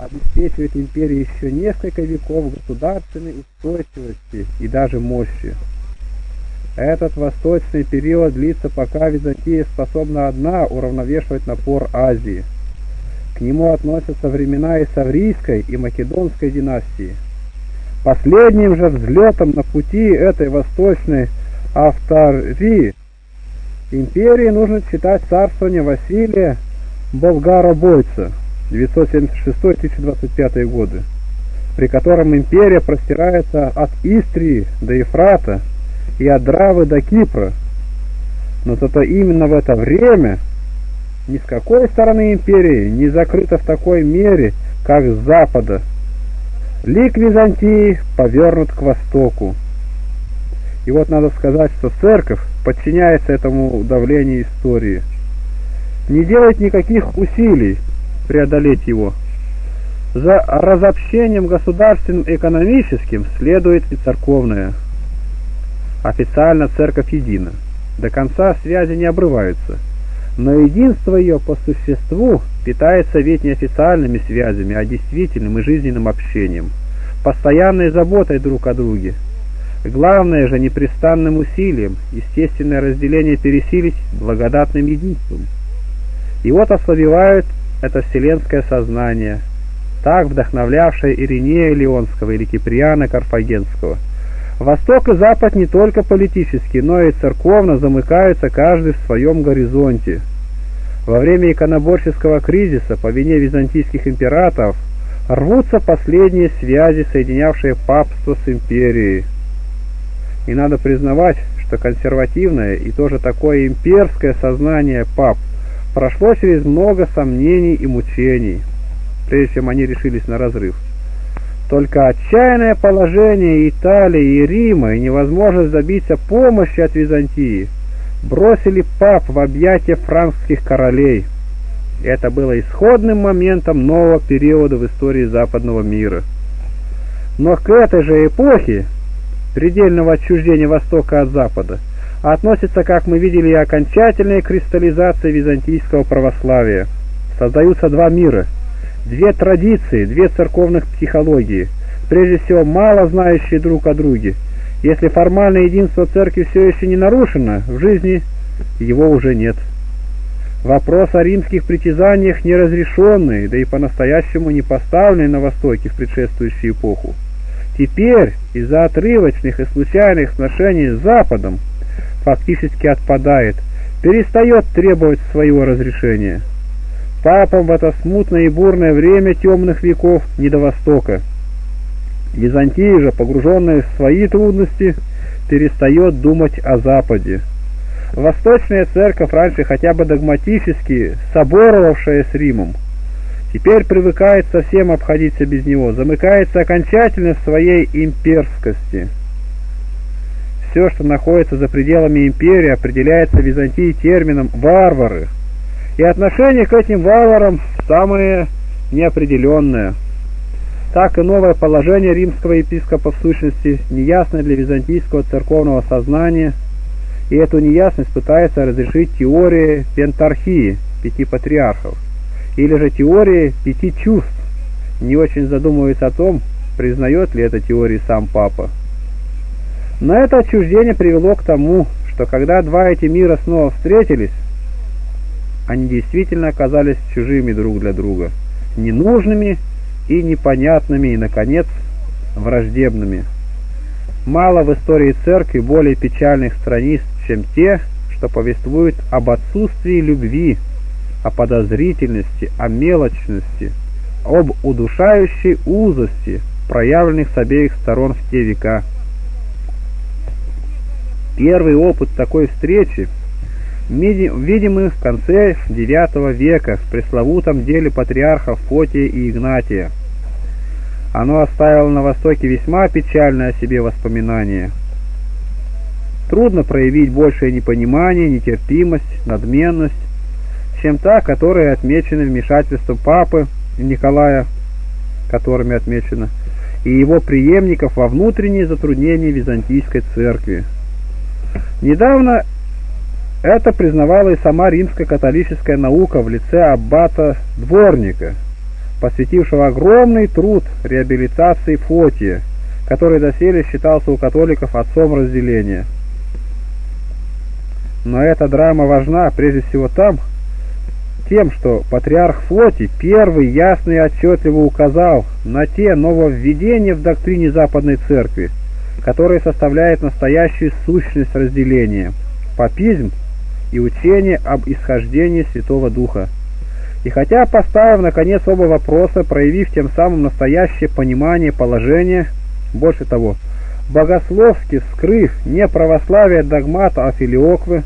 обеспечивает империи еще несколько веков государственной устойчивости и даже мощи. Этот восточный период длится, пока Византия способна одна уравновешивать напор Азии. К нему относятся времена Исаврийской и Македонской династии. Последним же взлетом на пути этой восточной автории империи нужно считать царствование Василия Болгаробойца 976-1025 годы, при котором империя простирается от Истрии до Ефрата и от Дравы до Кипра. Но зато именно в это время ни с какой стороны империи не закрыта в такой мере, как с запада. Лик Византии повернут к востоку. И вот надо сказать, что церковь подчиняется этому давлению истории. Не делает никаких усилий преодолеть его. За разобщением государственным и экономическим следует и церковное. Официально церковь едина. До конца связи не обрываются. Но единство ее по существу питается ведь не официальными связями, а действительным и жизненным общением, постоянной заботой друг о друге. Главное же непрестанным усилием, естественное разделение пересилить благодатным единством. И вот ослабевают это вселенское сознание, так вдохновлявшее Иринея Леонского или Киприана Карфагенского – Восток и Запад не только политически, но и церковно замыкаются каждый в своем горизонте. Во время иконоборческого кризиса по вине византийских императоров рвутся последние связи, соединявшие папство с империей. И надо признавать, что консервативное и тоже такое имперское сознание пап прошло через много сомнений и мучений, прежде чем они решились на разрыв. Только отчаянное положение Италии и Рима и невозможность добиться помощи от Византии бросили пап в объятия франкских королей. Это было исходным моментом нового периода в истории западного мира. Но к этой же эпохе предельного отчуждения Востока от Запада относится, как мы видели, и окончательная кристаллизация византийского православия. Создаются два мира – две традиции, две церковных психологии, прежде всего мало знающие друг о друге. Если формальное единство церкви все еще не нарушено, в жизни его уже нет. Вопрос о римских притязаниях неразрешенный, да и по-настоящему не поставленный на Востоке в предшествующую эпоху. Теперь из-за отрывочных и случайных сношений с Западом фактически отпадает, перестает требовать своего разрешения. Папам в это смутное и бурное время темных веков не до Востока. Византия же, погруженная в свои трудности, перестает думать о Западе. Восточная церковь, раньше хотя бы догматически соборовавшая с Римом, теперь привыкает совсем обходиться без него, замыкается окончательно в своей имперскости. Все, что находится за пределами империи, определяется Византией термином «варвары», и отношение к этим варварам самое неопределенное. Так и новое положение римского епископа в сущности неясно для византийского церковного сознания, и эту неясность пытается разрешить теория пентархии пяти патриархов, или же теория пяти чувств, не очень задумываясь о том, признает ли это теории сам папа. Но это отчуждение привело к тому, что когда два эти мира снова встретились, они действительно оказались чужими друг для друга, ненужными и непонятными, и, наконец, враждебными. Мало в истории церкви более печальных страниц, чем те, что повествуют об отсутствии любви, о подозрительности, о мелочности, об удушающей узости, проявленных с обеих сторон в те века. Первый опыт такой встречи – видимы в конце IX века в пресловутом деле патриархов Фотия и Игнатия. Оно оставило на Востоке весьма печальное о себе воспоминание. Трудно проявить большее непонимание, нетерпимость, надменность, чем та, которая отмечена вмешательством Папы Николая, которыми отмечено, и его преемников во внутренние затруднения Византийской церкви. Недавно это признавала и сама римская католическая наука в лице аббата Дворника, посвятившего огромный труд реабилитации Фотия, который доселе считался у католиков отцом разделения. Но эта драма важна прежде всего там, тем, что патриарх Флоти первый ясно и отчетливо указал на те нововведения в доктрине Западной Церкви, которые составляют настоящую сущность разделения – папизм и учение об исхождении Святого Духа. И хотя поставив наконец оба вопроса, проявив тем самым настоящее понимание положения, больше того, богословски вскрыв не православие догмата а филиоквы,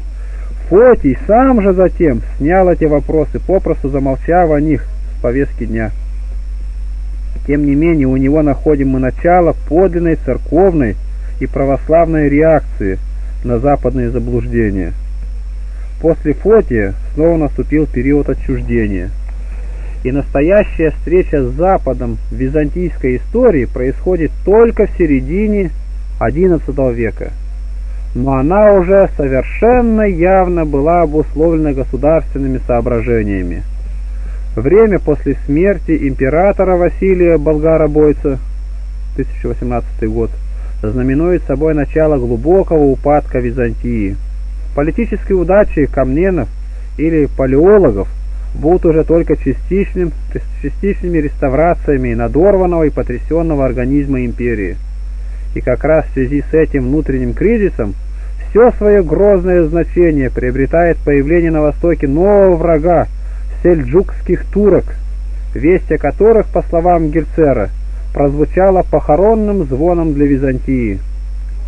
Фотий сам же затем снял эти вопросы, попросту замолчав о них с повестки дня. Тем не менее, у него находим мы начало подлинной церковной и православной реакции на западные заблуждения. После Фотия снова наступил период отчуждения. И настоящая встреча с Западом в византийской истории происходит только в середине XI века – но она уже совершенно явно была обусловлена государственными соображениями. Время после смерти императора Василия Болгаробойца, 1018 год, знаменует собой начало глубокого упадка Византии. Политические удачи камненов или палеологов будут уже только частичным, частичными реставрациями надорванного и потрясенного организма империи. И как раз в связи с этим внутренним кризисом все свое грозное значение приобретает появление на востоке нового врага сельджукских турок, весть о которых, по словам Герцера, прозвучала похоронным звоном для Византии.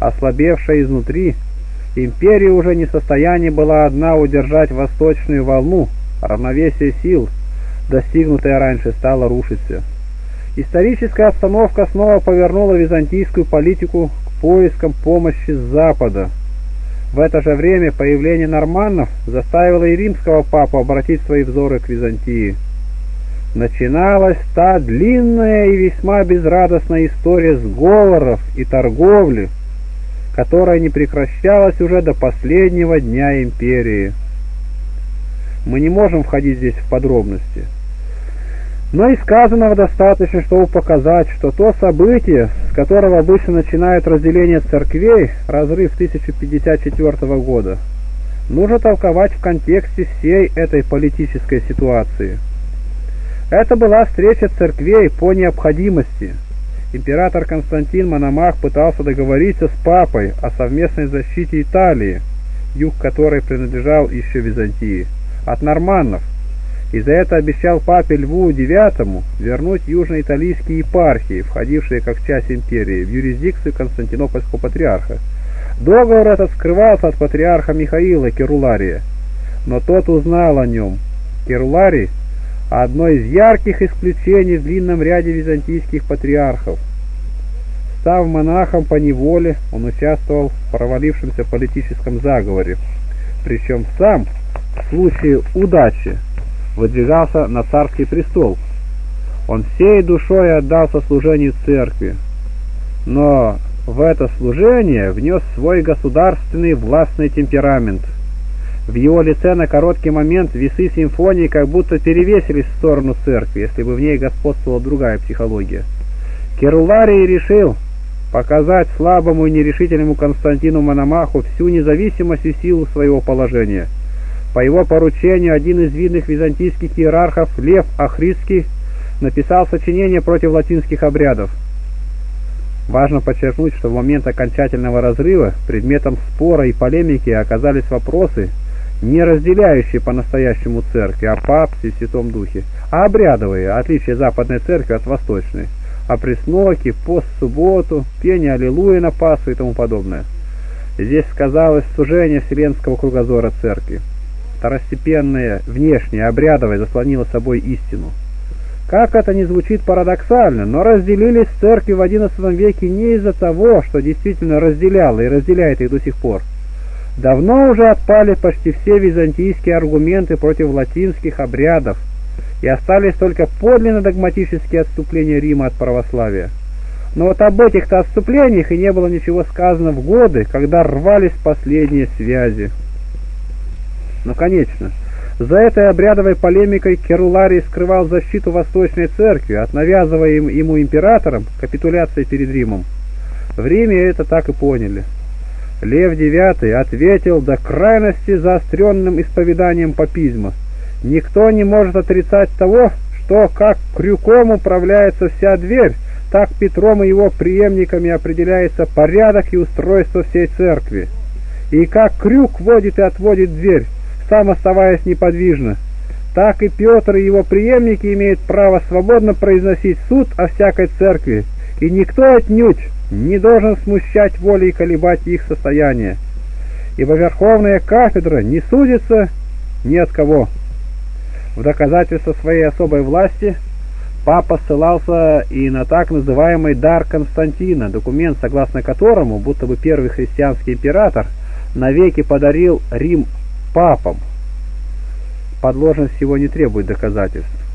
Ослабевшая изнутри, империя уже не в состоянии была одна удержать восточную волну, равновесие сил, достигнутое раньше, стало рушиться. Историческая обстановка снова повернула византийскую политику к поискам помощи с запада. В это же время появление норманнов заставило и римского папу обратить свои взоры к Византии. Начиналась та длинная и весьма безрадостная история сговоров и торговли, которая не прекращалась уже до последнего дня империи. Мы не можем входить здесь в подробности – но и сказанного достаточно, чтобы показать, что то событие, с которого обычно начинают разделение церквей, разрыв 1054 года, нужно толковать в контексте всей этой политической ситуации. Это была встреча церквей по необходимости. Император Константин Мономах пытался договориться с папой о совместной защите Италии, юг которой принадлежал еще Византии, от норманнов, и за это обещал папе Льву IX вернуть южноиталийские епархии, входившие как часть империи, в юрисдикцию Константинопольского патриарха. Договор этот скрывался от патриарха Михаила Керулария, но тот узнал о нем. Керуларий – одно из ярких исключений в длинном ряде византийских патриархов. Став монахом по неволе, он участвовал в провалившемся политическом заговоре, причем сам, в случае удачи, выдвигался на царский престол. Он всей душой отдался служению церкви, но в это служение внес свой государственный властный темперамент. В его лице на короткий момент весы симфонии как будто перевесились в сторону церкви, если бы в ней господствовала другая психология. Керуларий решил показать слабому и нерешительному Константину Мономаху всю независимость и силу своего положения – по его поручению один из видных византийских иерархов, Лев Ахридский, написал сочинение против латинских обрядов. Важно подчеркнуть, что в момент окончательного разрыва предметом спора и полемики оказались вопросы, не разделяющие по-настоящему церкви, о папстве и Святом Духе, а обрядовые, отличие Западной Церкви от Восточной, о пресноке, пост субботу, пение Аллилуйя на Пасху и тому подобное. Здесь сказалось сужение вселенского кругозора Церкви второстепенное, внешнее, обрядовое заслонило собой истину. Как это ни звучит парадоксально, но разделились церкви в XI веке не из-за того, что действительно разделяло и разделяет их до сих пор. Давно уже отпали почти все византийские аргументы против латинских обрядов, и остались только подлинно догматические отступления Рима от православия. Но вот об этих-то отступлениях и не было ничего сказано в годы, когда рвались последние связи. Но, конечно, За этой обрядовой полемикой Керуларий скрывал защиту Восточной Церкви от навязываемой ему императором капитуляции перед Римом. В Риме это так и поняли. Лев IX ответил до крайности заостренным исповеданием папизма. Никто не может отрицать того, что как крюком управляется вся дверь, так Петром и его преемниками определяется порядок и устройство всей церкви. И как крюк водит и отводит дверь, сам оставаясь неподвижно, так и Петр и его преемники имеют право свободно произносить суд о всякой церкви, и никто отнюдь не должен смущать воли и колебать их состояние, ибо Верховная Кафедра не судится ни от кого. В доказательство своей особой власти папа ссылался и на так называемый дар Константина, документ, согласно которому, будто бы первый христианский император навеки подарил Рим папам. Подложность всего не требует доказательств.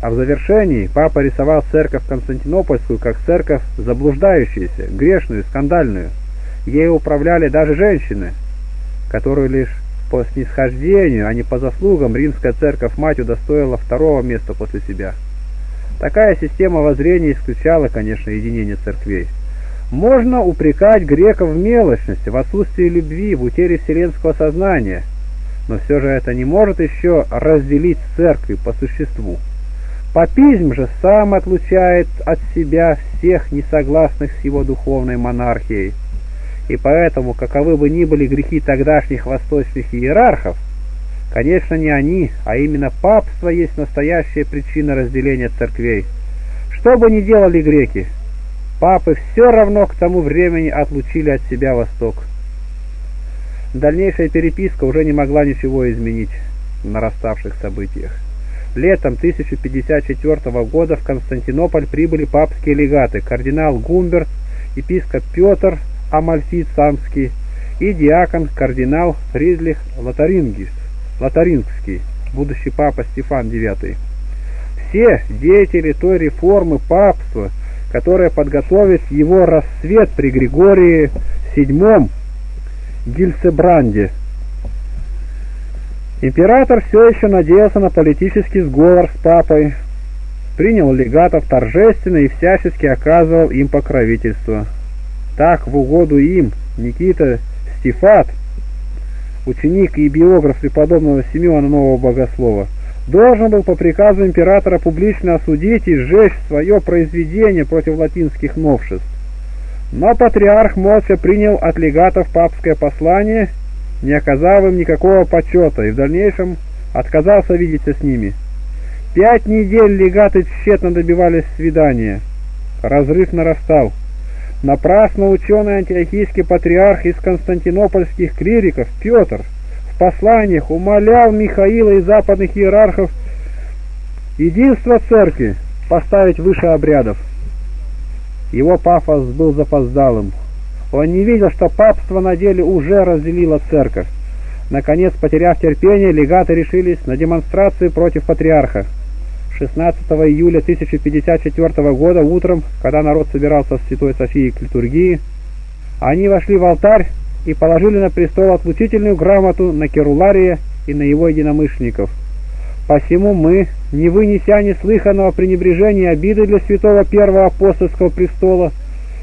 А в завершении папа рисовал церковь Константинопольскую как церковь заблуждающуюся, грешную, скандальную. Ею управляли даже женщины, которую лишь по снисхождению, а не по заслугам римская церковь-мать удостоила второго места после себя. Такая система воззрения исключала, конечно, единение церквей. Можно упрекать греков в мелочности, в отсутствии любви, в утере вселенского сознания, но все же это не может еще разделить церкви по существу. Папизм же сам отлучает от себя всех несогласных с его духовной монархией, и поэтому, каковы бы ни были грехи тогдашних восточных иерархов, конечно, не они, а именно папство есть настоящая причина разделения церквей. Что бы ни делали греки, папы все равно к тому времени отлучили от себя Восток. Дальнейшая переписка уже не могла ничего изменить в нараставших событиях. Летом 1054 года в Константинополь прибыли папские легаты кардинал Гумберт, епископ Петр Амальфи-Самский и диакон кардинал Фридлих Лотарингский, будущий папа Стефан IX. Все деятели той реформы папства, которая подготовит его рассвет при Григории VII Гильсебранде. Император все еще надеялся на политический сговор с папой, принял легатов торжественно и всячески оказывал им покровительство. Так, в угоду им, Никита Стефат, ученик и биограф преподобного Симеона Нового Богослова, должен был по приказу императора публично осудить и сжечь свое произведение против латинских новшеств. Но патриарх молча принял от легатов папское послание, не оказав им никакого почета, и в дальнейшем отказался видеться с ними. Пять недель легаты тщетно добивались свидания. Разрыв нарастал. Напрасно ученый антиохийский патриарх из константинопольских клириков Петр в посланиях умолял Михаила и западных иерархов единство церкви поставить выше обрядов. Его пафос был запоздалым. Он не видел, что папство на деле уже разделило церковь. Наконец, потеряв терпение, легаты решились на демонстрацию против патриарха. 16 июля 1054 года утром, когда народ собирался в Святой Софии к литургии, они вошли в алтарь и положили на престол отлучительную грамоту на Керулария и на его единомышленников. Посему мы, не вынеся неслыханного пренебрежения обиды для святого первого апостольского престола,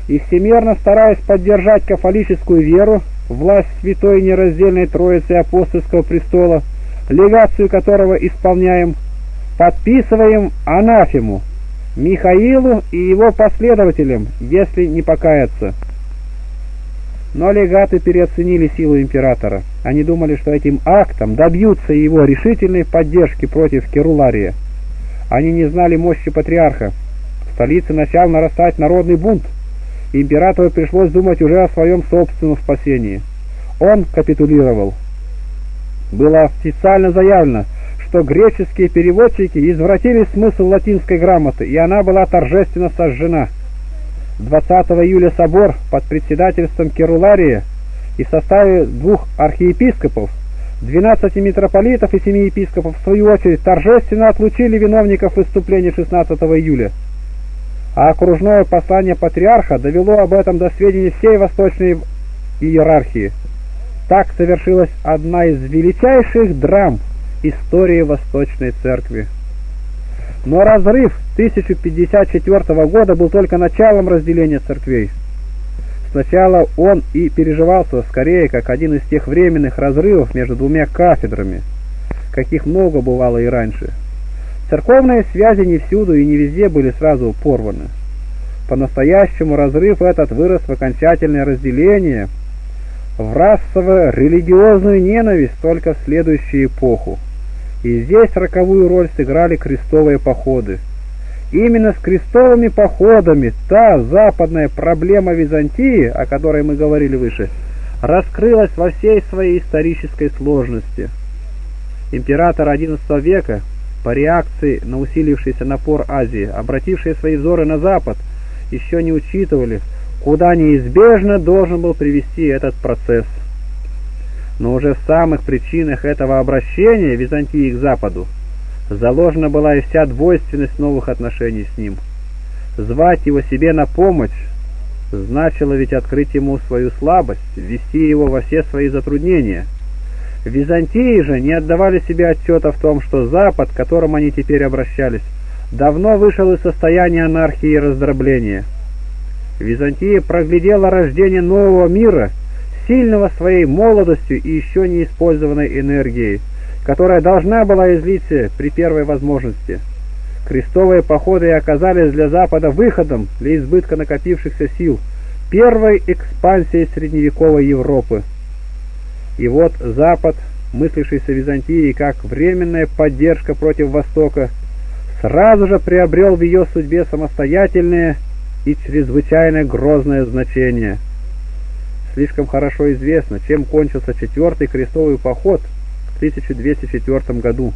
и всемерно стараясь поддержать кафолическую веру, власть святой нераздельной Троицы апостольского престола, легацию которого исполняем, подписываем анафему Михаилу и его последователям, если не покаяться. Но легаты переоценили силу императора. Они думали, что этим актом добьются его решительной поддержки против Керулария. Они не знали мощи патриарха. В столице начал нарастать народный бунт. Императору пришлось думать уже о своем собственном спасении. Он капитулировал. Было официально заявлено, что греческие переводчики извратили смысл латинской грамоты, и она была торжественно сожжена. 20 июля собор под председательством Керулария и в составе двух архиепископов, 12 митрополитов и 7 епископов в свою очередь торжественно отлучили виновников выступления 16 июля. А окружное послание патриарха довело об этом до сведения всей восточной иерархии. Так совершилась одна из величайших драм истории Восточной Церкви. Но разрыв 1054 года был только началом разделения церквей. Сначала он и переживался скорее как один из тех временных разрывов между двумя кафедрами, каких много бывало и раньше. Церковные связи не всюду и не везде были сразу порваны. По-настоящему разрыв этот вырос в окончательное разделение, в расово-религиозную ненависть только в следующую эпоху. И здесь роковую роль сыграли крестовые походы. Именно с крестовыми походами та западная проблема Византии, о которой мы говорили выше, раскрылась во всей своей исторической сложности. Император XI века, по реакции на усилившийся напор Азии, обратившие свои взоры на Запад, еще не учитывали, куда неизбежно должен был привести этот процесс. Но уже в самых причинах этого обращения Византии к Западу заложена была и вся двойственность новых отношений с ним. Звать его себе на помощь значило ведь открыть ему свою слабость, ввести его во все свои затруднения. В Византии же не отдавали себе отчета в том, что Запад, к которому они теперь обращались, давно вышел из состояния анархии и раздробления. Византия проглядела рождение нового мира, сильного своей молодостью и еще не использованной энергией, которая должна была излиться при первой возможности. Крестовые походы оказались для Запада выходом для избытка накопившихся сил, первой экспансией средневековой Европы. И вот Запад, мыслившийся Византией как временная поддержка против Востока, сразу же приобрел в ее судьбе самостоятельное и чрезвычайно грозное значение. Слишком хорошо известно, чем кончился четвертый крестовый поход в 1204 году,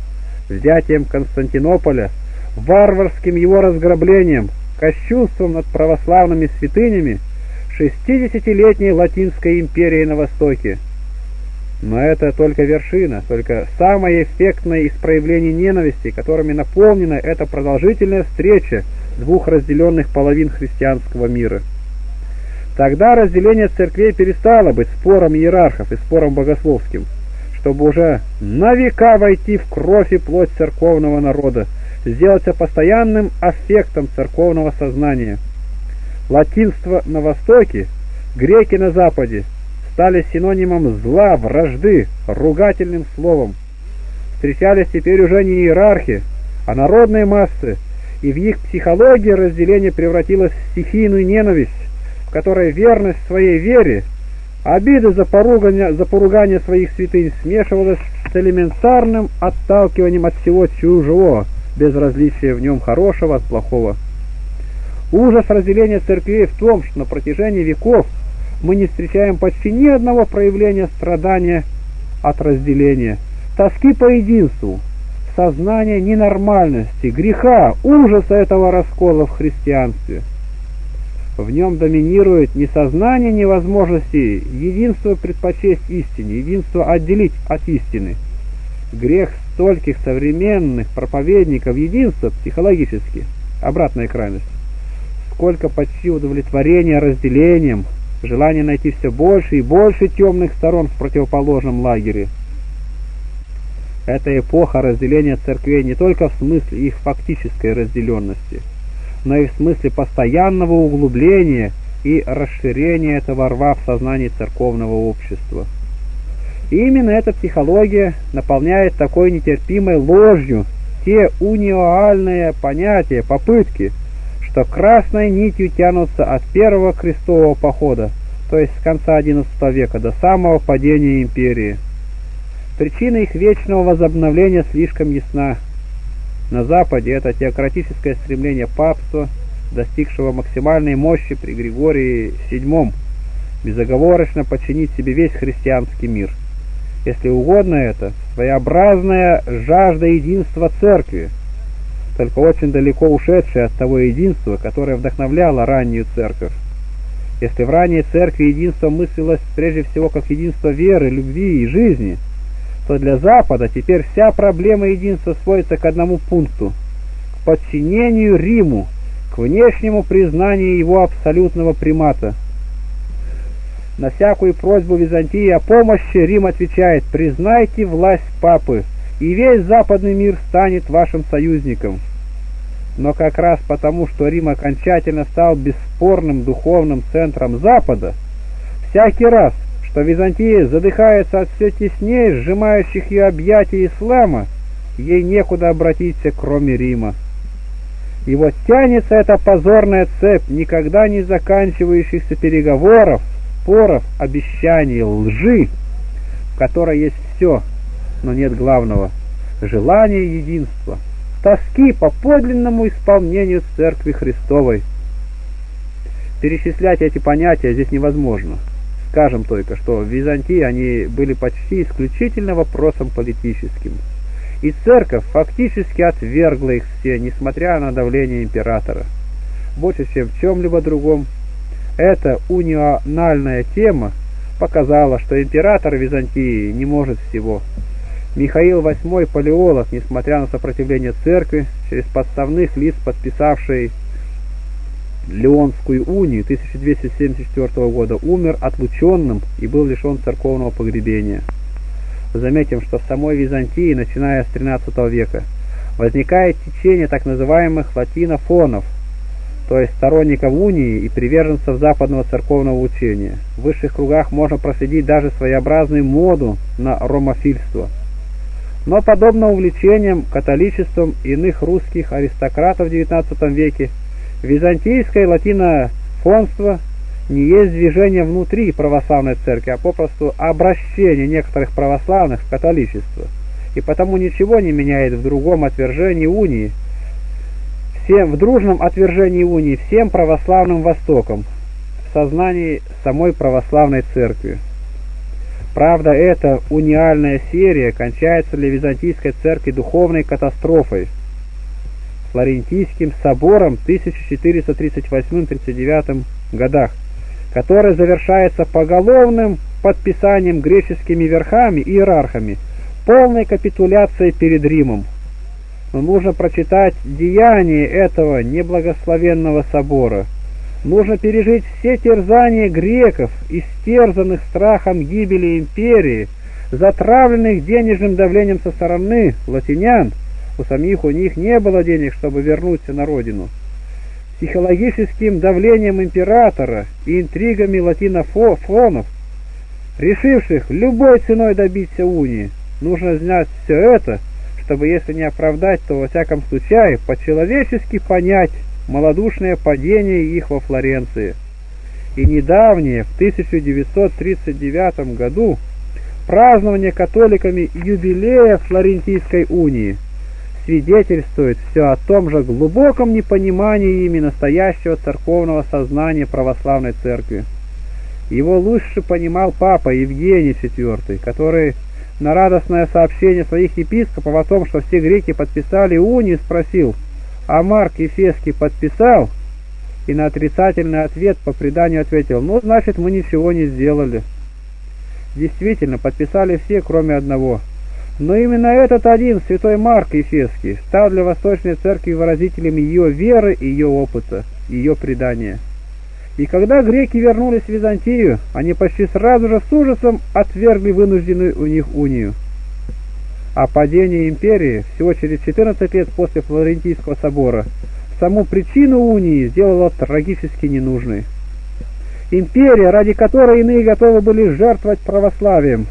взятием Константинополя, варварским его разграблением, кощунством над православными святынями 60-летней Латинской империи на Востоке. Но это только вершина, только самое эффектное из проявлений ненависти, которыми наполнена эта продолжительная встреча двух разделенных половин христианского мира. Тогда разделение церквей перестало быть спором иерархов и спором богословским, чтобы уже на века войти в кровь и плоть церковного народа, сделаться постоянным аффектом церковного сознания. Латинство на Востоке, греки на Западе – стали синонимом зла, вражды, ругательным словом. Встречались теперь уже не иерархи, а народные массы, и в их психологии разделение превратилось в стихийную ненависть, в которой верность своей вере, обида за поругание, за поругание своих святынь смешивалась с элементарным отталкиванием от всего чужого, без различия в нем хорошего от плохого. Ужас разделения церквей в том, что на протяжении веков мы не встречаем почти ни одного проявления страдания от разделения, тоски по единству, сознания ненормальности, греха, ужаса этого раскола в христианстве. В нем доминирует не сознание невозможности единство предпочесть истине, единство отделить от истины. Грех стольких современных проповедников единства психологически, обратная крайность, сколько почти удовлетворения разделением, желание найти все больше и больше темных сторон в противоположном лагере. Это эпоха разделения церквей не только в смысле их фактической разделенности, но и в смысле постоянного углубления и расширения этого рва в сознании церковного общества. И именно эта психология наполняет такой нетерпимой ложью те униуальные понятия, попытки, что красной нитью тянутся от первого крестового похода, то есть с конца XI века до самого падения империи. Причина их вечного возобновления слишком ясна. На Западе это теократическое стремление папства, достигшего максимальной мощи при Григории VII, безоговорочно подчинить себе весь христианский мир. Если угодно это, своеобразная жажда единства церкви – только очень далеко ушедшая от того единства, которое вдохновляло раннюю церковь. Если в ранней церкви единство мыслилось прежде всего как единство веры, любви и жизни, то для Запада теперь вся проблема единства сводится к одному пункту – к подчинению Риму, к внешнему признанию его абсолютного примата. На всякую просьбу Византии о помощи Рим отвечает «признайте власть папы, и весь западный мир станет вашим союзником. Но как раз потому, что Рим окончательно стал бесспорным духовным центром Запада, всякий раз, что Византия задыхается от все теснее сжимающих ее объятий ислама, ей некуда обратиться, кроме Рима. И вот тянется эта позорная цепь никогда не заканчивающихся переговоров, споров, обещаний, лжи, в которой есть все, но нет главного – желания единства, тоски по подлинному исполнению Церкви Христовой. Перечислять эти понятия здесь невозможно. Скажем только, что в Византии они были почти исключительно вопросом политическим – и церковь фактически отвергла их все, несмотря на давление императора. Больше, чем в чем-либо другом, эта униональная тема показала, что император Византии не может всего. Михаил VIII Палеолог, несмотря на сопротивление церкви, через подставных лиц, подписавший Леонскую унию 1274 года, умер отлученным и был лишен церковного погребения. Заметим, что в самой Византии, начиная с XIII века, возникает течение так называемых латинофонов, то есть сторонников унии и приверженцев западного церковного учения. В высших кругах можно проследить даже своеобразную моду на ромофильство. Но подобно увлечениям католичеством иных русских аристократов XIX веке, византийское латинофонство – не есть движение внутри православной церкви, а попросту обращение некоторых православных в католичество, и потому ничего не меняет в другом отвержении унии, всем, в дружном отвержении унии всем православным Востоком, в сознании самой православной церкви. Правда, эта униальная серия кончается для византийской церкви духовной катастрофой, Флорентийским собором 1438-39 годах, который завершается поголовным подписанием греческими верхами и иерархами, полной капитуляцией перед Римом. Но нужно прочитать деяния этого неблагословенного собора. Нужно пережить все терзания греков, истерзанных страхом гибели империи, затравленных денежным давлением со стороны латинян. У самих у них не было денег, чтобы вернуться на родину психологическим давлением императора и интригами латинофонов, решивших любой ценой добиться унии. Нужно знать все это, чтобы, если не оправдать, то во всяком случае по-человечески понять малодушное падение их во Флоренции. И недавнее, в 1939 году, празднование католиками юбилея Флорентийской унии – свидетельствует все о том же глубоком непонимании ими настоящего церковного сознания православной церкви. Его лучше понимал папа Евгений IV, который на радостное сообщение своих епископов о том, что все греки подписали унию, спросил, а Марк Ефеский подписал? И на отрицательный ответ по преданию ответил, ну, значит, мы ничего не сделали. Действительно, подписали все, кроме одного – но именно этот один, святой Марк Ефесский, стал для Восточной Церкви выразителем ее веры ее опыта, ее предания. И когда греки вернулись в Византию, они почти сразу же с ужасом отвергли вынужденную у них унию. А падение империи всего через 14 лет после Флорентийского собора саму причину унии сделало трагически ненужной. Империя, ради которой иные готовы были жертвовать православием,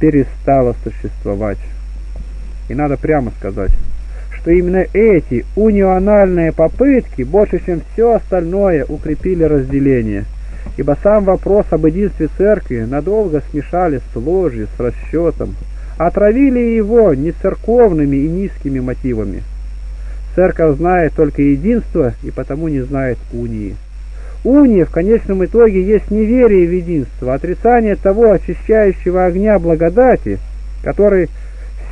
перестала существовать. И надо прямо сказать, что именно эти униональные попытки больше, чем все остальное, укрепили разделение, ибо сам вопрос об единстве церкви надолго смешали с ложью, с расчетом, отравили его не церковными и низкими мотивами. Церковь знает только единство и потому не знает унии. Уния в конечном итоге есть неверие в единство, отрицание того очищающего огня благодати, который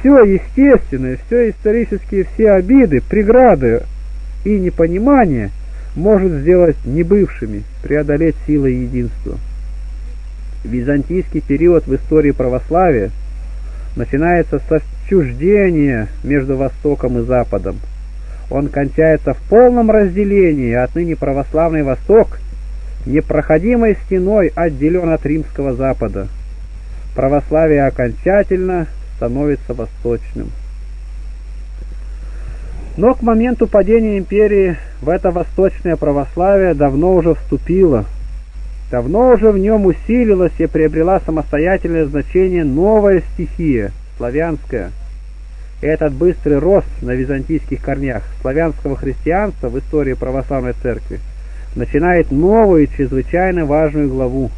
все естественное, все исторические, все обиды, преграды и непонимание может сделать небывшими, преодолеть силой единства. Византийский период в истории православия начинается с отчуждения между Востоком и Западом – он кончается в полном разделении, отныне православный Восток непроходимой стеной отделен от римского Запада. Православие окончательно становится восточным. Но к моменту падения империи в это восточное православие давно уже вступило, давно уже в нем усилилась и приобрела самостоятельное значение новая стихия, славянская. Этот быстрый рост на византийских корнях славянского христианства в истории православной церкви начинает новую чрезвычайно важную главу.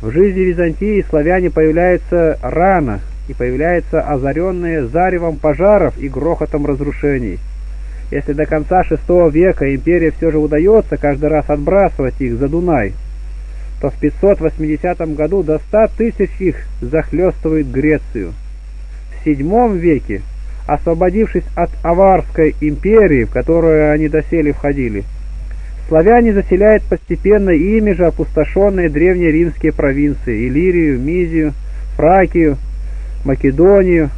В жизни Византии славяне появляются рано и появляются озаренные заревом пожаров и грохотом разрушений – если до конца VI века империи все же удается каждый раз отбрасывать их за Дунай, то в 580 году до 100 тысяч их захлестывает Грецию. В VII веке, освободившись от Аварской империи, в которую они доселе входили, славяне заселяют постепенно ими же опустошенные древние римские провинции – Иллирию, Мизию, Фракию, Македонию,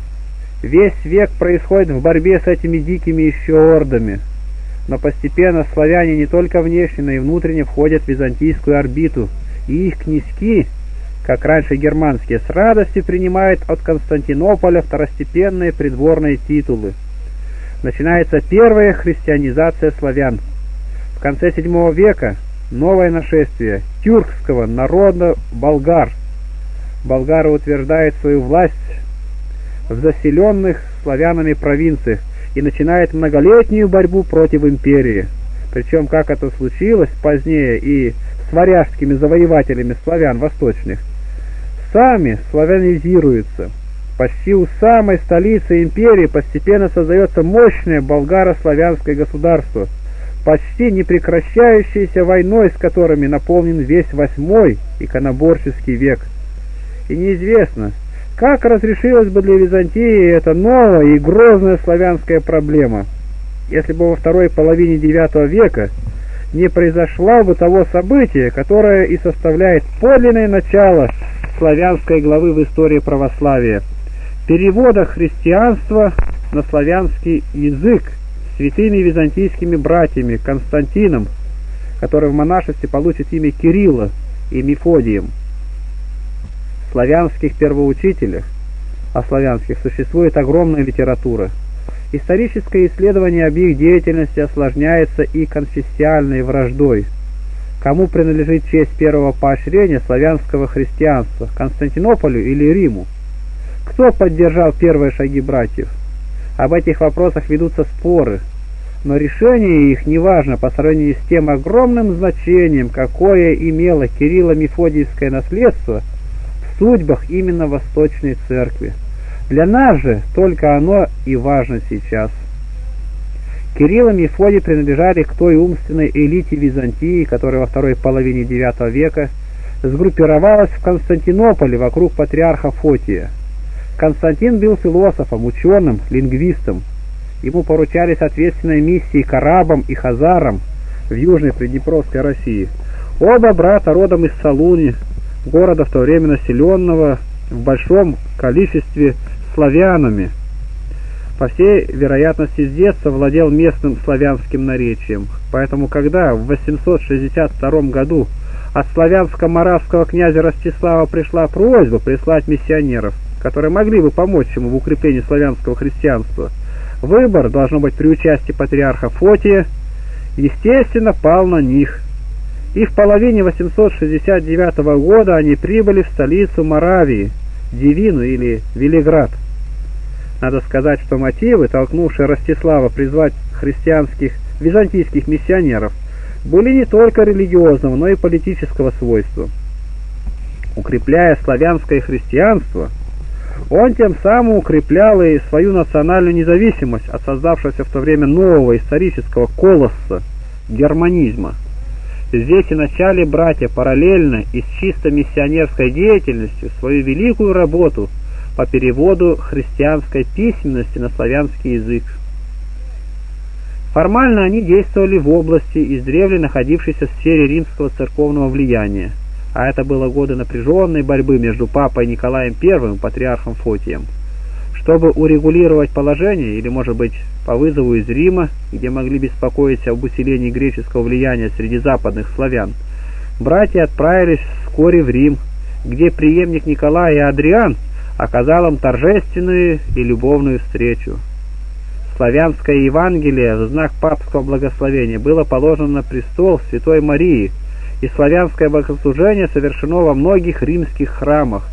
Весь век происходит в борьбе с этими дикими еще ордами. Но постепенно славяне не только внешне, но и внутренне входят в византийскую орбиту, и их князьки, как раньше германские, с радостью принимают от Константинополя второстепенные придворные титулы. Начинается первая христианизация славян. В конце VII века новое нашествие тюркского народа болгар. Болгары утверждают свою власть в заселенных славянами провинциях и начинает многолетнюю борьбу против империи. Причем, как это случилось позднее и с варяжскими завоевателями славян восточных, сами славянизируются. Почти у самой столицы империи постепенно создается мощное болгаро-славянское государство, почти не прекращающееся войной, с которыми наполнен весь восьмой иконоборческий век. И неизвестно, как разрешилась бы для Византии эта новая и грозная славянская проблема, если бы во второй половине IX века не произошло бы того события, которое и составляет подлинное начало славянской главы в истории православия, перевода христианства на славянский язык святыми византийскими братьями Константином, который в монашестве получит имя Кирилла и Мефодием славянских первоучителях, о славянских существует огромная литература. Историческое исследование об их деятельности осложняется и конфессиальной враждой. Кому принадлежит честь первого поощрения славянского христианства, Константинополю или Риму? Кто поддержал первые шаги братьев? Об этих вопросах ведутся споры, но решение их неважно по сравнению с тем огромным значением, какое имело Кирилло-Мефодиевское наследство – судьбах именно Восточной Церкви. Для нас же только оно и важно сейчас. Кирилл и Мефодий принадлежали к той умственной элите Византии, которая во второй половине IX века сгруппировалась в Константинополе вокруг патриарха Фотия. Константин был философом, ученым, лингвистом. Ему поручались ответственные миссии к арабам и хазарам в Южной Приднепровской России. Оба брата родом из Салуни, города, в то время населенного в большом количестве славянами. По всей вероятности, с детства владел местным славянским наречием. Поэтому, когда в 862 году от славянско-моравского князя Ростислава пришла просьба прислать миссионеров, которые могли бы помочь ему в укреплении славянского христианства, выбор, должно быть при участии патриарха Фотия, естественно, пал на них – и в половине 869 года они прибыли в столицу Моравии, Дивину или Велиград. Надо сказать, что мотивы, толкнувшие Ростислава призвать христианских византийских миссионеров, были не только религиозного, но и политического свойства. Укрепляя славянское христианство, он тем самым укреплял и свою национальную независимость от создавшегося в то время нового исторического колосса германизма – Здесь и начали братья параллельно и с чисто миссионерской деятельностью свою великую работу по переводу христианской письменности на славянский язык. Формально они действовали в области, издревле находившейся в сфере римского церковного влияния, а это было годы напряженной борьбы между папой Николаем I и патриархом Фотием. Чтобы урегулировать положение, или, может быть, по вызову из Рима, где могли беспокоиться об усилении греческого влияния среди западных славян, братья отправились вскоре в Рим, где преемник Николая Адриан оказал им торжественную и любовную встречу. Славянское Евангелие в знак папского благословения было положено на престол Святой Марии, и славянское богослужение совершено во многих римских храмах.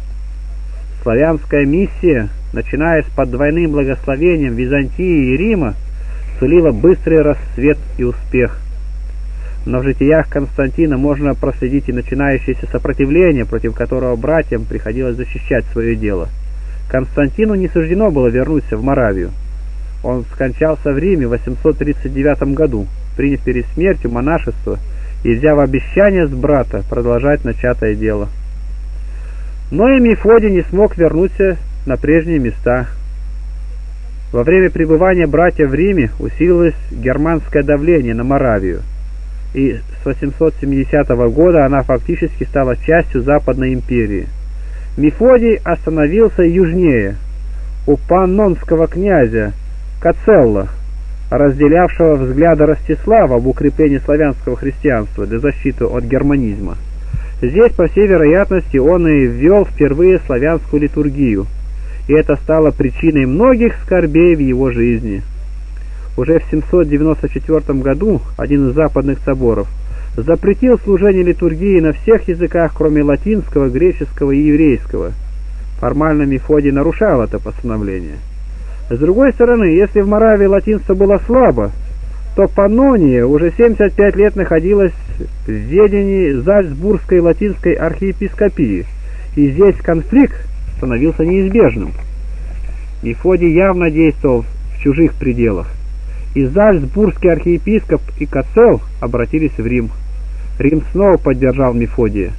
Славянская миссия, начиная с под двойным благословением Византии и Рима, сулила быстрый расцвет и успех. Но в житиях Константина можно проследить и начинающееся сопротивление, против которого братьям приходилось защищать свое дело. Константину не суждено было вернуться в Моравию. Он скончался в Риме в 839 году, приняв перед смертью монашество и взяв обещание с брата продолжать начатое дело. Но и Мефодий не смог вернуться на прежние места. Во время пребывания братьев в Риме усилилось германское давление на Моравию, и с 870 года она фактически стала частью Западной империи. Мефодий остановился южнее, у паннонского князя Кацелла, разделявшего взгляды Ростислава об укреплении славянского христианства для защиты от германизма. Здесь, по всей вероятности, он и ввел впервые славянскую литургию, и это стало причиной многих скорбей в его жизни. Уже в 794 году один из западных соборов запретил служение литургии на всех языках, кроме латинского, греческого и еврейского. Формально Мефодий нарушал это постановление. С другой стороны, если в Моравии латинство было слабо, то Паннония уже 75 лет находилась в ведении Зальцбургской латинской архиепископии, и здесь конфликт становился неизбежным. Мефодий явно действовал в чужих пределах, и Зальцбургский архиепископ и Кацел обратились в Рим. Рим снова поддержал Мефодия.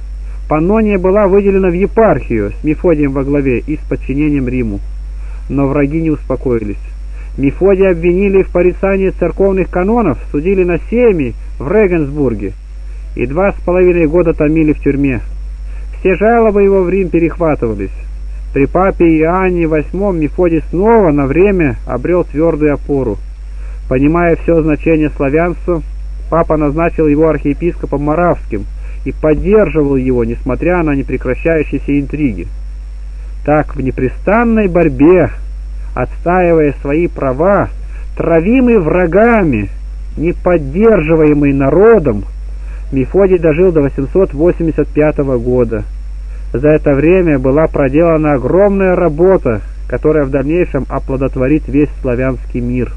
Паннония была выделена в епархию с Мефодием во главе и с подчинением Риму но враги не успокоились. Мефодия обвинили в порицании церковных канонов, судили на семьи в Регенсбурге и два с половиной года томили в тюрьме. Все жалобы его в Рим перехватывались. При папе Иоанне VIII Мефодий снова на время обрел твердую опору. Понимая все значение славянства, папа назначил его архиепископом Моравским и поддерживал его, несмотря на непрекращающиеся интриги. Так в непрестанной борьбе, отстаивая свои права, травимый врагами, не поддерживаемый народом, Мефодий дожил до 885 года. За это время была проделана огромная работа, которая в дальнейшем оплодотворит весь славянский мир.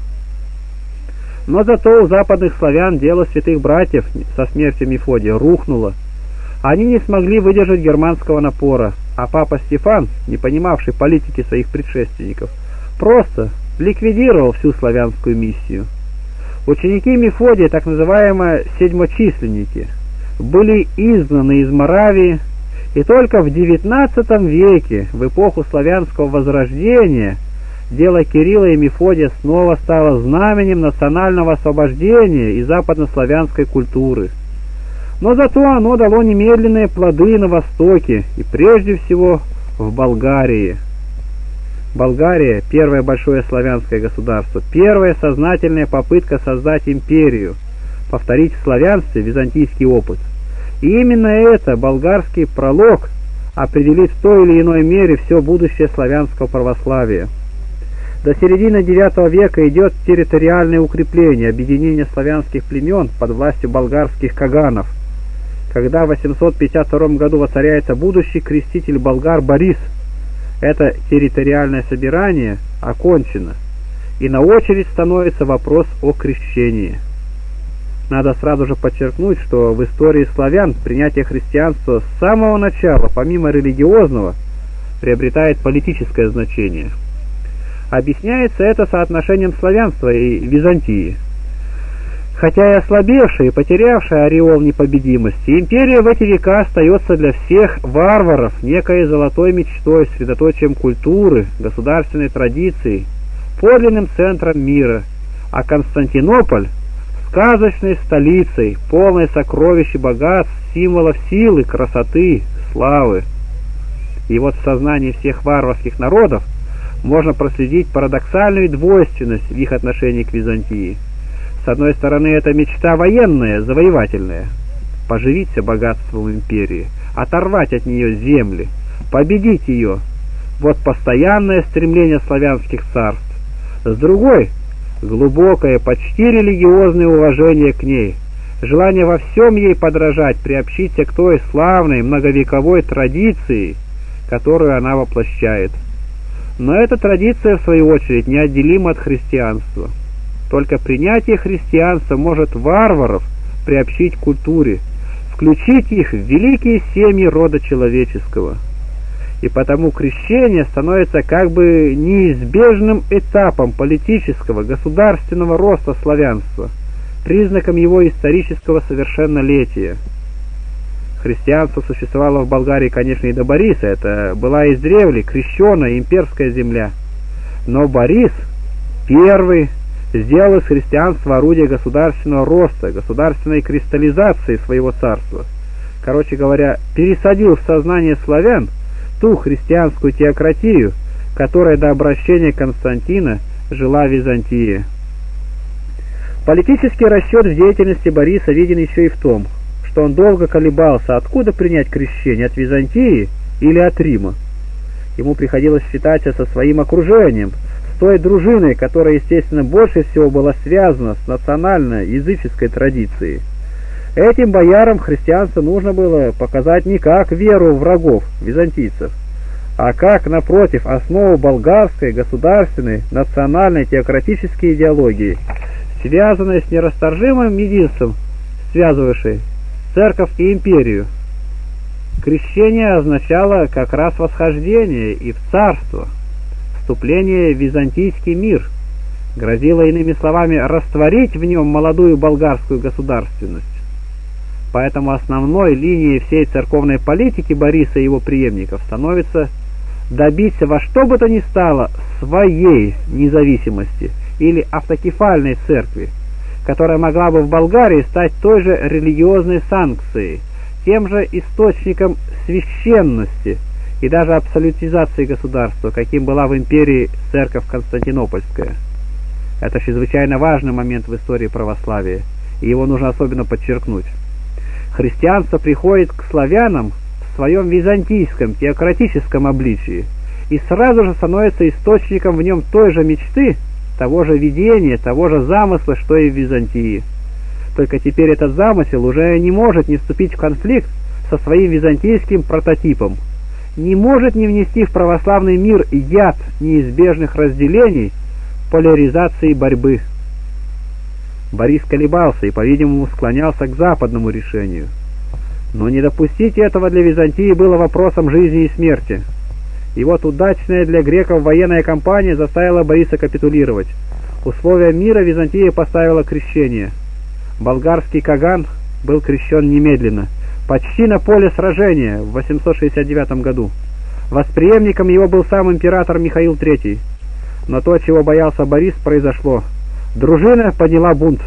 Но зато у западных славян дело святых братьев со смертью Мефодия рухнуло. Они не смогли выдержать германского напора а папа Стефан, не понимавший политики своих предшественников, просто ликвидировал всю славянскую миссию. Ученики Мефодия, так называемые седьмочисленники, были изгнаны из Моравии, и только в XIX веке, в эпоху славянского возрождения, дело Кирилла и Мефодия снова стало знаменем национального освобождения и западнославянской культуры – но зато оно дало немедленные плоды на Востоке и прежде всего в Болгарии. Болгария – первое большое славянское государство, первая сознательная попытка создать империю, повторить в славянстве византийский опыт. И именно это, болгарский пролог, определит в той или иной мере все будущее славянского православия. До середины IX века идет территориальное укрепление, объединение славянских племен под властью болгарских каганов – когда в 852 году воцаряется будущий креститель болгар Борис. Это территориальное собирание окончено, и на очередь становится вопрос о крещении. Надо сразу же подчеркнуть, что в истории славян принятие христианства с самого начала, помимо религиозного, приобретает политическое значение. Объясняется это соотношением славянства и Византии – Хотя и ослабевшая и потерявшая ореол непобедимости, империя в эти века остается для всех варваров некой золотой мечтой, средоточием культуры, государственной традиции, подлинным центром мира, а Константинополь – сказочной столицей, полной сокровищ и богатств, символов силы, красоты, славы. И вот в сознании всех варварских народов можно проследить парадоксальную двойственность в их отношении к Византии – с одной стороны, это мечта военная, завоевательная. Поживиться богатством империи, оторвать от нее земли, победить ее. вот постоянное стремление славянских царств. С другой – глубокое, почти религиозное уважение к ней, желание во всем ей подражать, приобщиться к той славной многовековой традиции, которую она воплощает. Но эта традиция, в свою очередь, неотделима от христианства. Только принятие христианства может варваров приобщить к культуре, включить их в великие семьи рода человеческого – и потому крещение становится как бы неизбежным этапом политического, государственного роста славянства, признаком его исторического совершеннолетия. Христианство существовало в Болгарии, конечно, и до Бориса, это была издревле крещенная имперская земля. Но Борис первый сделал из христианства орудие государственного роста, государственной кристаллизации своего царства. Короче говоря, пересадил в сознание славян ту христианскую теократию, которая до обращения Константина жила в Византии. Политический расчет в деятельности Бориса виден еще и в том, что он долго колебался, откуда принять крещение, от Византии или от Рима. Ему приходилось считаться со своим окружением, с той дружиной, которая, естественно, больше всего была связана с национально-языческой традицией. Этим боярам христианство нужно было показать не как веру врагов, византийцев, а как, напротив, основу болгарской, государственной, национальной теократической идеологии, связанной с нерасторжимым единством, связывавшей церковь и империю. Крещение означало как раз восхождение и в царство, вступление в византийский мир, грозило иными словами растворить в нем молодую болгарскую государственность. Поэтому основной линией всей церковной политики Бориса и его преемников становится добиться во что бы то ни стало своей независимости или автокефальной церкви, которая могла бы в Болгарии стать той же религиозной санкцией, тем же источником священности и даже абсолютизации государства, каким была в империи церковь Константинопольская. Это чрезвычайно важный момент в истории православия, и его нужно особенно подчеркнуть христианство приходит к славянам в своем византийском теократическом обличии и сразу же становится источником в нем той же мечты, того же видения, того же замысла, что и в Византии. Только теперь этот замысел уже не может не вступить в конфликт со своим византийским прототипом, не может не внести в православный мир яд неизбежных разделений, поляризации борьбы. Борис колебался и, по-видимому, склонялся к западному решению. Но не допустить этого для Византии было вопросом жизни и смерти. И вот удачная для греков военная кампания заставила Бориса капитулировать. Условия мира Византия поставила крещение. Болгарский Каган был крещен немедленно, почти на поле сражения в 869 году. Восприемником его был сам император Михаил III. Но то, чего боялся Борис, произошло – Дружина подняла бунт.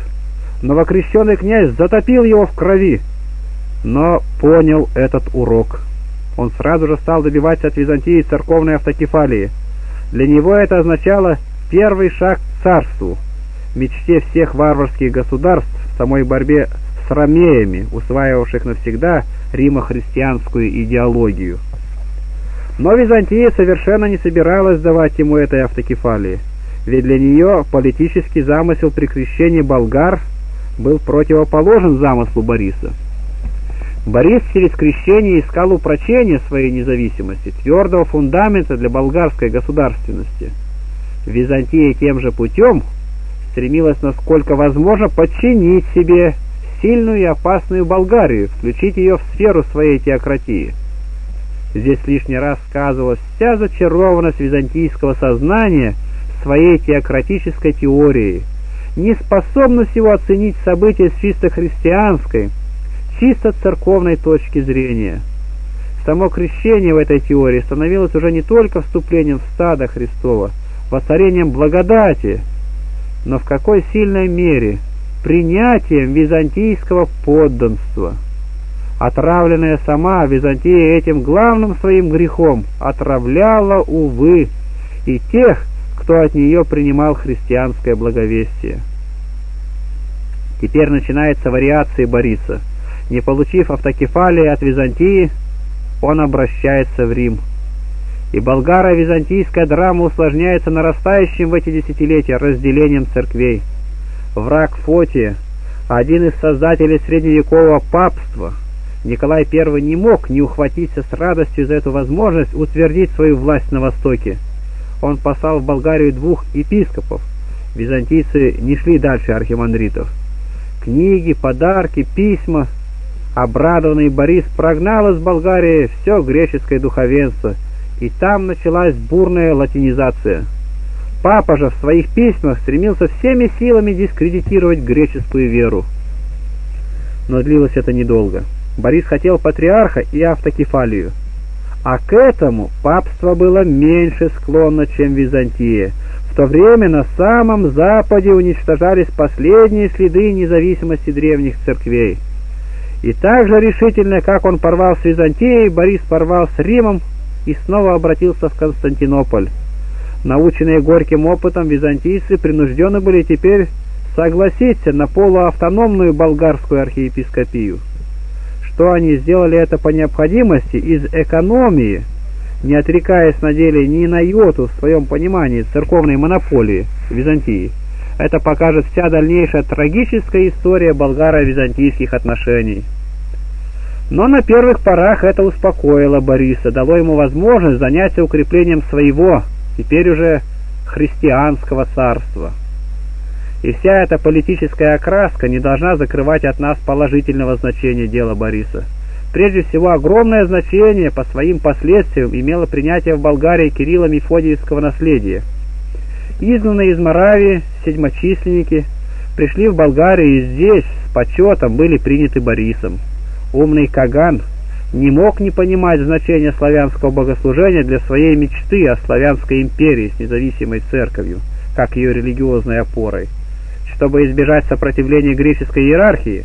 Новокрещенный князь затопил его в крови, но понял этот урок. Он сразу же стал добиваться от Византии церковной автокефалии. Для него это означало первый шаг к царству, мечте всех варварских государств в самой борьбе с ромеями, усваивавших навсегда римо-христианскую идеологию. Но Византия совершенно не собиралась давать ему этой автокефалии ведь для нее политический замысел при крещении болгар был противоположен замыслу Бориса. Борис через крещение искал упрочения своей независимости, твердого фундамента для болгарской государственности. Византия тем же путем стремилась, насколько возможно, подчинить себе сильную и опасную Болгарию, включить ее в сферу своей теократии. Здесь лишний раз сказывалась вся зачарованность византийского сознания – своей теократической теорией, неспособность его оценить события с чисто христианской, чисто церковной точки зрения. Само крещение в этой теории становилось уже не только вступлением в стадо Христова, воцарением благодати, но в какой сильной мере принятием византийского подданства. Отравленная сама Византия этим главным своим грехом отравляла, увы, и тех, кто от нее принимал христианское благовестие. Теперь начинается вариация Бориса. Не получив автокефалии от Византии, он обращается в Рим. и болгаро-византийская драма усложняется нарастающим в эти десятилетия разделением церквей. Враг Фотия, один из создателей средневекового папства, Николай I не мог не ухватиться с радостью за эту возможность утвердить свою власть на Востоке. Он послал в Болгарию двух епископов. Византийцы не шли дальше архимандритов. Книги, подарки, письма. Обрадованный Борис прогнал из Болгарии все греческое духовенство, и там началась бурная латинизация. Папа же в своих письмах стремился всеми силами дискредитировать греческую веру. Но длилось это недолго. Борис хотел патриарха и автокефалию. А к этому папство было меньше склонно, чем Византия. В то время на самом Западе уничтожались последние следы независимости древних церквей. И так же решительно, как он порвал с Византией, Борис порвал с Римом и снова обратился в Константинополь. Наученные горьким опытом, византийцы принуждены были теперь согласиться на полуавтономную болгарскую архиепископию. Что они сделали это по необходимости из экономии, не отрекаясь на деле ни на йоту в своем понимании церковной монополии Византии. Это покажет вся дальнейшая трагическая история болгаро-византийских отношений. Но на первых порах это успокоило Бориса, дало ему возможность заняться укреплением своего, теперь уже христианского царства. И вся эта политическая окраска не должна закрывать от нас положительного значения дела Бориса. Прежде всего, огромное значение по своим последствиям имело принятие в Болгарии Кирилла Мефодиевского наследия. Изгнанные из Моравии седьмочисленники пришли в Болгарию и здесь с почетом были приняты Борисом. Умный Каган не мог не понимать значения славянского богослужения для своей мечты о славянской империи с независимой церковью, как ее религиозной опорой. Чтобы избежать сопротивления греческой иерархии,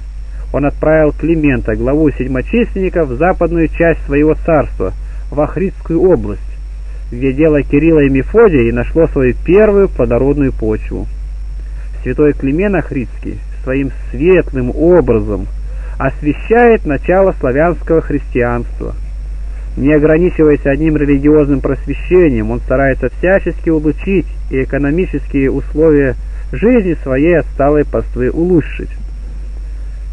он отправил Климента, главу седьмочисленников, в западную часть своего царства, в Ахридскую область, где дело Кирилла и Мефодия и нашло свою первую плодородную почву. Святой Климен Ахридский своим светлым образом освещает начало славянского христианства. Не ограничиваясь одним религиозным просвещением, он старается всячески улучшить и экономические условия жизни своей отсталой паствы улучшить.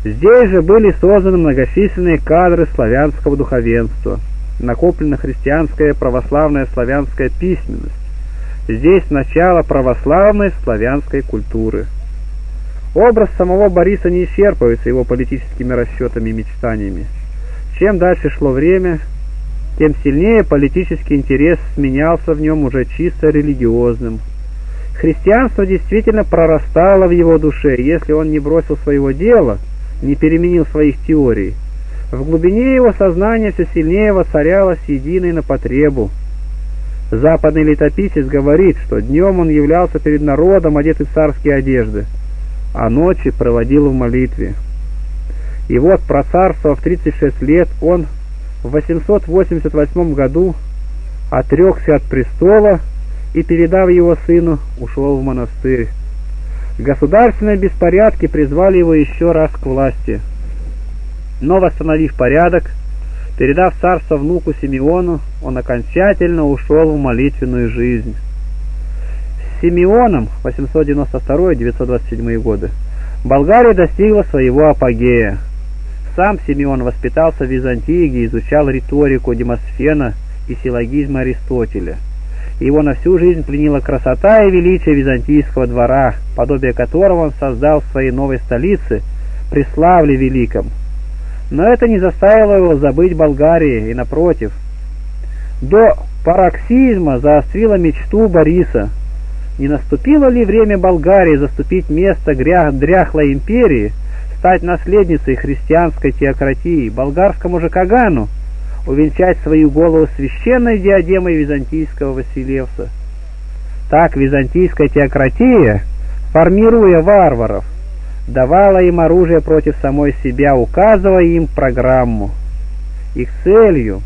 Здесь же были созданы многочисленные кадры славянского духовенства, накоплена христианская православная славянская письменность. Здесь начало православной славянской культуры. Образ самого Бориса не исчерпывается его политическими расчетами и мечтаниями. Чем дальше шло время, тем сильнее политический интерес сменялся в нем уже чисто религиозным. Христианство действительно прорастало в его душе, если он не бросил своего дела, не переменил своих теорий. В глубине его сознания все сильнее воцарялось единой на потребу. Западный летописец говорит, что днем он являлся перед народом, одетый в царские одежды, а ночи проводил в молитве. И вот, процарствовав 36 лет, он в 888 году отрекся от престола и, передав его сыну, ушел в монастырь. Государственные беспорядки призвали его еще раз к власти. Но, восстановив порядок, передав царство внуку Симеону, он окончательно ушел в молитвенную жизнь. Симеоном 892-927 годы Болгария достигла своего апогея. Сам Симеон воспитался в Византии, где изучал риторику Демосфена и силлогизм Аристотеля. Его на всю жизнь пленила красота и величие византийского двора, подобие которого он создал в своей новой столице, при Славле Великом. Но это не заставило его забыть Болгарии, и напротив. До пароксизма заострила мечту Бориса – не наступило ли время Болгарии заступить место дряхлой империи, стать наследницей христианской теократии, болгарскому же Кагану, увенчать свою голову священной диадемой византийского Василевса? Так византийская теократия, формируя варваров, давала им оружие против самой себя, указывая им программу. Их целью,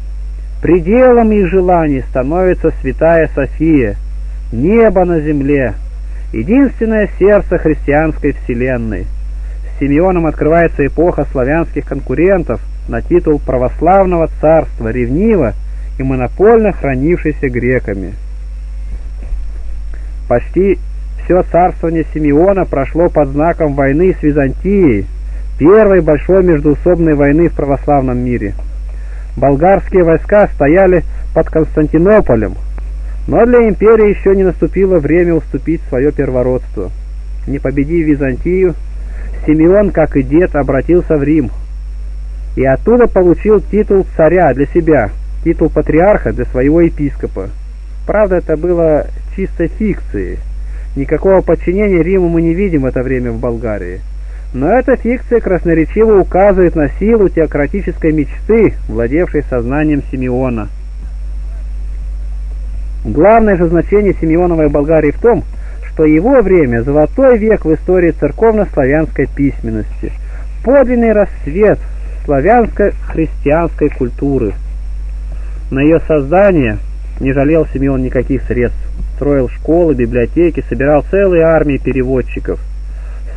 пределом их желаний становится святая София – небо на земле, единственное сердце христианской вселенной. С Симеоном открывается эпоха славянских конкурентов на титул православного царства, ревниво и монопольно хранившийся греками. Почти все царствование Симеона прошло под знаком войны с Византией, первой большой междуусобной войны в православном мире. Болгарские войска стояли под Константинополем, но для империи еще не наступило время уступить свое первородство. Не победив Византию, Симеон, как и дед, обратился в Рим и оттуда получил титул царя для себя, титул патриарха для своего епископа. Правда, это было чистой фикцией. Никакого подчинения Риму мы не видим в это время в Болгарии. Но эта фикция красноречиво указывает на силу теократической мечты, владевшей сознанием Симеона. Главное же значение Симеоновой Болгарии в том, что его время – золотой век в истории церковно-славянской письменности, подлинный рассвет славянско-христианской культуры. На ее создание не жалел Симеон никаких средств, строил школы, библиотеки, собирал целые армии переводчиков.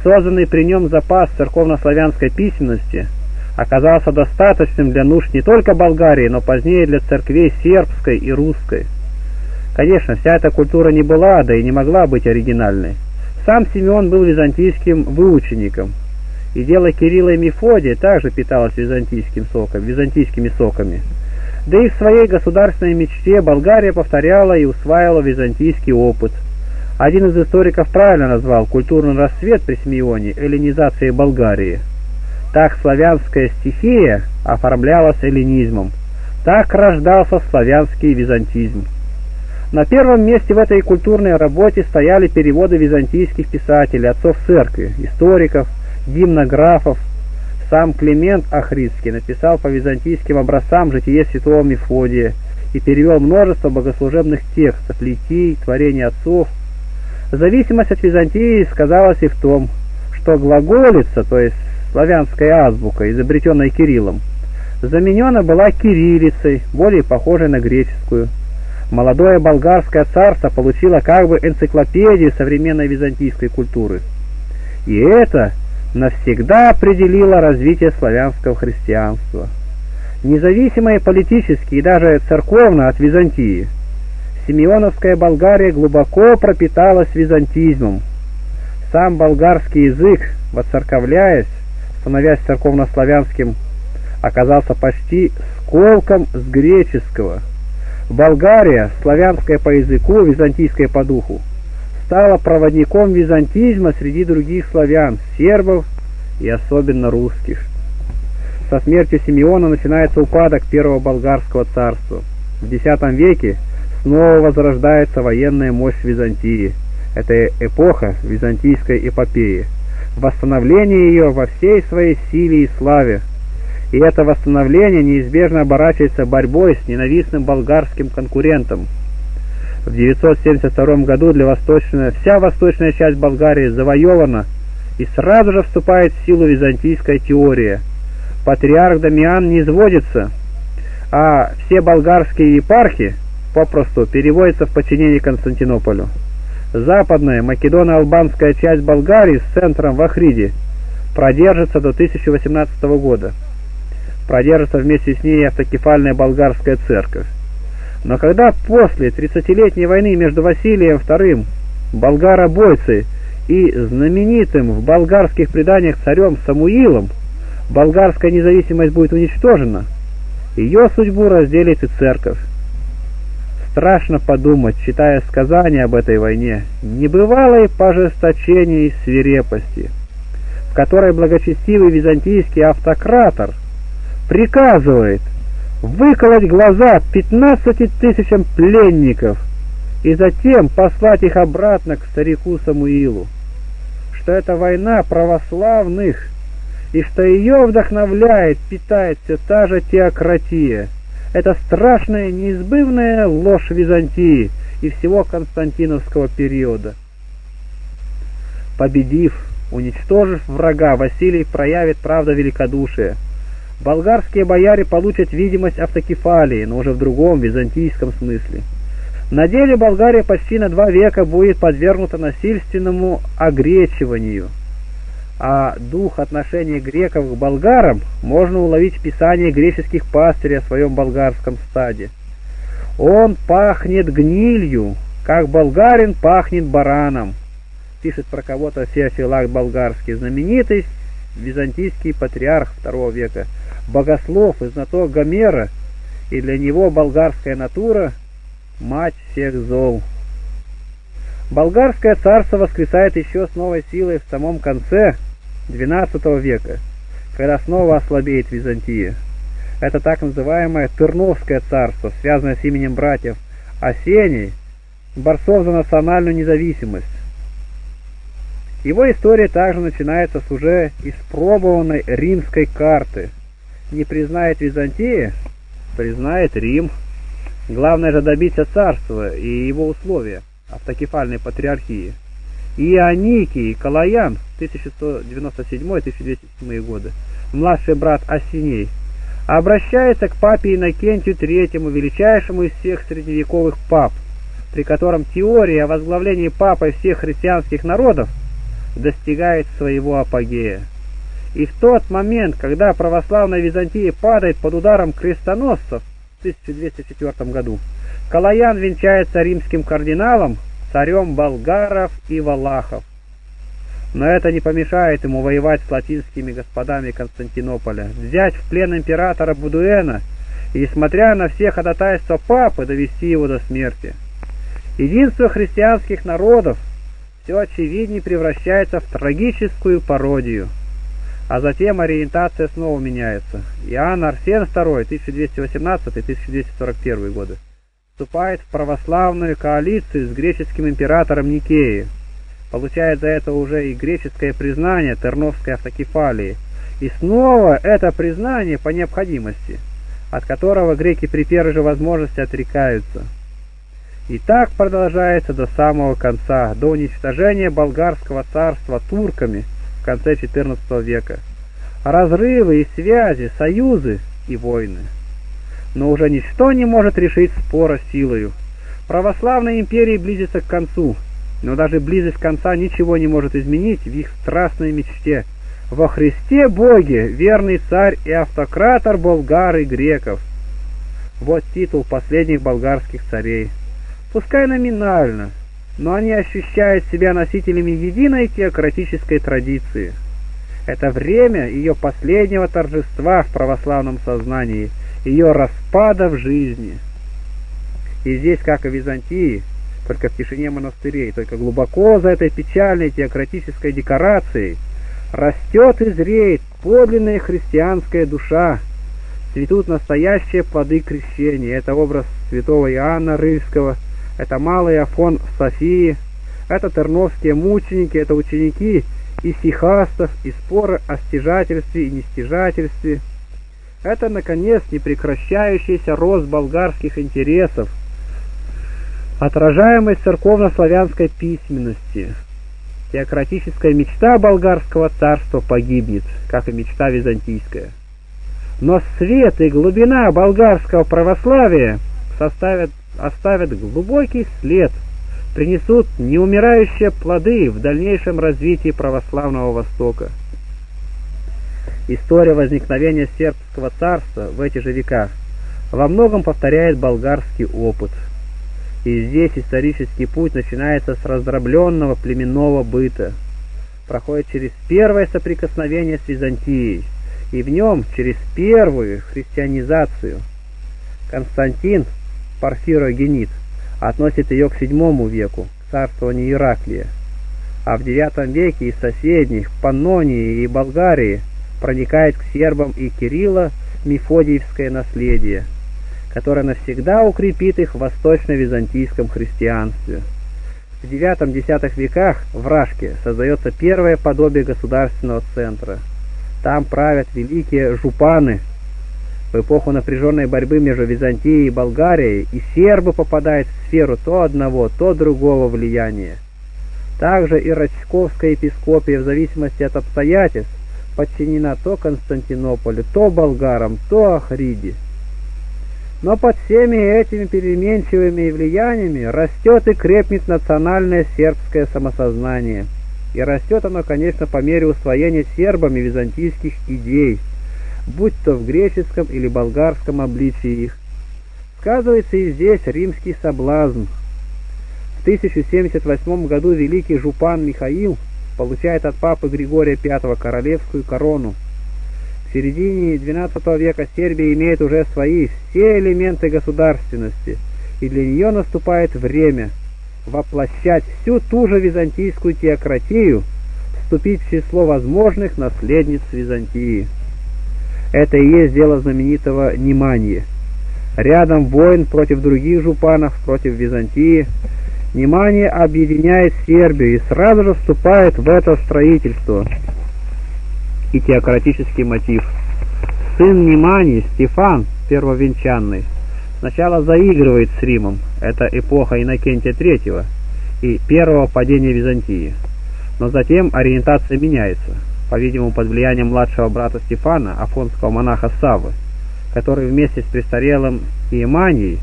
Созданный при нем запас церковно-славянской письменности оказался достаточным для нужд не только Болгарии, но позднее для церквей сербской и русской. Конечно, вся эта культура не была, да и не могла быть оригинальной. Сам Симеон был византийским выучеником, и дело Кирилла и Мефодия также питалось византийским соком, византийскими соками. Да и в своей государственной мечте Болгария повторяла и усваивала византийский опыт. Один из историков правильно назвал культурный рассвет при Симеоне эллинизацией Болгарии. Так славянская стихия оформлялась эллинизмом. Так рождался славянский византизм. На первом месте в этой культурной работе стояли переводы византийских писателей, отцов церкви, историков, гимнографов. Сам Климент Ахридский написал по византийским образцам житие святого Мефодия и перевел множество богослужебных текстов, литий, творений отцов. Зависимость от Византии сказалась и в том, что глаголица, то есть славянская азбука, изобретенная Кириллом, заменена была кириллицей, более похожей на греческую. Молодое болгарское царство получило как бы энциклопедию современной византийской культуры. И это навсегда определило развитие славянского христианства. Независимое политически и даже церковно от Византии, Симеоновская Болгария глубоко пропиталась византизмом. Сам болгарский язык, воцерковляясь, становясь церковнославянским, оказался почти сколком с греческого – Болгария, славянская по языку, византийская по духу, стала проводником византизма среди других славян, сербов и особенно русских. Со смертью Симеона начинается упадок первого болгарского царства. В X веке снова возрождается военная мощь Византии. Это эпоха византийской эпопеи. Восстановление ее во всей своей силе и славе, и это восстановление неизбежно оборачивается борьбой с ненавистным болгарским конкурентом. В 972 году для восточной, вся восточная часть Болгарии завоевана, и сразу же вступает в силу византийская теория. Патриарх Дамиан не изводится, а все болгарские епархи попросту переводятся в подчинение Константинополю. Западная македоно-албанская часть Болгарии с центром в Ахриде продержится до 1018 года продержится вместе с ней автокефальная болгарская церковь. Но когда после тридцатилетней войны между Василием II, болгаробойцей, и знаменитым в болгарских преданиях царем Самуилом, болгарская независимость будет уничтожена, ее судьбу разделит и церковь. Страшно подумать, читая сказания об этой войне, небывалой пожесточения и свирепости, в которой благочестивый византийский автократор приказывает выколоть глаза 15 тысячам пленников и затем послать их обратно к старику Самуилу, что это война православных, и что ее вдохновляет, питает все та же теократия. Это страшная неизбывная ложь Византии и всего Константиновского периода. Победив, уничтожив врага, Василий проявит правда великодушие – Болгарские бояре получат видимость автокефалии, но уже в другом, византийском смысле. На деле Болгария почти на два века будет подвергнута насильственному огречиванию, а дух отношения греков к болгарам можно уловить в писании греческих пастырей о своем болгарском стаде. Он пахнет гнилью, как болгарин пахнет бараном, пишет про кого-то Феофилак Болгарский, знаменитый византийский патриарх II века, богослов и знаток Гомера, и для него болгарская натура – мать всех зол. Болгарское царство воскресает еще с новой силой в самом конце XII века, когда снова ослабеет Византия. Это так называемое Тырновское царство, связанное с именем братьев Осений, борцов за национальную независимость. Его история также начинается с уже испробованной римской карты. Не признает Византия, признает Рим. Главное же добиться царства и его условия автокефальной патриархии. Ионикий Калаян 1197-1207 годы, младший брат Осиней, обращается к папе Иннокентию III, величайшему из всех средневековых пап, при котором теория о возглавлении папой всех христианских народов достигает своего апогея. И в тот момент, когда православная Византия падает под ударом крестоносцев в 1204 году, Калаян венчается римским кардиналом, царем болгаров и валахов. Но это не помешает ему воевать с латинскими господами Константинополя, взять в плен императора Будуэна и, несмотря на все ходатайства папы, довести его до смерти. Единство христианских народов все очевиднее превращается в трагическую пародию. А затем ориентация снова меняется. Иоанн Арсен II, 1218-1241 годы вступает в православную коалицию с греческим императором Никеи. Получает за это уже и греческое признание Терновской автокефалии. И снова это признание по необходимости, от которого греки при первой же возможности отрекаются. И так продолжается до самого конца, до уничтожения болгарского царства турками в конце XIV века. Разрывы и связи, союзы и войны но уже ничто не может решить спора силою. Православная империя близится к концу, но даже близость конца ничего не может изменить в их страстной мечте. Во Христе Боге верный царь и автократор болгар и греков. Вот титул последних болгарских царей. Пускай номинально, но они ощущают себя носителями единой теократической традиции. Это время ее последнего торжества в православном сознании – ее распада в жизни. И здесь, как и в Византии, только в тишине монастырей, только глубоко за этой печальной теократической декорацией растет и зреет подлинная христианская душа, цветут настоящие плоды крещения. Это образ святого Иоанна Рыльского, это малый Афон Софии, это терновские мученики, это ученики и сихастов, и споры о стяжательстве и нестяжательстве – это, наконец, непрекращающийся рост болгарских интересов, отражаемый церковно-славянской письменности. Теократическая мечта болгарского царства погибнет, как и мечта византийская. Но свет и глубина болгарского православия составят, оставят глубокий след, принесут неумирающие плоды в дальнейшем развитии православного Востока. История возникновения сербского царства в эти же века во многом повторяет болгарский опыт. И здесь исторический путь начинается с раздробленного племенного быта, проходит через первое соприкосновение с Византией, и в нем через первую христианизацию. Константин Парфирогенит относит ее к VII веку, к царствованию Ираклия, а в IX веке из соседних Паннонии и Болгарии – проникает к сербам и Кирилла мефодиевское наследие, которое навсегда укрепит их в восточно-византийском христианстве. В IX-X веках в Рашке создается первое подобие государственного центра. Там правят великие жупаны. В эпоху напряженной борьбы между Византией и Болгарией и сербы попадают в сферу то одного, то другого влияния. Также и Рачковская епископия в зависимости от обстоятельств подчинена то Константинополю, то болгарам, то Ахриде. Но под всеми этими переменчивыми влияниями растет и крепнет национальное сербское самосознание. И растет оно, конечно, по мере усвоения сербами византийских идей, будь то в греческом или болгарском обличии их. Сказывается и здесь римский соблазн. В 1078 году великий жупан Михаил получает от папы Григория V королевскую корону. В середине XII века Сербия имеет уже свои все элементы государственности, и для нее наступает время воплощать всю ту же византийскую теократию, вступить в число возможных наследниц Византии. Это и есть дело знаменитого Неманье. Рядом воин против других жупанов, против Византии. Немания объединяет Сербию и сразу же вступает в это строительство и теократический мотив. Сын Немании, Стефан, первовенчанный, сначала заигрывает с Римом, это эпоха Иннокентия III и первого падения Византии. Но затем ориентация меняется, по-видимому под влиянием младшего брата Стефана, афонского монаха Савы, который вместе с престарелым Иеманией,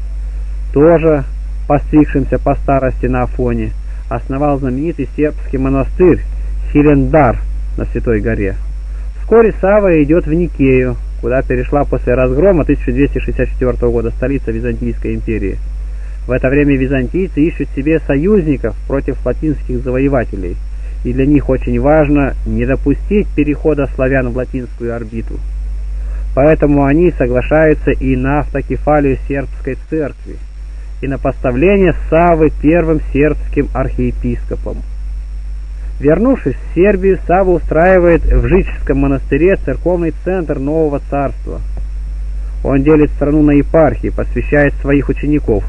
тоже постригшимся по старости на Афоне, основал знаменитый сербский монастырь Хилендар на Святой горе. Вскоре Сава идет в Никею, куда перешла после разгрома 1264 года столица Византийской империи. В это время византийцы ищут себе союзников против латинских завоевателей, и для них очень важно не допустить перехода славян в латинскую орбиту. Поэтому они соглашаются и на автокефалию сербской церкви, и на поставление Савы первым сербским архиепископом. Вернувшись в Сербию, Сава устраивает в Жичском монастыре церковный центр нового царства. Он делит страну на епархии, посвящает своих учеников.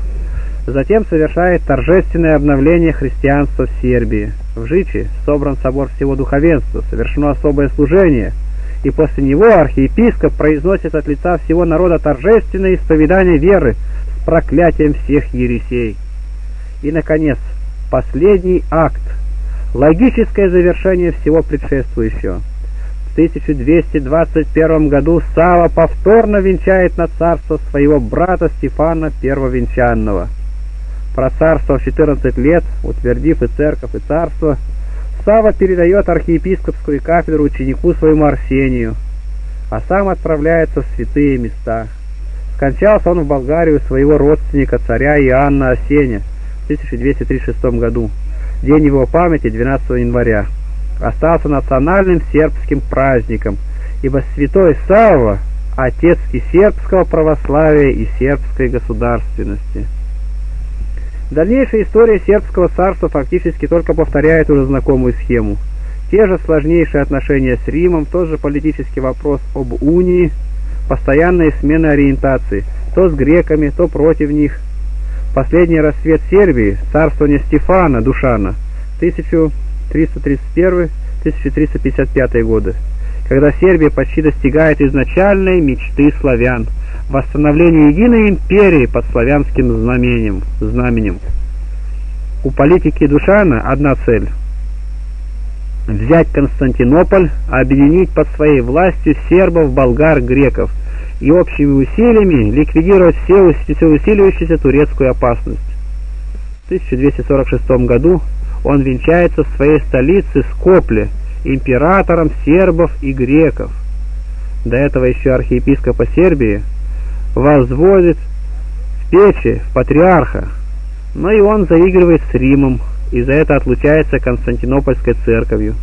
Затем совершает торжественное обновление христианства в Сербии. В Жичи собран собор всего духовенства, совершено особое служение – и после него архиепископ произносит от лица всего народа торжественное исповедание веры с проклятием всех ересей. И, наконец, последний акт, логическое завершение всего предшествующего. В 1221 году Сава повторно венчает на царство своего брата Стефана Первовенчанного. Процарствовав 14 лет, утвердив и церковь, и царство, Сава передает архиепископскую кафедру ученику своему Арсению, а сам отправляется в святые места. Скончался он в Болгарию своего родственника, царя Иоанна Осеня, в 1236 году. День его памяти 12 января. Остался национальным сербским праздником, ибо святой Савва – отец и сербского православия, и сербской государственности. Дальнейшая история сербского царства фактически только повторяет уже знакомую схему. Те же сложнейшие отношения с Римом, тот же политический вопрос об унии, постоянные смены ориентации, то с греками, то против них. Последний рассвет Сербии, царствование Стефана Душана, 1331-1355 годы, когда Сербия почти достигает изначальной мечты славян – восстановление единой империи под славянским знаменем. знаменем. У политики Душана одна цель – взять Константинополь, объединить под своей властью сербов, болгар, греков и общими усилиями ликвидировать все, все усиливающуюся турецкую опасность. В 1246 году он венчается в своей столице Скопле императором сербов и греков. До этого еще архиепископа Сербии – возводит в печи, в патриарха, но и он заигрывает с Римом, и за это отлучается Константинопольской церковью.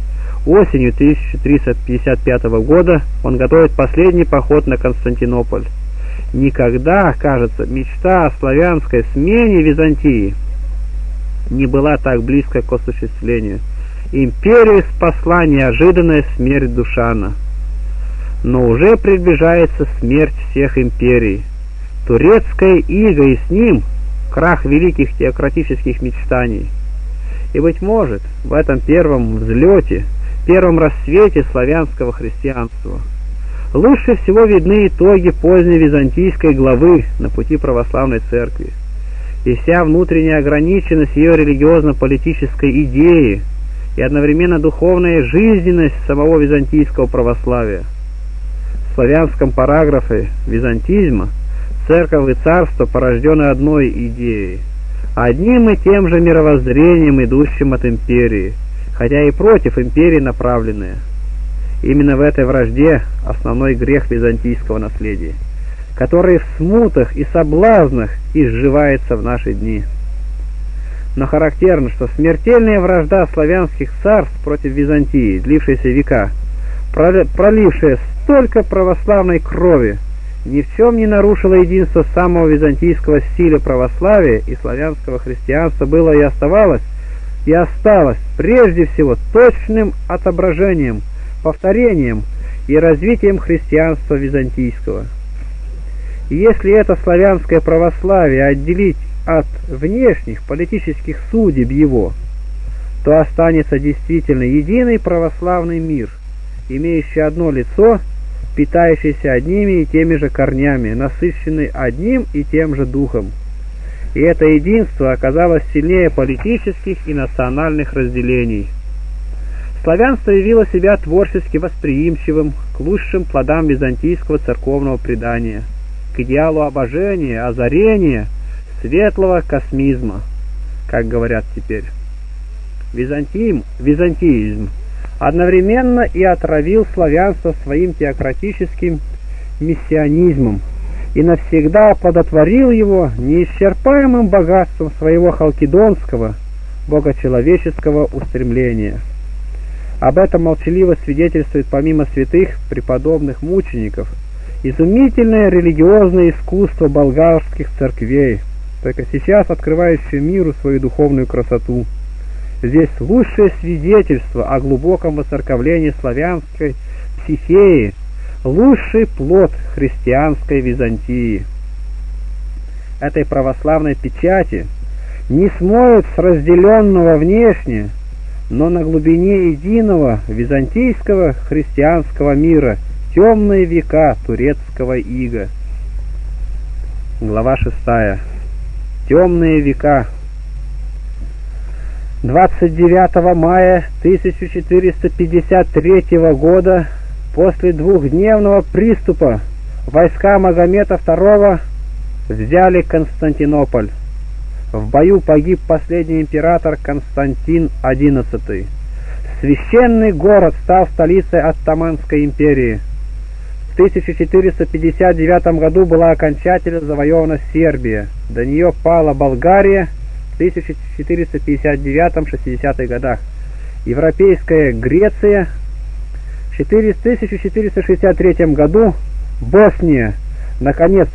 Осенью 1355 года он готовит последний поход на Константинополь. Никогда, кажется, мечта о славянской смене Византии не была так близко к осуществлению. Империю спасла неожиданная смерть Душана – но уже приближается смерть всех империй. Турецкая иго и с ним крах великих теократических мечтаний. И, быть может, в этом первом взлете, первом рассвете славянского христианства лучше всего видны итоги поздней византийской главы на пути православной церкви. И вся внутренняя ограниченность ее религиозно-политической идеи и одновременно духовная жизненность самого византийского православия – славянском параграфе византизма церковь и царство порождены одной идеей, одним и тем же мировоззрением, идущим от империи, хотя и против империи направленные. Именно в этой вражде основной грех византийского наследия. который в смутах и соблазнах изживается в наши дни. Но характерно, что смертельная вражда славянских царств против Византии, длившаяся века, пролившая столько православной крови, ни в чем не нарушила единство самого византийского стиля православия и славянского христианства было и оставалось, и осталось прежде всего точным отображением, повторением и развитием христианства византийского. И если это славянское православие отделить от внешних политических судеб его, то останется действительно единый православный мир, имеющий одно лицо, питающийся одними и теми же корнями, насыщенный одним и тем же духом. И это единство оказалось сильнее политических и национальных разделений. Славянство явило себя творчески восприимчивым к лучшим плодам византийского церковного предания – к идеалу обожения, озарения, светлого космизма, как говорят теперь. Византим, византиизм одновременно и отравил славянство своим теократическим миссионизмом и навсегда оплодотворил его неисчерпаемым богатством своего халкидонского, богочеловеческого устремления. Об этом молчаливо свидетельствует помимо святых преподобных мучеников – Изумительное религиозное искусство болгарских церквей, только сейчас открывающее миру свою духовную красоту. Здесь лучшее свидетельство о глубоком воцерковлении славянской психеи, лучший плод христианской Византии. Этой православной печати не смоют с разделенного внешне, но на глубине единого византийского христианского мира – Темные века турецкого ига. Глава 6. Темные века. 29 мая 1453 года после двухдневного приступа войска Магомета II взяли Константинополь. В бою погиб последний император Константин XI. Священный город стал столицей Оттоманской империи. В 1459 году была окончательно завоевана Сербия. До нее пала Болгария в 1459-60 годах. Европейская Греция в 1463 году, Босния, наконец,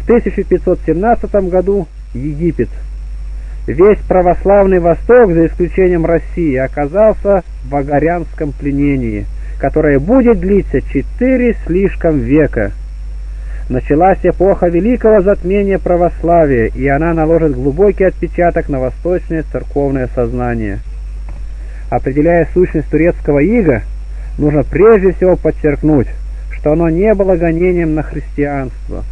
в 1517 году Египет. Весь православный Восток, за исключением России, оказался в Агарянском пленении – которая будет длиться четыре слишком века. Началась эпоха великого затмения православия, и она наложит глубокий отпечаток на восточное церковное сознание. Определяя сущность турецкого ига, нужно прежде всего подчеркнуть, что оно не было гонением на христианство.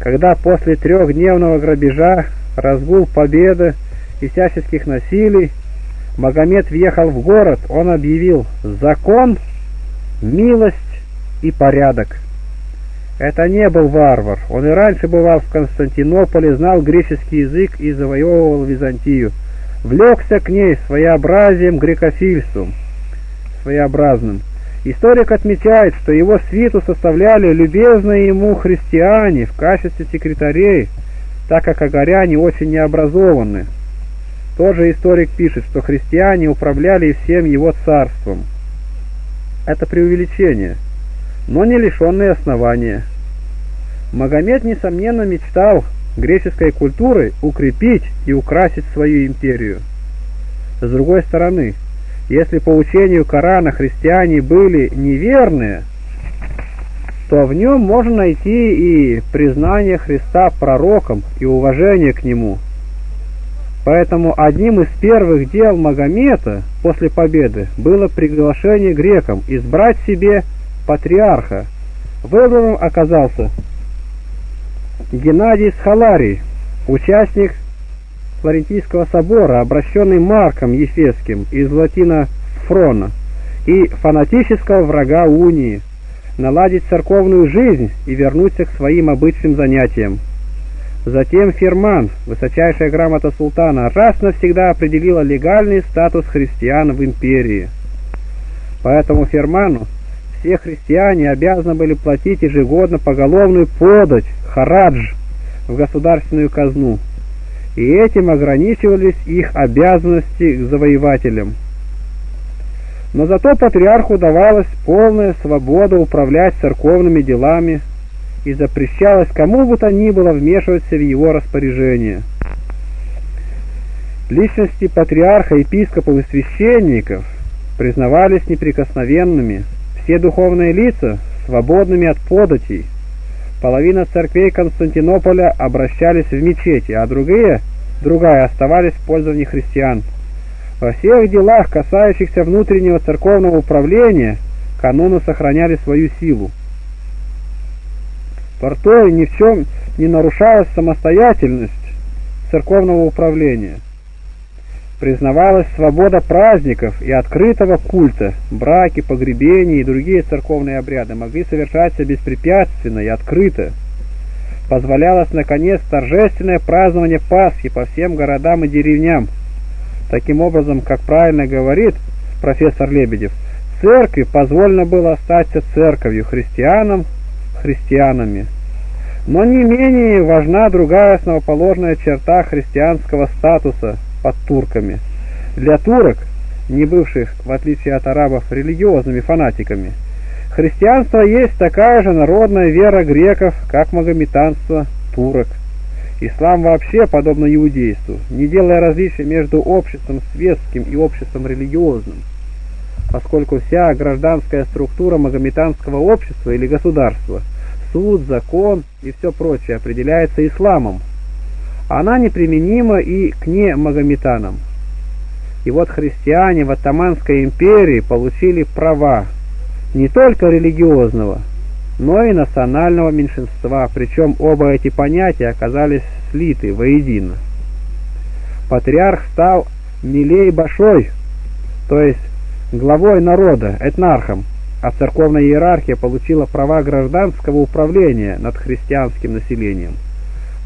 Когда после трехдневного грабежа, разгул победы и всяческих насилий, Магомед въехал в город, он объявил «Закон милость и порядок. Это не был варвар. Он и раньше бывал в Константинополе, знал греческий язык и завоевывал Византию. Влекся к ней своеобразием грекофильством, своеобразным. Историк отмечает, что его свиту составляли любезные ему христиане в качестве секретарей, так как агаряне очень необразованы. Тоже историк пишет, что христиане управляли всем его царством это преувеличение, но не лишенное основания. Магомед, несомненно, мечтал греческой культурой укрепить и украсить свою империю. С другой стороны, если по учению Корана христиане были неверные, то в нем можно найти и признание Христа пророком и уважение к нему – Поэтому одним из первых дел Магомета после победы было приглашение грекам избрать себе патриарха. Выбранным оказался Геннадий Схаларий, участник Флорентийского собора, обращенный Марком Ефесским из Латина Фрона и фанатического врага унии, наладить церковную жизнь и вернуться к своим обычным занятиям. Затем Ферман, высочайшая грамота султана, раз навсегда определила легальный статус христиан в империи. Поэтому Ферману все христиане обязаны были платить ежегодно поголовную подать, харадж, в государственную казну, и этим ограничивались их обязанности к завоевателям. Но зато патриарху давалась полная свобода управлять церковными делами и запрещалось кому бы то ни было вмешиваться в его распоряжение. Личности патриарха, епископов и священников признавались неприкосновенными, все духовные лица свободными от податей. Половина церквей Константинополя обращались в мечети, а другие, другая оставались в пользовании христиан. Во всех делах, касающихся внутреннего церковного управления, каноны сохраняли свою силу. Портой ни в чем не нарушалась самостоятельность церковного управления. Признавалась свобода праздников и открытого культа, браки, погребения и другие церковные обряды могли совершаться беспрепятственно и открыто. Позволялось, наконец, торжественное празднование Пасхи по всем городам и деревням, Таким образом, как правильно говорит профессор Лебедев, церкви позволено было остаться церковью, христианам – христианами. Но не менее важна другая основоположная черта христианского статуса под турками. Для турок, не бывших, в отличие от арабов, религиозными фанатиками, христианство есть такая же народная вера греков, как магометанство турок. Ислам вообще, подобно иудейству, не делая различия между обществом светским и обществом религиозным, поскольку вся гражданская структура магометанского общества или государства, суд, закон и все прочее определяется исламом, она неприменима и к немагометанам. И вот христиане в Оттоманской империи получили права не только религиозного, но и национального меньшинства, причем оба эти понятия оказались слиты воедино. Патриарх стал Милей Башой, то есть главой народа, этнархом, а церковная иерархия получила права гражданского управления над христианским населением.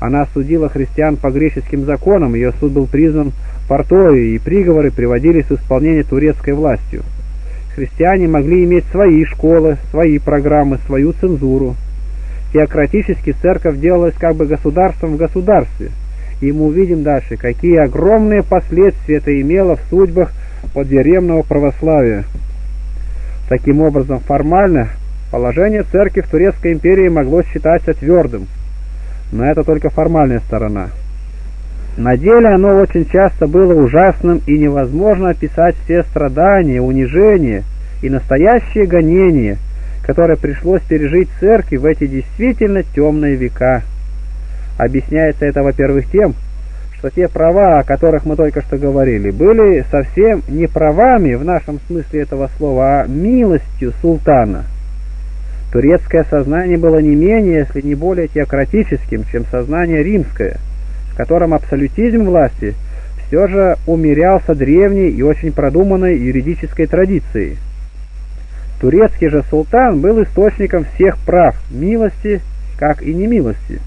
Она судила христиан по греческим законам, ее суд был признан портою, и приговоры приводились в исполнение турецкой властью христиане могли иметь свои школы, свои программы, свою цензуру. Теократически церковь делалась как бы государством в государстве. И мы увидим дальше, какие огромные последствия это имело в судьбах подъеремного православия. Таким образом, формально положение церкви в Турецкой империи могло считаться твердым. Но это только формальная сторона. На деле оно очень часто было ужасным и невозможно описать все страдания, унижения и настоящие гонения, которые пришлось пережить церкви в эти действительно темные века. Объясняется это, во-первых, тем, что те права, о которых мы только что говорили, были совсем не правами в нашем смысле этого слова, а милостью султана. Турецкое сознание было не менее, если не более теократическим, чем сознание римское – в котором абсолютизм власти все же умерялся древней и очень продуманной юридической традицией. Турецкий же султан был источником всех прав, милости, как и немилости,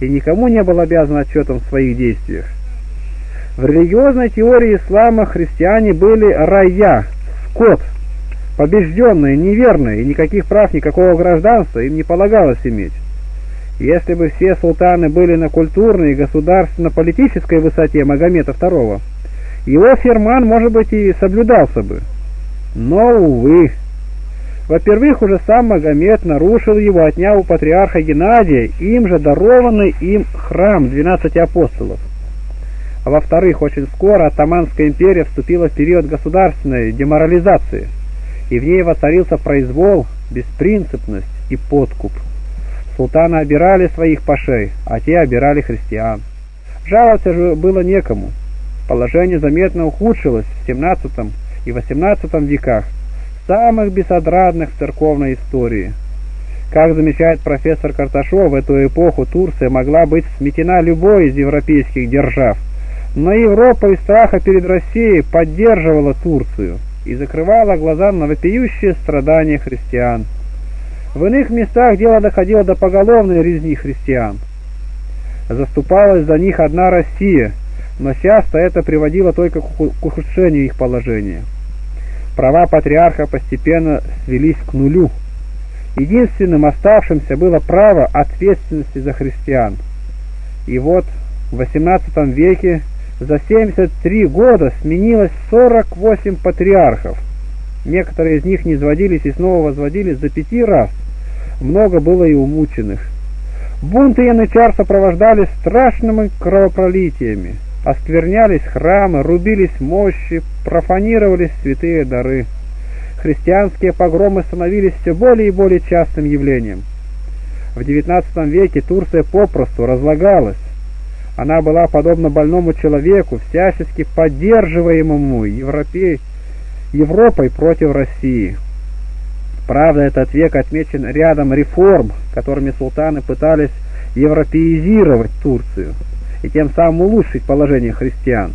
и никому не был обязан отчетом в своих действиях. В религиозной теории ислама христиане были рая, скот, побежденные, неверные, и никаких прав, никакого гражданства им не полагалось иметь. Если бы все султаны были на культурной и государственно-политической высоте Магомета II, его ферман, может быть, и соблюдался бы. Но, увы. Во-первых, уже сам Магомед нарушил его, отняв у патриарха Геннадия им же дарованный им храм 12 апостолов. А во-вторых, очень скоро Оттоманская империя вступила в период государственной деморализации, и в ней воцарился произвол, беспринципность и подкуп. Султаны обирали своих пашей, а те обирали христиан. Жаловаться же было некому. Положение заметно ухудшилось в 17 и 18 веках, самых бесотрадных в церковной истории. Как замечает профессор Карташов, в эту эпоху Турция могла быть сметена любой из европейских держав, но Европа из страха перед Россией поддерживала Турцию и закрывала глаза на вопиющие страдания христиан. В иных местах дело доходило до поголовной резни христиан. Заступалась за них одна Россия, но часто это приводило только к ухудшению их положения. Права патриарха постепенно свелись к нулю, Единственным оставшимся было право ответственности за христиан. И вот в XVIII веке за 73 года сменилось 48 патриархов. Некоторые из них не изводились и снова возводились до пяти раз. Много было и умученных. Бунты янычар сопровождались страшными кровопролитиями. Осквернялись храмы, рубились мощи, профанировались святые дары. Христианские погромы становились все более и более частым явлением. В XIX веке Турция попросту разлагалась. Она была подобна больному человеку, всячески поддерживаемому Европе... Европой против России. Правда, этот век отмечен рядом реформ, которыми султаны пытались европеизировать Турцию и тем самым улучшить положение христиан.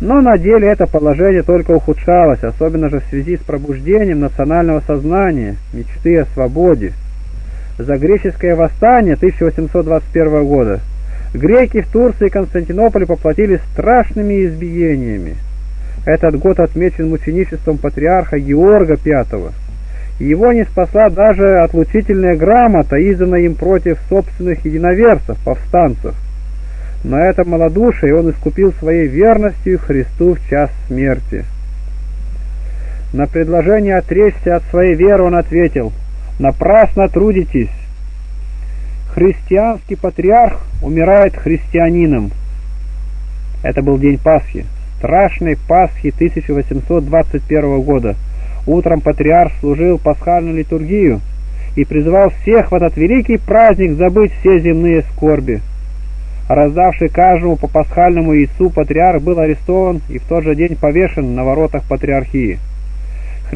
Но на деле это положение только ухудшалось, особенно же в связи с пробуждением национального сознания, мечты о свободе. За греческое восстание 1821 года греки в Турции и Константинополе поплатились страшными избиениями. Этот год отмечен мученичеством патриарха Георга V. Его не спасла даже отлучительная грамота, изданная им против собственных единоверцев, повстанцев. Но это малодушие он искупил своей верностью Христу в час смерти. На предложение отречься от своей веры он ответил, «Напрасно трудитесь. Христианский патриарх умирает христианином». Это был день Пасхи, страшной Пасхи 1821 года. Утром патриарх служил пасхальную литургию и призывал всех в этот великий праздник забыть все земные скорби. Раздавший каждому по пасхальному яйцу патриарх был арестован и в тот же день повешен на воротах патриархии.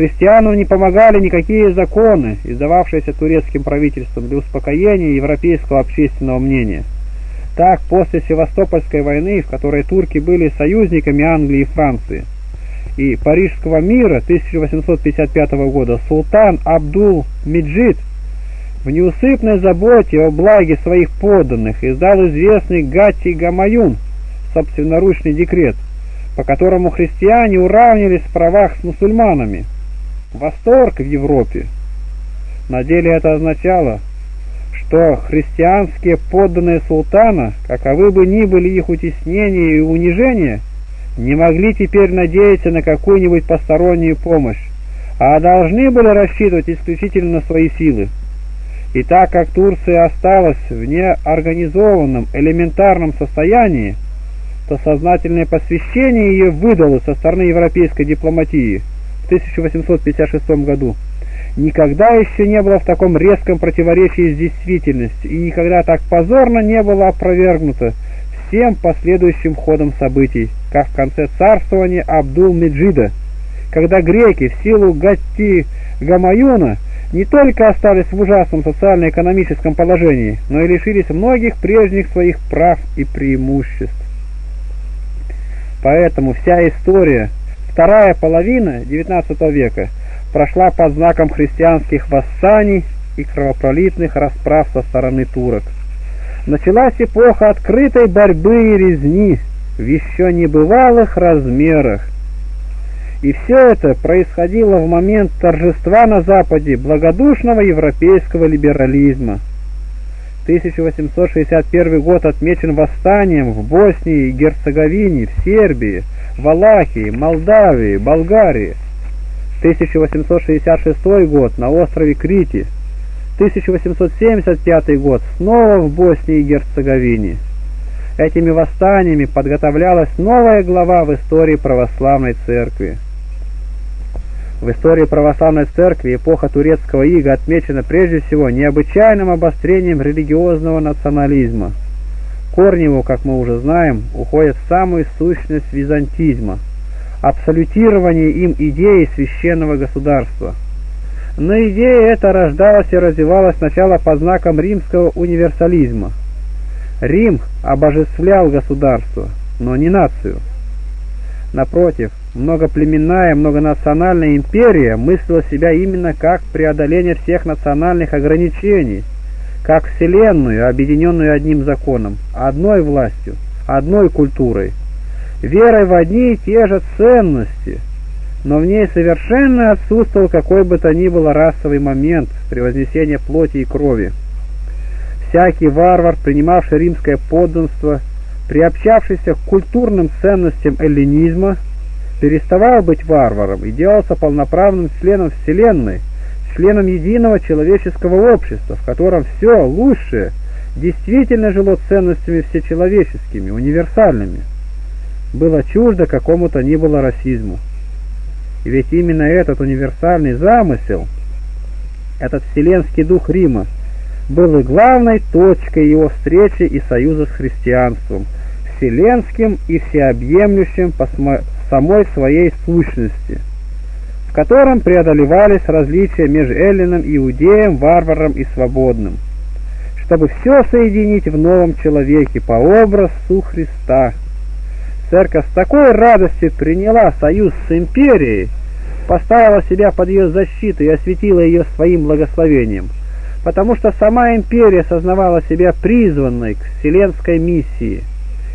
Христианам не помогали никакие законы, издававшиеся турецким правительством для успокоения европейского общественного мнения. Так, после Севастопольской войны, в которой турки были союзниками Англии и Франции, и Парижского мира 1855 года, султан Абдул-Меджид в неусыпной заботе о благе своих подданных издал известный Гатти Гамаюн, собственноручный декрет, по которому христиане уравнивались в правах с мусульманами. Восторг в Европе. На деле это означало, что христианские подданные султана, каковы бы ни были их утеснения и унижения, не могли теперь надеяться на какую-нибудь постороннюю помощь, а должны были рассчитывать исключительно на свои силы. И так как Турция осталась в неорганизованном элементарном состоянии, то сознательное посвящение ее выдало со стороны европейской дипломатии 1856 году никогда еще не было в таком резком противоречии с действительностью и никогда так позорно не было опровергнуто всем последующим ходом событий, как в конце царствования Абдул-Меджида, когда греки в силу Гатти Гамаюна не только остались в ужасном социально-экономическом положении, но и лишились многих прежних своих прав и преимуществ. Поэтому вся история, вторая половина XIX века, прошла под знаком христианских восстаний и кровопролитных расправ со стороны турок. Началась эпоха открытой борьбы и резни в еще небывалых размерах, и все это происходило в момент торжества на Западе благодушного европейского либерализма. 1861 год отмечен восстанием в Боснии и Герцеговине, в Сербии, Валахии, Молдавии, Болгарии. 1866 год на острове Крите. 1875 год снова в Боснии и Герцеговине. Этими восстаниями подготовлялась новая глава в истории православной церкви. В истории православной церкви эпоха турецкого ига отмечена прежде всего необычайным обострением религиозного национализма. Корни его, как мы уже знаем, уходят в самую сущность византизма, абсолютирование им идеи священного государства. Но идея эта рождалась и развивалась сначала под знаком римского универсализма. Рим обожествлял государство, но не нацию. Напротив, многоплеменная, многонациональная империя мыслила себя именно как преодоление всех национальных ограничений, как вселенную, объединенную одним законом, одной властью, одной культурой, верой в одни и те же ценности, но в ней совершенно отсутствовал какой бы то ни было расовый момент превознесения плоти и крови. Всякий варвар, принимавший римское подданство, приобщавшийся к культурным ценностям эллинизма, переставал быть варваром и делался полноправным членом Вселенной, членом единого человеческого общества, в котором все лучшее действительно жило ценностями всечеловеческими, универсальными. Было чуждо какому-то ни было расизму. И ведь именно этот универсальный замысел, этот вселенский дух Рима, был и главной точкой его встречи и союза с христианством, вселенским и всеобъемлющим по самой своей сущности, в котором преодолевались различия между эллином, иудеем, варваром и свободным, чтобы все соединить в новом человеке по образу Христа. Церковь с такой радостью приняла союз с империей, поставила себя под ее защиту и осветила ее своим благословением – потому что сама империя сознавала себя призванной к вселенской миссии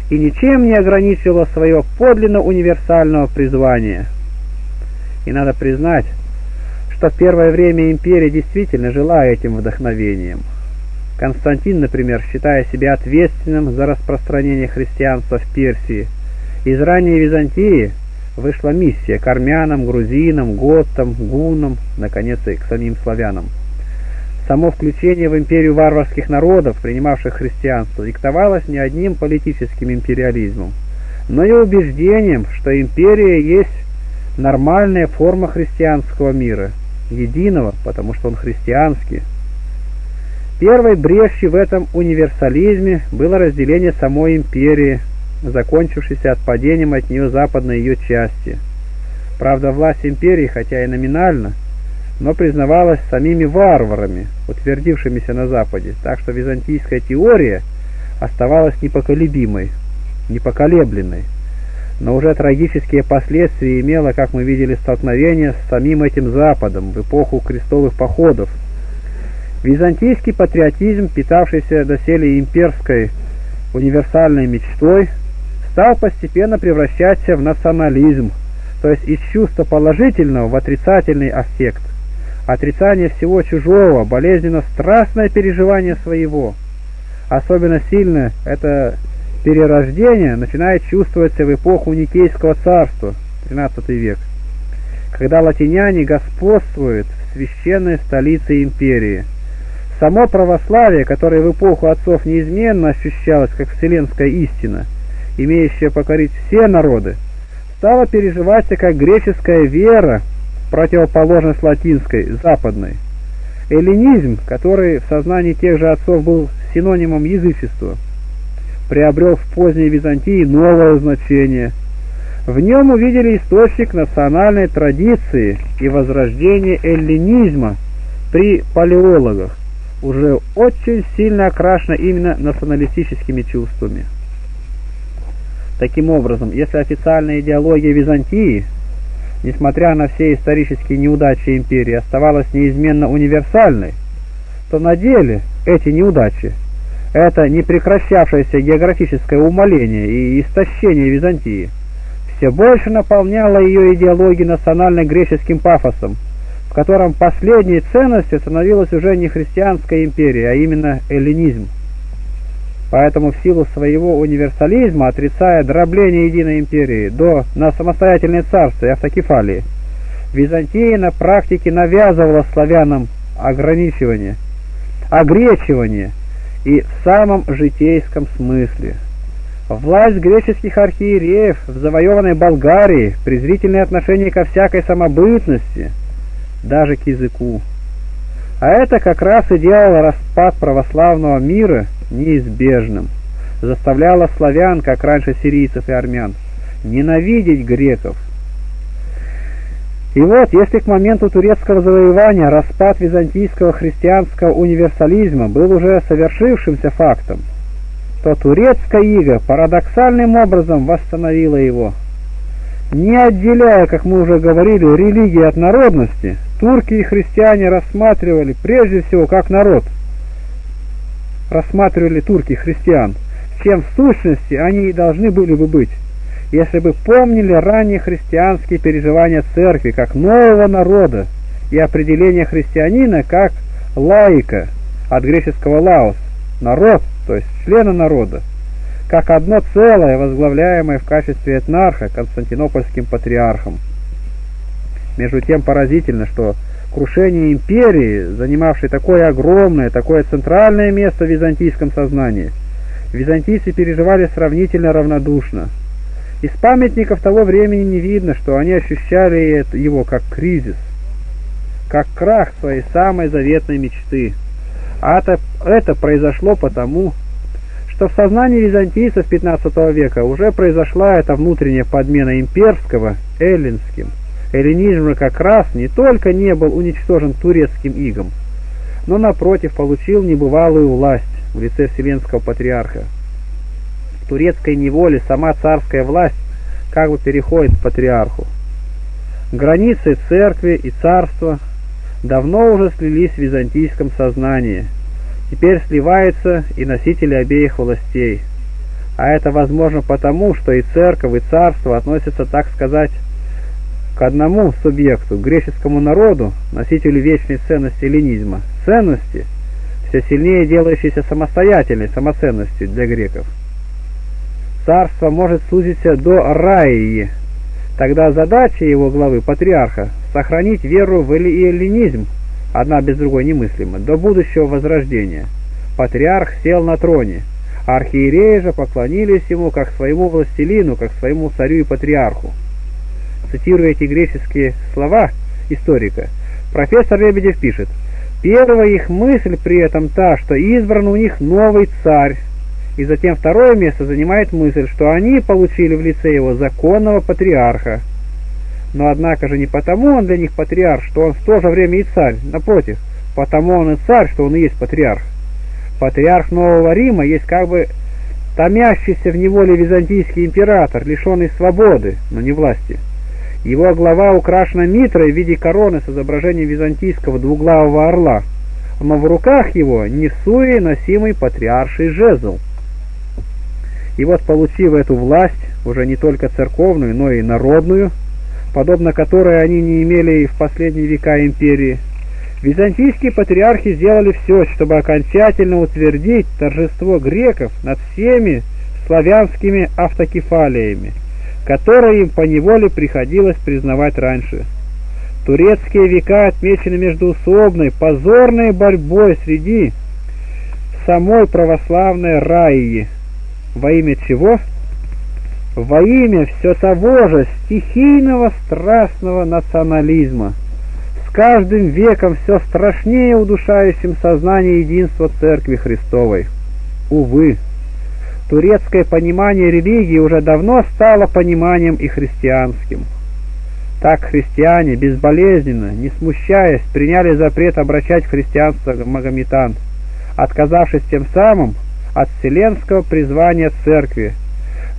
и ничем не ограничивала своего подлинно универсального призвания. И надо признать, что первое время империя действительно жила этим вдохновением. Константин, например, считая себя ответственным за распространение христианства в Персии, из ранней Византии вышла миссия к армянам, грузинам, готам, гунам, наконец и к самим славянам. Само включение в империю варварских народов, принимавших христианство, диктовалось не одним политическим империализмом, но и убеждением, что империя есть нормальная форма христианского мира, единого, потому что он христианский. Первой брешью в этом универсализме было разделение самой империи, закончившееся отпадением от нее западной ее части. Правда, власть империи, хотя и номинально – но признавалась самими варварами, утвердившимися на Западе, так что византийская теория оставалась непоколебимой, непоколебленной, но уже трагические последствия имело, как мы видели, столкновение с самим этим Западом в эпоху крестовых походов. Византийский патриотизм, питавшийся доселе имперской универсальной мечтой, стал постепенно превращаться в национализм, то есть из чувства положительного в отрицательный аффект отрицание всего чужого, болезненно страстное переживание своего. Особенно сильно это перерождение начинает чувствоваться в эпоху Никейского царства, 13 век, когда латиняне господствуют в священной столице империи. Само православие, которое в эпоху отцов неизменно ощущалось как вселенская истина, имеющая покорить все народы, стало переживаться как греческая вера, противоположность латинской, западной. Эллинизм, который в сознании тех же отцов был синонимом язычества, приобрел в поздней Византии новое значение. В нем увидели источник национальной традиции и возрождение эллинизма при палеологах, уже очень сильно окрашено именно националистическими чувствами. Таким образом, если официальная идеология Византии несмотря на все исторические неудачи империи, оставалась неизменно универсальной, то на деле эти неудачи, это непрекращавшееся географическое умоление и истощение Византии, все больше наполняло ее идеологию национально-греческим пафосом, в котором последней ценностью становилась уже не христианская империя, а именно эллинизм. Поэтому в силу своего универсализма, отрицая дробление единой империи до на самостоятельное царство и автокефалии, Византия на практике навязывала славянам ограничивание, огречивание и в самом житейском смысле. Власть греческих архиереев в завоеванной Болгарии, презрительное отношение ко всякой самобытности, даже к языку. А это как раз и делало распад православного мира неизбежным, заставляло славян, как раньше сирийцев и армян, ненавидеть греков. И вот, если к моменту турецкого завоевания распад византийского христианского универсализма был уже совершившимся фактом, то турецкая ига парадоксальным образом восстановила его. Не отделяя, как мы уже говорили, религии от народности, турки и христиане рассматривали прежде всего как народ – рассматривали турки христиан, чем в сущности они и должны были бы быть. Если бы помнили ранние христианские переживания церкви как нового народа и определение христианина как лаика от греческого лаос, народ, то есть члена народа, как одно целое, возглавляемое в качестве этнарха Константинопольским патриархом. Между тем поразительно, что крушение империи, занимавшей такое огромное, такое центральное место в византийском сознании, византийцы переживали сравнительно равнодушно. Из памятников того времени не видно, что они ощущали его как кризис, как крах своей самой заветной мечты. А это, это произошло потому, что в сознании византийцев XV века уже произошла эта внутренняя подмена имперского эллинским. Эллинизм как раз не только не был уничтожен турецким игом, но напротив получил небывалую власть в лице Вселенского Патриарха. Турецкой неволе сама царская власть как бы переходит к Патриарху. Границы церкви и царства давно уже слились в византийском сознании. Теперь сливаются и носители обеих властей. А это возможно потому, что и церковь, и царство относятся, так сказать, к одному субъекту, греческому народу, носителю вечной ценности эллинизма. Ценности, все сильнее делающиеся самостоятельной самоценностью для греков. Царство может сузиться до раи, Тогда задача его главы, патриарха, сохранить веру в эллинизм, одна без другой немыслима, до будущего возрождения. Патриарх сел на троне, а архиереи же поклонились ему как своему властелину, как своему царю и патриарху. Цитируя эти греческие слова историка, профессор Лебедев пишет, «Первая их мысль при этом та, что избран у них новый царь, и затем второе место занимает мысль, что они получили в лице его законного патриарха. Но однако же не потому он для них патриарх, что он в то же время и царь, напротив, потому он и царь, что он и есть патриарх. Патриарх Нового Рима есть как бы томящийся в неволе византийский император, лишенный свободы, но не власти. Его глава украшена митрой в виде короны с изображением византийского двуглавого орла, но в руках его несуя носимый патриарший жезл. И вот получив эту власть, уже не только церковную, но и народную, подобно которой они не имели и в последние века империи, византийские патриархи сделали все, чтобы окончательно утвердить торжество греков над всеми славянскими автокефалиями, которые им поневоле приходилось признавать раньше. Турецкие века отмечены междуусобной, позорной борьбой среди самой православной Раи, во имя чего? Во имя все того же стихийного страстного национализма, с каждым веком все страшнее удушающим сознание единства Церкви Христовой. Увы, турецкое понимание религии уже давно стало пониманием и христианским. Так христиане безболезненно, не смущаясь, приняли запрет обращать в христианство магометан, отказавшись тем самым от вселенского призвания церкви,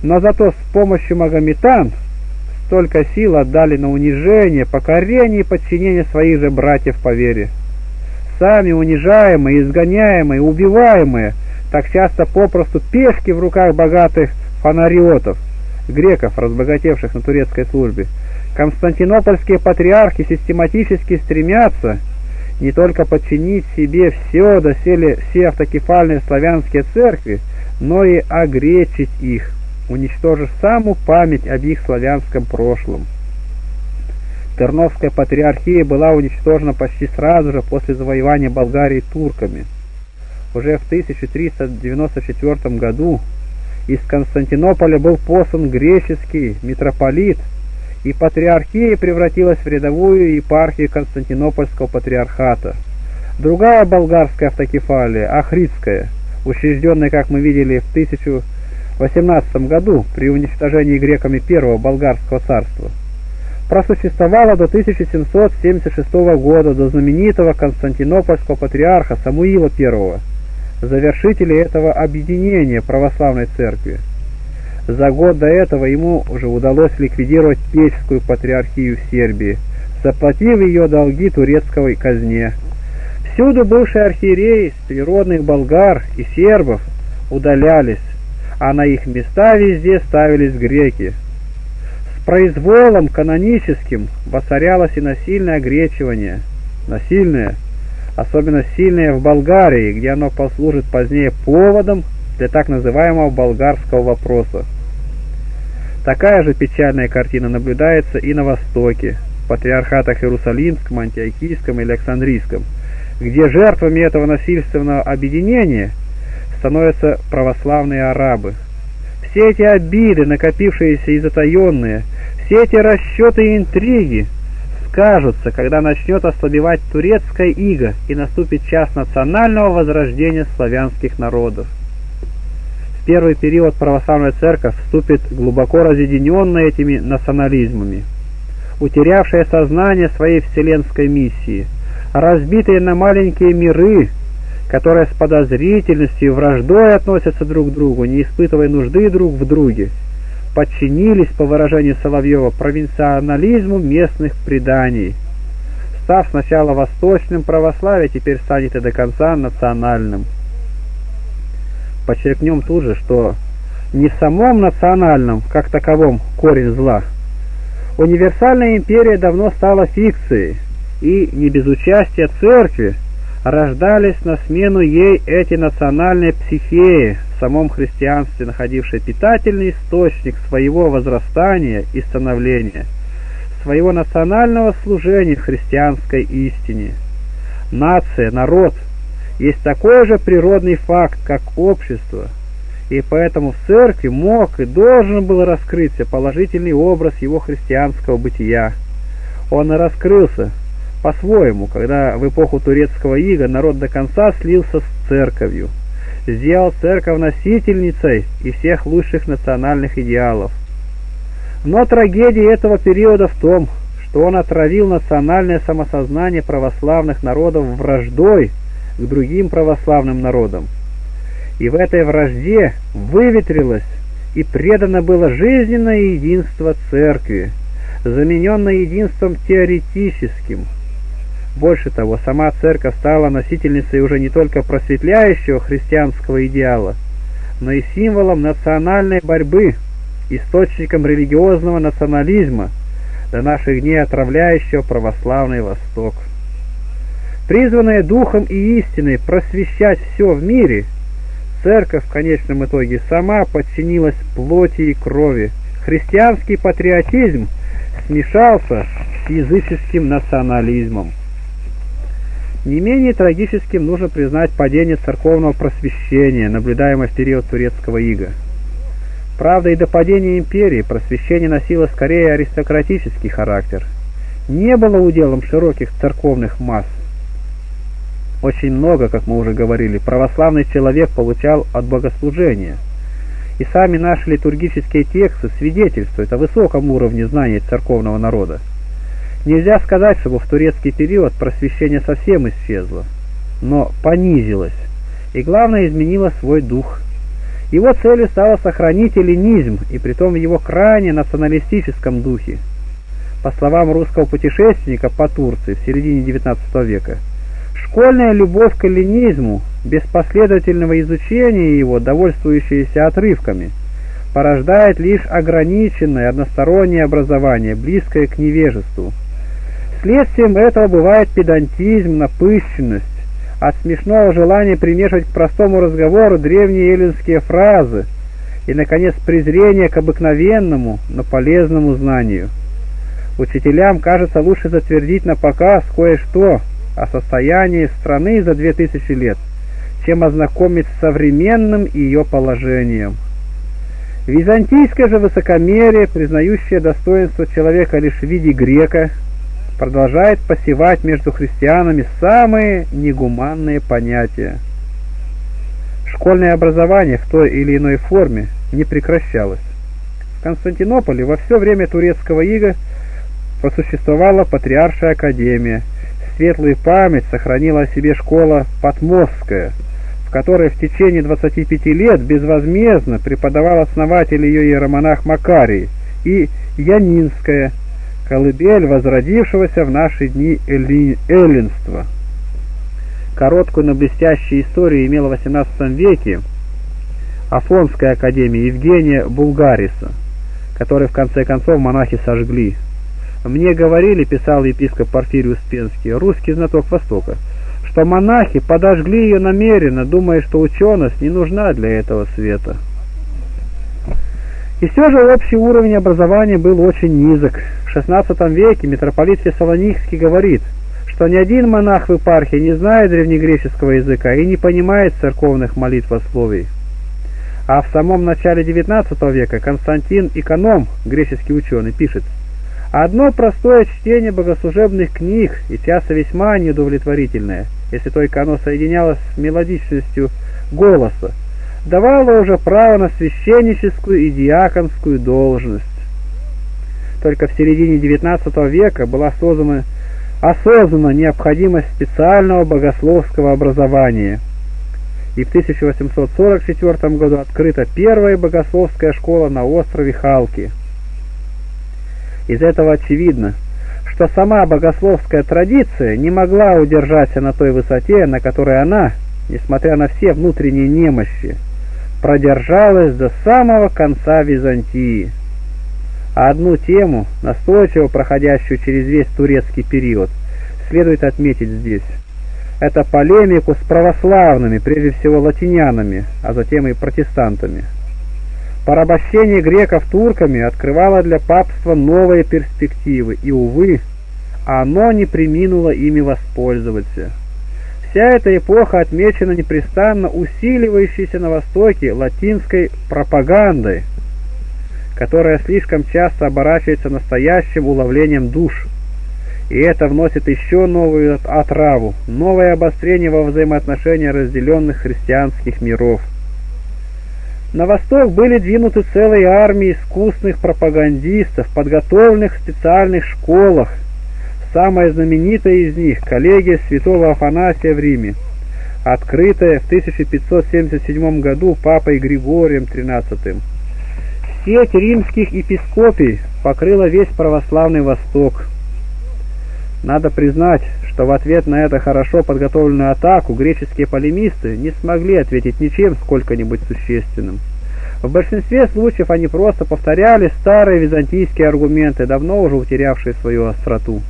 но зато с помощью магометан столько сил отдали на унижение, покорение и подчинение своих же братьев по вере. Сами унижаемые, изгоняемые, убиваемые, так часто попросту пешки в руках богатых фонариотов, греков, разбогатевших на турецкой службе, константинопольские патриархи систематически стремятся не только подчинить себе все доселе все автокефальные славянские церкви, но и огречить их, уничтожив саму память об их славянском прошлом. Терновская патриархия была уничтожена почти сразу же после завоевания Болгарии турками. Уже в 1394 году из Константинополя был послан греческий митрополит и патриархия превратилась в рядовую епархию Константинопольского патриархата. Другая болгарская автокефалия, Ахридская, учрежденная, как мы видели, в 1018 году при уничтожении греками первого болгарского царства, просуществовала до 1776 года, до знаменитого Константинопольского патриарха Самуила I, завершителя этого объединения православной церкви. За год до этого ему уже удалось ликвидировать Печскую патриархию в Сербии, заплатив ее долги турецкой казне. Всюду бывшие архиереи с природных болгар и сербов удалялись, а на их места везде ставились греки. произволом каноническим воцарялось и насильное огречивание, насильное, особенно сильное в Болгарии, где оно послужит позднее поводом для так называемого болгарского вопроса. Такая же печальная картина наблюдается и на Востоке, в патриархатах Иерусалимском, Антиохийском и Александрийском, где жертвами этого насильственного объединения становятся православные арабы. Все эти обиды, накопившиеся и затаенные, все эти расчеты и интриги скажутся, когда начнет ослабевать турецкая ига и наступит час национального возрождения славянских народов первый период православная церковь вступит глубоко разъединенная этими национализмами, утерявшая сознание своей вселенской миссии, разбитые на маленькие миры, которые с подозрительностью и враждой относятся друг к другу, не испытывая нужды друг в друге, подчинились, по выражению Соловьева, провинционализму местных преданий. Став сначала восточным, православие теперь станет и до конца национальным. Подчеркнем тут же, что не в самом национальном, как таковом, корень зла. Универсальная империя давно стала фикцией, и не без участия церкви рождались на смену ей эти национальные психеи, в самом христианстве находившие питательный источник своего возрастания и становления, своего национального служения христианской истине. Нация, народ – есть такой же природный факт, как общество, и поэтому в церкви мог и должен был раскрыться положительный образ его христианского бытия. Он и раскрылся по-своему, когда в эпоху турецкого ига народ до конца слился с церковью, сделал церковь носительницей и всех лучших национальных идеалов. Но трагедия этого периода в том, что он отравил национальное самосознание православных народов враждой к другим православным народам. И в этой вражде выветрилось и предано было жизненное единство Церкви, замененное единством теоретическим. Больше того, сама Церковь стала носительницей уже не только просветляющего христианского идеала, но и символом национальной борьбы, источником религиозного национализма, до наших дней отравляющего православный Восток призванная духом и истиной просвещать все в мире, церковь в конечном итоге сама подчинилась плоти и крови. Христианский патриотизм смешался с языческим национализмом. Не менее трагическим нужно признать падение церковного просвещения, наблюдаемое в период турецкого ига. Правда, и до падения империи просвещение носило скорее аристократический характер. Не было уделом широких церковных масс, очень много, как мы уже говорили, православный человек получал от богослужения. И сами наши литургические тексты свидетельствуют о высоком уровне знаний церковного народа. Нельзя сказать, чтобы в турецкий период просвещение совсем исчезло, но понизилось, и главное изменило свой дух. Его целью стало сохранить эллинизм, и притом в его крайне националистическом духе. По словам русского путешественника по Турции в середине XIX века, Школьная любовь к эллинизму, без последовательного изучения его, довольствующаяся отрывками, порождает лишь ограниченное одностороннее образование, близкое к невежеству. Следствием этого бывает педантизм, напыщенность, от смешного желания примешивать к простому разговору древние эллинские фразы и, наконец, презрение к обыкновенному, но полезному знанию. Учителям кажется лучше затвердить на показ кое-что, о состоянии страны за две тысячи лет, чем ознакомить с современным ее положением. Византийское же высокомерие, признающее достоинство человека лишь в виде грека, продолжает посевать между христианами самые негуманные понятия. Школьное образование в той или иной форме не прекращалось. В Константинополе во все время турецкого ига просуществовала Патриаршая академия – светлую память сохранила о себе школа Потмосская, в которой в течение 25 лет безвозмездно преподавал основатель ее иеромонах Макарий, и Янинская, колыбель возродившегося в наши дни элли... эллинства. Короткую, но блестящую историю имела в XVIII веке Афонская академия Евгения Булгариса, который в конце концов монахи сожгли. Мне говорили, писал епископ Порфирий Успенский, русский знаток Востока, что монахи подожгли ее намеренно, думая, что ученость не нужна для этого света. И все же общий уровень образования был очень низок. В XVI веке митрополит Фессалоникский говорит, что ни один монах в епархии не знает древнегреческого языка и не понимает церковных молитвословий. А в самом начале XIX века Константин Эконом, греческий ученый, пишет, «Одно простое чтение богослужебных книг, и часто весьма неудовлетворительное, если только оно соединялось с мелодичностью голоса, давало уже право на священническую и диаконскую должность. Только в середине XIX века была создана осознана необходимость специального богословского образования – и в 1844 году открыта первая богословская школа на острове Халки. Из этого очевидно, что сама богословская традиция не могла удержаться на той высоте, на которой она, несмотря на все внутренние немощи, продержалась до самого конца Византии. А одну тему, настойчиво проходящую через весь турецкий период, следует отметить здесь это полемику с православными, прежде всего латинянами, а затем и протестантами. Порабощение греков турками открывало для папства новые перспективы, и, увы, оно не приминуло ими воспользоваться. Вся эта эпоха отмечена непрестанно усиливающейся на Востоке латинской пропагандой, которая слишком часто оборачивается настоящим уловлением душ – и это вносит еще новую отраву, новое обострение во взаимоотношения разделенных христианских миров. На восток были двинуты целые армии искусных пропагандистов, подготовленных в специальных школах. Самая знаменитая из них – коллегия святого Афанасия в Риме, открытая в 1577 году папой Григорием XIII. Сеть римских епископий покрыла весь православный Восток – надо признать, что в ответ на эту хорошо подготовленную атаку греческие полемисты не смогли ответить ничем сколько-нибудь существенным. В большинстве случаев они просто повторяли старые византийские аргументы, давно уже утерявшие свою остроту.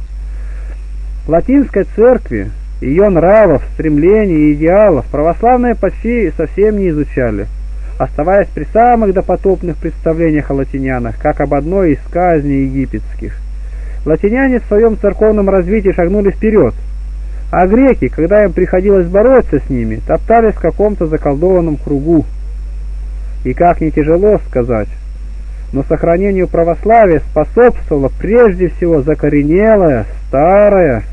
Латинской церкви, ее нравов, стремлений и идеалов православные почти совсем не изучали, оставаясь при самых допотопных представлениях о латинянах, как об одной из казней египетских. Латиняне в своем церковном развитии шагнули вперед, а греки, когда им приходилось бороться с ними, топтались в каком-то заколдованном кругу. И как не тяжело сказать, но сохранению православия способствовала прежде всего закоренелая, старая,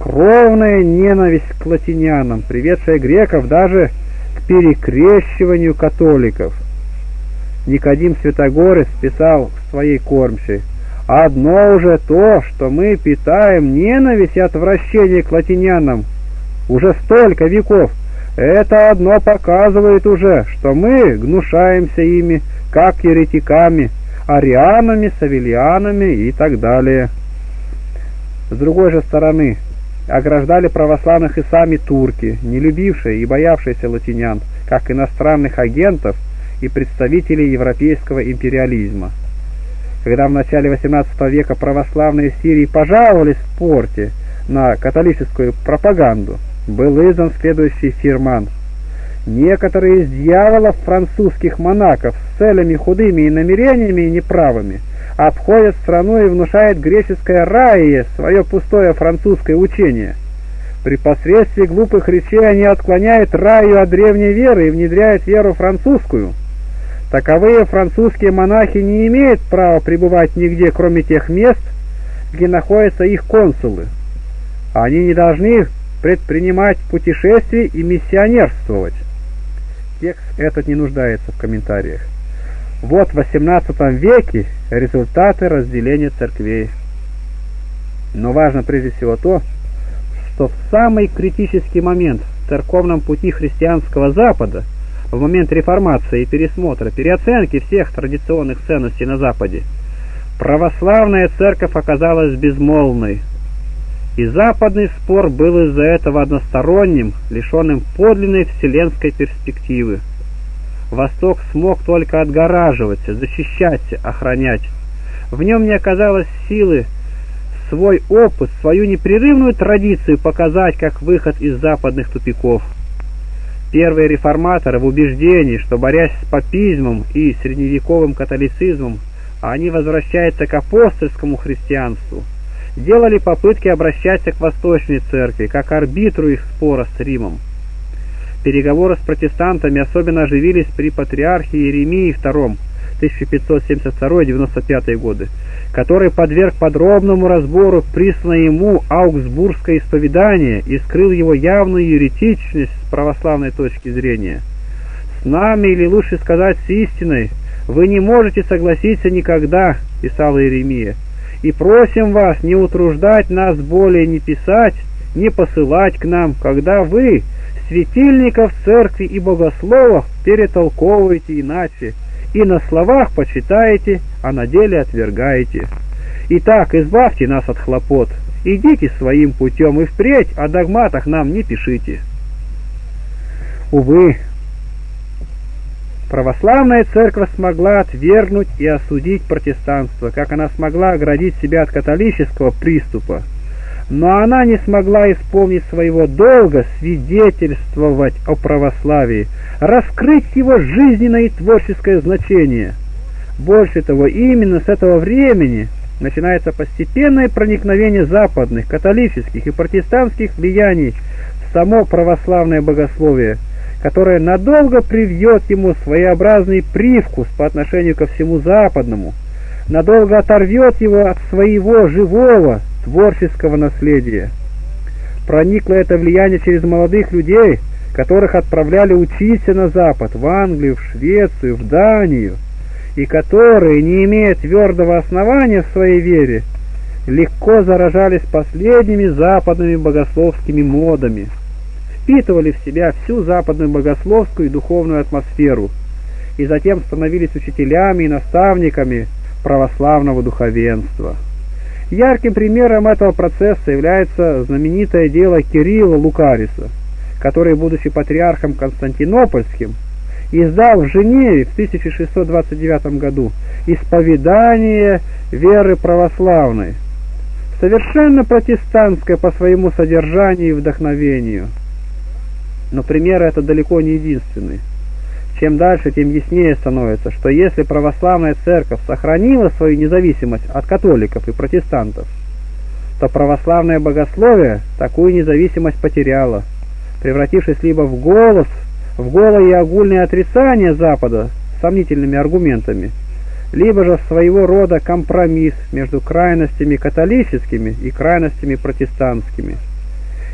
кровная ненависть к латинянам, приведшая греков даже к перекрещиванию католиков. Никодим Святогорец писал в своей кормчей – Одно уже то, что мы питаем ненависть и отвращение к латинянам уже столько веков, это одно показывает уже, что мы гнушаемся ими, как еретиками, арианами, савильянами и так далее. С другой же стороны, ограждали православных и сами турки, не любившие и боявшиеся латинян, как иностранных агентов и представителей европейского империализма. Когда в начале XVIII века православные Сирии пожаловались в порте на католическую пропаганду, был издан следующий фирман. Некоторые из дьяволов французских монаков с целями худыми и намерениями неправыми обходят страну и внушают греческое рае свое пустое французское учение. При посредстве глупых речей они отклоняют раю от древней веры и внедряют веру французскую – Таковые французские монахи не имеют права пребывать нигде, кроме тех мест, где находятся их консулы. Они не должны предпринимать путешествий и миссионерствовать. Текст этот не нуждается в комментариях. Вот в XVIII веке результаты разделения церквей. Но важно прежде всего то, что в самый критический момент в церковном пути христианского Запада – в момент реформации и пересмотра, переоценки всех традиционных ценностей на Западе, православная церковь оказалась безмолвной, и западный спор был из-за этого односторонним, лишенным подлинной вселенской перспективы. Восток смог только отгораживаться, защищаться, охранять. В нем не оказалось силы свой опыт, свою непрерывную традицию показать как выход из западных тупиков. Первые реформаторы в убеждении, что борясь с папизмом и средневековым католицизмом, они возвращаются к апостольскому христианству, делали попытки обращаться к Восточной Церкви, как арбитру их спора с Римом. Переговоры с протестантами особенно оживились при патриархе Иеремии II 1572-95 годы, который подверг подробному разбору присланное ему аугсбургское исповедание и скрыл его явную еретичность с православной точки зрения. «С нами, или лучше сказать, с истиной, вы не можете согласиться никогда», — писал Иеремия, «и просим вас не утруждать нас более не писать, не посылать к нам, когда вы, светильников церкви и богословов, перетолковываете иначе, и на словах почитаете, а на деле отвергаете. Итак, избавьте нас от хлопот, идите своим путем и впредь о догматах нам не пишите. Увы, православная церковь смогла отвергнуть и осудить протестанство, как она смогла оградить себя от католического приступа, но она не смогла исполнить своего долга свидетельствовать о православии, раскрыть его жизненное и творческое значение. Больше того, именно с этого времени начинается постепенное проникновение западных, католических и протестантских влияний в само православное богословие, которое надолго привьет ему своеобразный привкус по отношению ко всему западному, надолго оторвет его от своего живого, творческого наследия. Проникло это влияние через молодых людей, которых отправляли учиться на Запад, в Англию, в Швецию, в Данию, и которые, не имея твердого основания в своей вере, легко заражались последними западными богословскими модами, впитывали в себя всю западную богословскую и духовную атмосферу, и затем становились учителями и наставниками православного духовенства. Ярким примером этого процесса является знаменитое дело Кирилла Лукариса, который, будучи патриархом Константинопольским, издал в Женеве в 1629 году «Исповедание веры православной», совершенно протестантское по своему содержанию и вдохновению. Но пример это далеко не единственный. Чем дальше, тем яснее становится, что если православная церковь сохранила свою независимость от католиков и протестантов, то православное богословие такую независимость потеряло, превратившись либо в голос, в голое и огульное отрицание Запада сомнительными аргументами, либо же своего рода компромисс между крайностями католическими и крайностями протестантскими.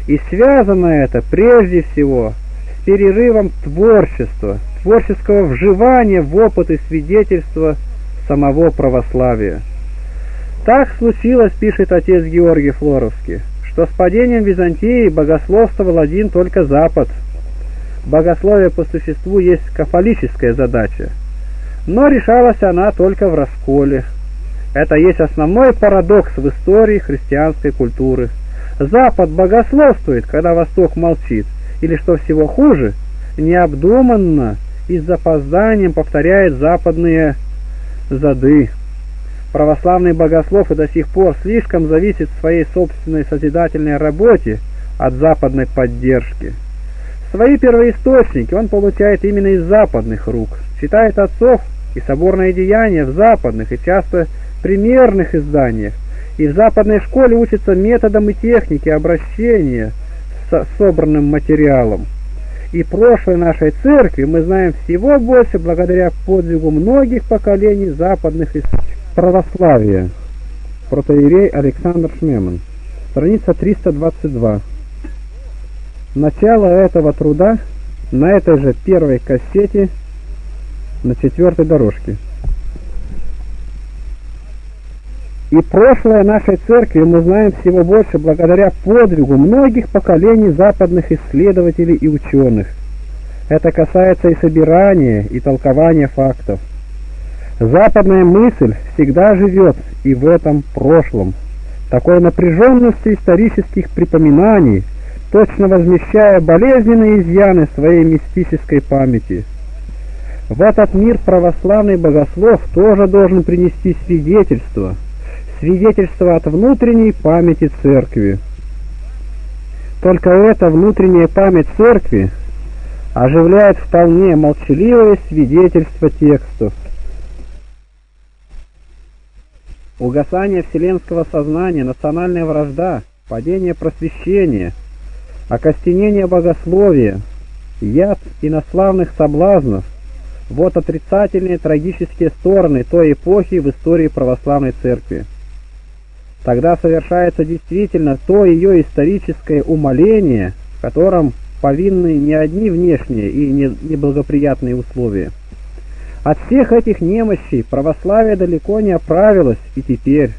И связано это прежде всего с перерывом творчества – творческого вживания в опыт и свидетельства самого православия. Так случилось, пишет отец Георгий Флоровский, что с падением Византии богословствовал один только Запад. Богословие по существу есть кафолическая задача, но решалась она только в расколе. Это есть основной парадокс в истории христианской культуры. Запад богословствует, когда Восток молчит, или, что всего хуже, необдуманно и с запозданием повторяет западные зады. Православный богослов и до сих пор слишком зависит в своей собственной созидательной работе от западной поддержки. Свои первоисточники он получает именно из западных рук, читает отцов и соборные деяния в западных и часто примерных изданиях, и в западной школе учится методам и технике обращения с собранным материалом и прошлой нашей церкви мы знаем всего больше благодаря подвигу многих поколений западных из православия. Протоиерей Александр Шмеман. Страница 322. Начало этого труда на этой же первой кассете на четвертой дорожке. И прошлое нашей церкви мы знаем всего больше благодаря подвигу многих поколений западных исследователей и ученых. Это касается и собирания, и толкования фактов. Западная мысль всегда живет и в этом прошлом. Такой напряженности исторических припоминаний, точно возмещая болезненные изъяны своей мистической памяти. В этот мир православный богослов тоже должен принести свидетельство, свидетельство от внутренней памяти церкви. Только эта внутренняя память церкви оживляет вполне молчаливое свидетельство текстов. Угасание вселенского сознания, национальная вражда, падение просвещения, окостенение богословия, яд инославных соблазнов – вот отрицательные трагические стороны той эпохи в истории православной церкви. Тогда совершается действительно то ее историческое умоление, в котором повинны не одни внешние и неблагоприятные условия. От всех этих немощей православие далеко не оправилось и теперь.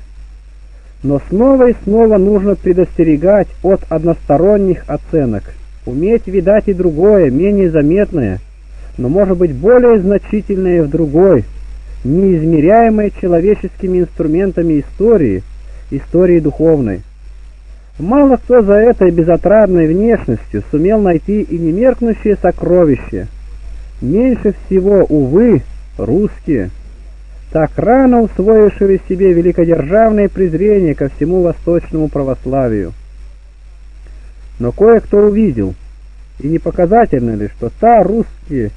Но снова и снова нужно предостерегать от односторонних оценок, уметь видать и другое, менее заметное, но может быть более значительное в другой, неизмеряемой человеческими инструментами истории, истории духовной. Мало кто за этой безотрадной внешностью сумел найти и немеркнущее сокровище. Меньше всего, увы, русские, так рано усвоившие себе великодержавное презрение ко всему восточному православию. Но кое-кто увидел, и не показательно ли, что та русские,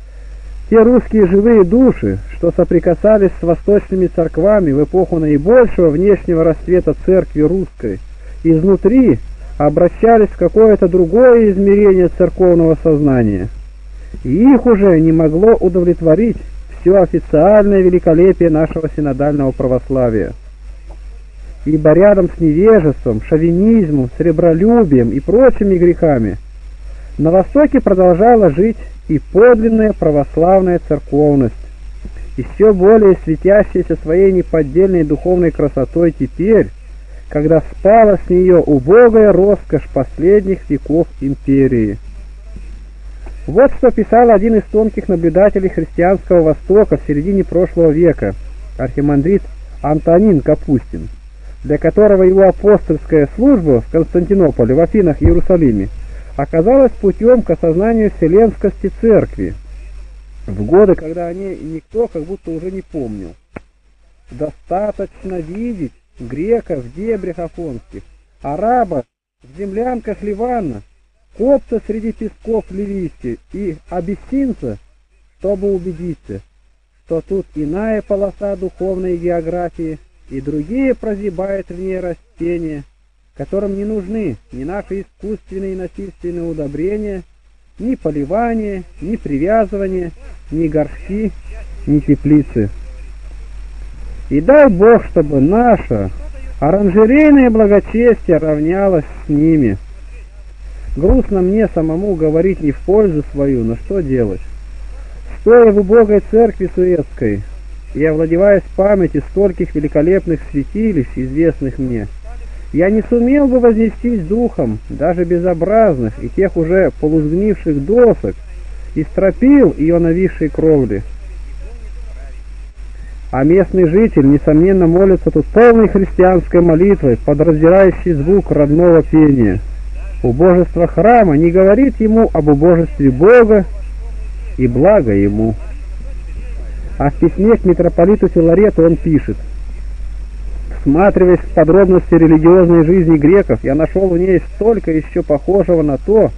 те русские живые души, что соприкасались с восточными церквами в эпоху наибольшего внешнего расцвета церкви русской, изнутри обращались в какое-то другое измерение церковного сознания, и их уже не могло удовлетворить все официальное великолепие нашего синодального православия. Ибо рядом с невежеством, шовинизмом, сребролюбием и прочими грехами на Востоке продолжала жить и подлинная православная церковность, и все более светящаяся своей неподдельной духовной красотой теперь, когда спала с нее убогая роскошь последних веков империи. Вот что писал один из тонких наблюдателей христианского Востока в середине прошлого века, архимандрит Антонин Капустин, для которого его апостольская служба в Константинополе, в Афинах и Иерусалиме оказалась путем к осознанию вселенскости церкви, в годы, когда о ней никто как будто уже не помнил. Достаточно видеть грека в дебрях афонских, араба в землянках Ливана, копта среди песков Ливийских и абиссинца, чтобы убедиться, что тут иная полоса духовной географии и другие прозябают в ней растения, которым не нужны ни наши искусственные и насильственные удобрения, ни поливание, ни привязывание, ни горшки, ни теплицы. И дай Бог, чтобы наша оранжерейное благочестие равнялось с ними. Грустно мне самому говорить не в пользу свою, но что делать? Стоя в убогой церкви Суэцкой и овладеваясь памятью стольких великолепных святилищ, известных мне, я не сумел бы вознестись духом даже безобразных и тех уже полузгнивших досок и стропил ее нависшей кровли. А местный житель, несомненно, молится тут полной христианской молитвой под раздирающий звук родного пения. Убожество храма не говорит ему об убожестве Бога и благо ему. А в письме к митрополиту Филарету он пишет – Всматриваясь в подробности религиозной жизни греков, я нашел в ней столько еще похожего на то,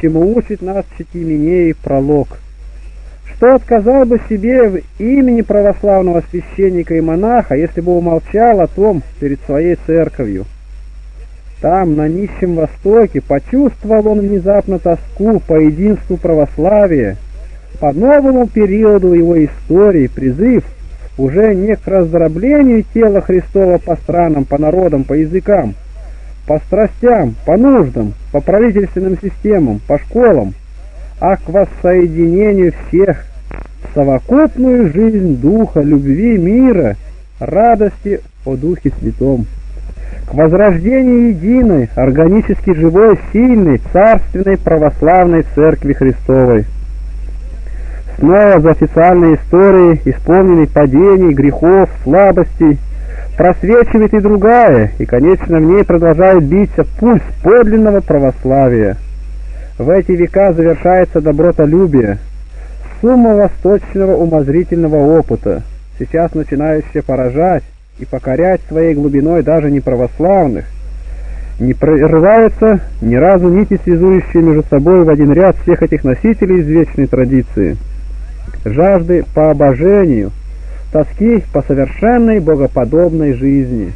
чему учит нас Чекименей пролог. Что отказал бы себе в имени православного священника и монаха, если бы умолчал о том перед своей церковью? Там, на нищем Востоке, почувствовал он внезапно тоску по единству православия, по новому периоду его истории, призыв – уже не к раздроблению тела Христова по странам, по народам, по языкам, по страстям, по нуждам, по правительственным системам, по школам, а к воссоединению всех в совокупную жизнь Духа, любви, мира, радости о Духе Святом, к возрождению единой, органически живой, сильной, царственной православной Церкви Христовой. Снова за официальной историей, исполненной падений, грехов, слабостей, просвечивает и другая, и, конечно, в ней продолжает биться пульс подлинного православия. В эти века завершается добротолюбие, сумма восточного умозрительного опыта, сейчас начинающая поражать и покорять своей глубиной даже не православных, не прерывается ни разу нити, связующие между собой в один ряд всех этих носителей извечной традиции, жажды по обожению, тоски по совершенной богоподобной жизни.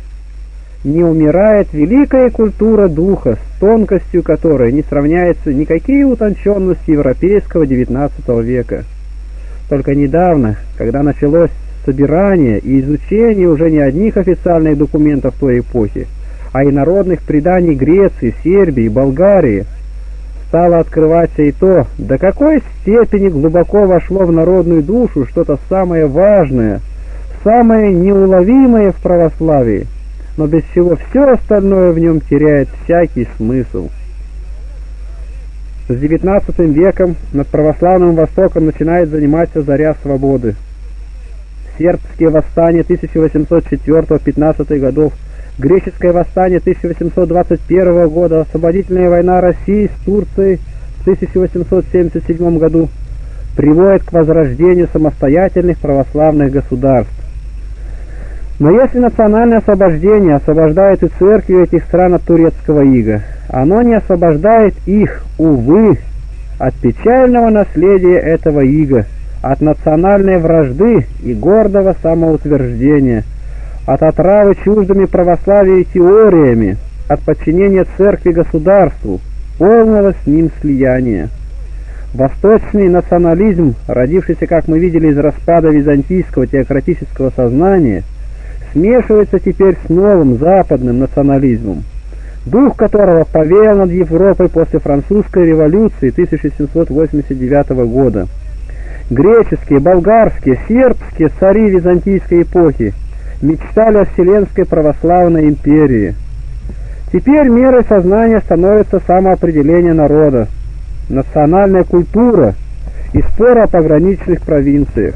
Не умирает великая культура духа, с тонкостью которой не сравняется никакие утонченности европейского XIX века. Только недавно, когда началось собирание и изучение уже не одних официальных документов той эпохи, а и народных преданий Греции, Сербии, Болгарии, стало открываться и то, до какой степени глубоко вошло в народную душу что-то самое важное, самое неуловимое в православии, но без чего все остальное в нем теряет всякий смысл. С XIX веком над православным Востоком начинает заниматься заря свободы. Сербские восстания 1804-15 годов – Греческое восстание 1821 года, освободительная война России с Турцией в 1877 году приводит к возрождению самостоятельных православных государств. Но если национальное освобождение освобождает и церкви этих стран от турецкого ига, оно не освобождает их, увы, от печального наследия этого ига, от национальной вражды и гордого самоутверждения – от отравы чуждыми православия теориями, от подчинения церкви государству, полного с ним слияния. Восточный национализм, родившийся, как мы видели, из распада византийского теократического сознания, смешивается теперь с новым западным национализмом, дух которого повеял над Европой после французской революции 1789 года. Греческие, болгарские, сербские цари византийской эпохи – мечтали о Вселенской православной империи. Теперь мерой сознания становится самоопределение народа, национальная культура и спор о пограничных провинциях.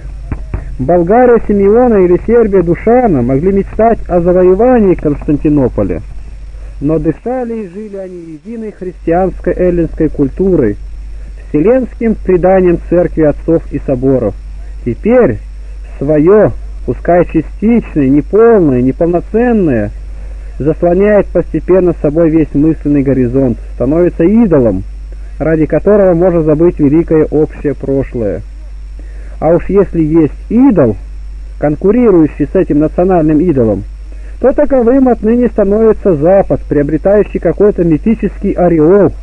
Болгария Симеона или Сербия Душана могли мечтать о завоевании Константинополя, но дышали и жили они единой христианской эллинской культурой, вселенским преданием церкви отцов и соборов. Теперь свое пускай частичное, неполное, неполноценное, заслоняет постепенно собой весь мысленный горизонт, становится идолом, ради которого можно забыть великое общее прошлое. А уж если есть идол, конкурирующий с этим национальным идолом, то таковым отныне становится Запад, приобретающий какой-то мифический ореол –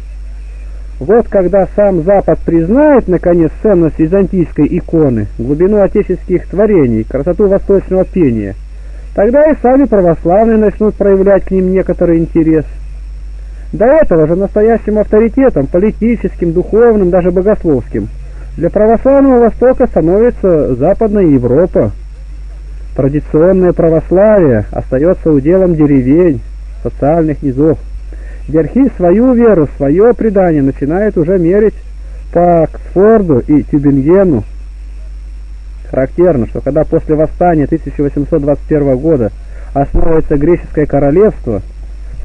вот когда сам Запад признает, наконец, ценность византийской иконы, глубину отеческих творений, красоту восточного пения, тогда и сами православные начнут проявлять к ним некоторый интерес. До этого же настоящим авторитетом, политическим, духовным, даже богословским, для православного Востока становится Западная Европа. Традиционное православие остается уделом деревень, социальных низов. Дерхи свою веру, свое предание начинает уже мерить по Оксфорду и Тюбингену. Характерно, что когда после восстания 1821 года основывается греческое королевство,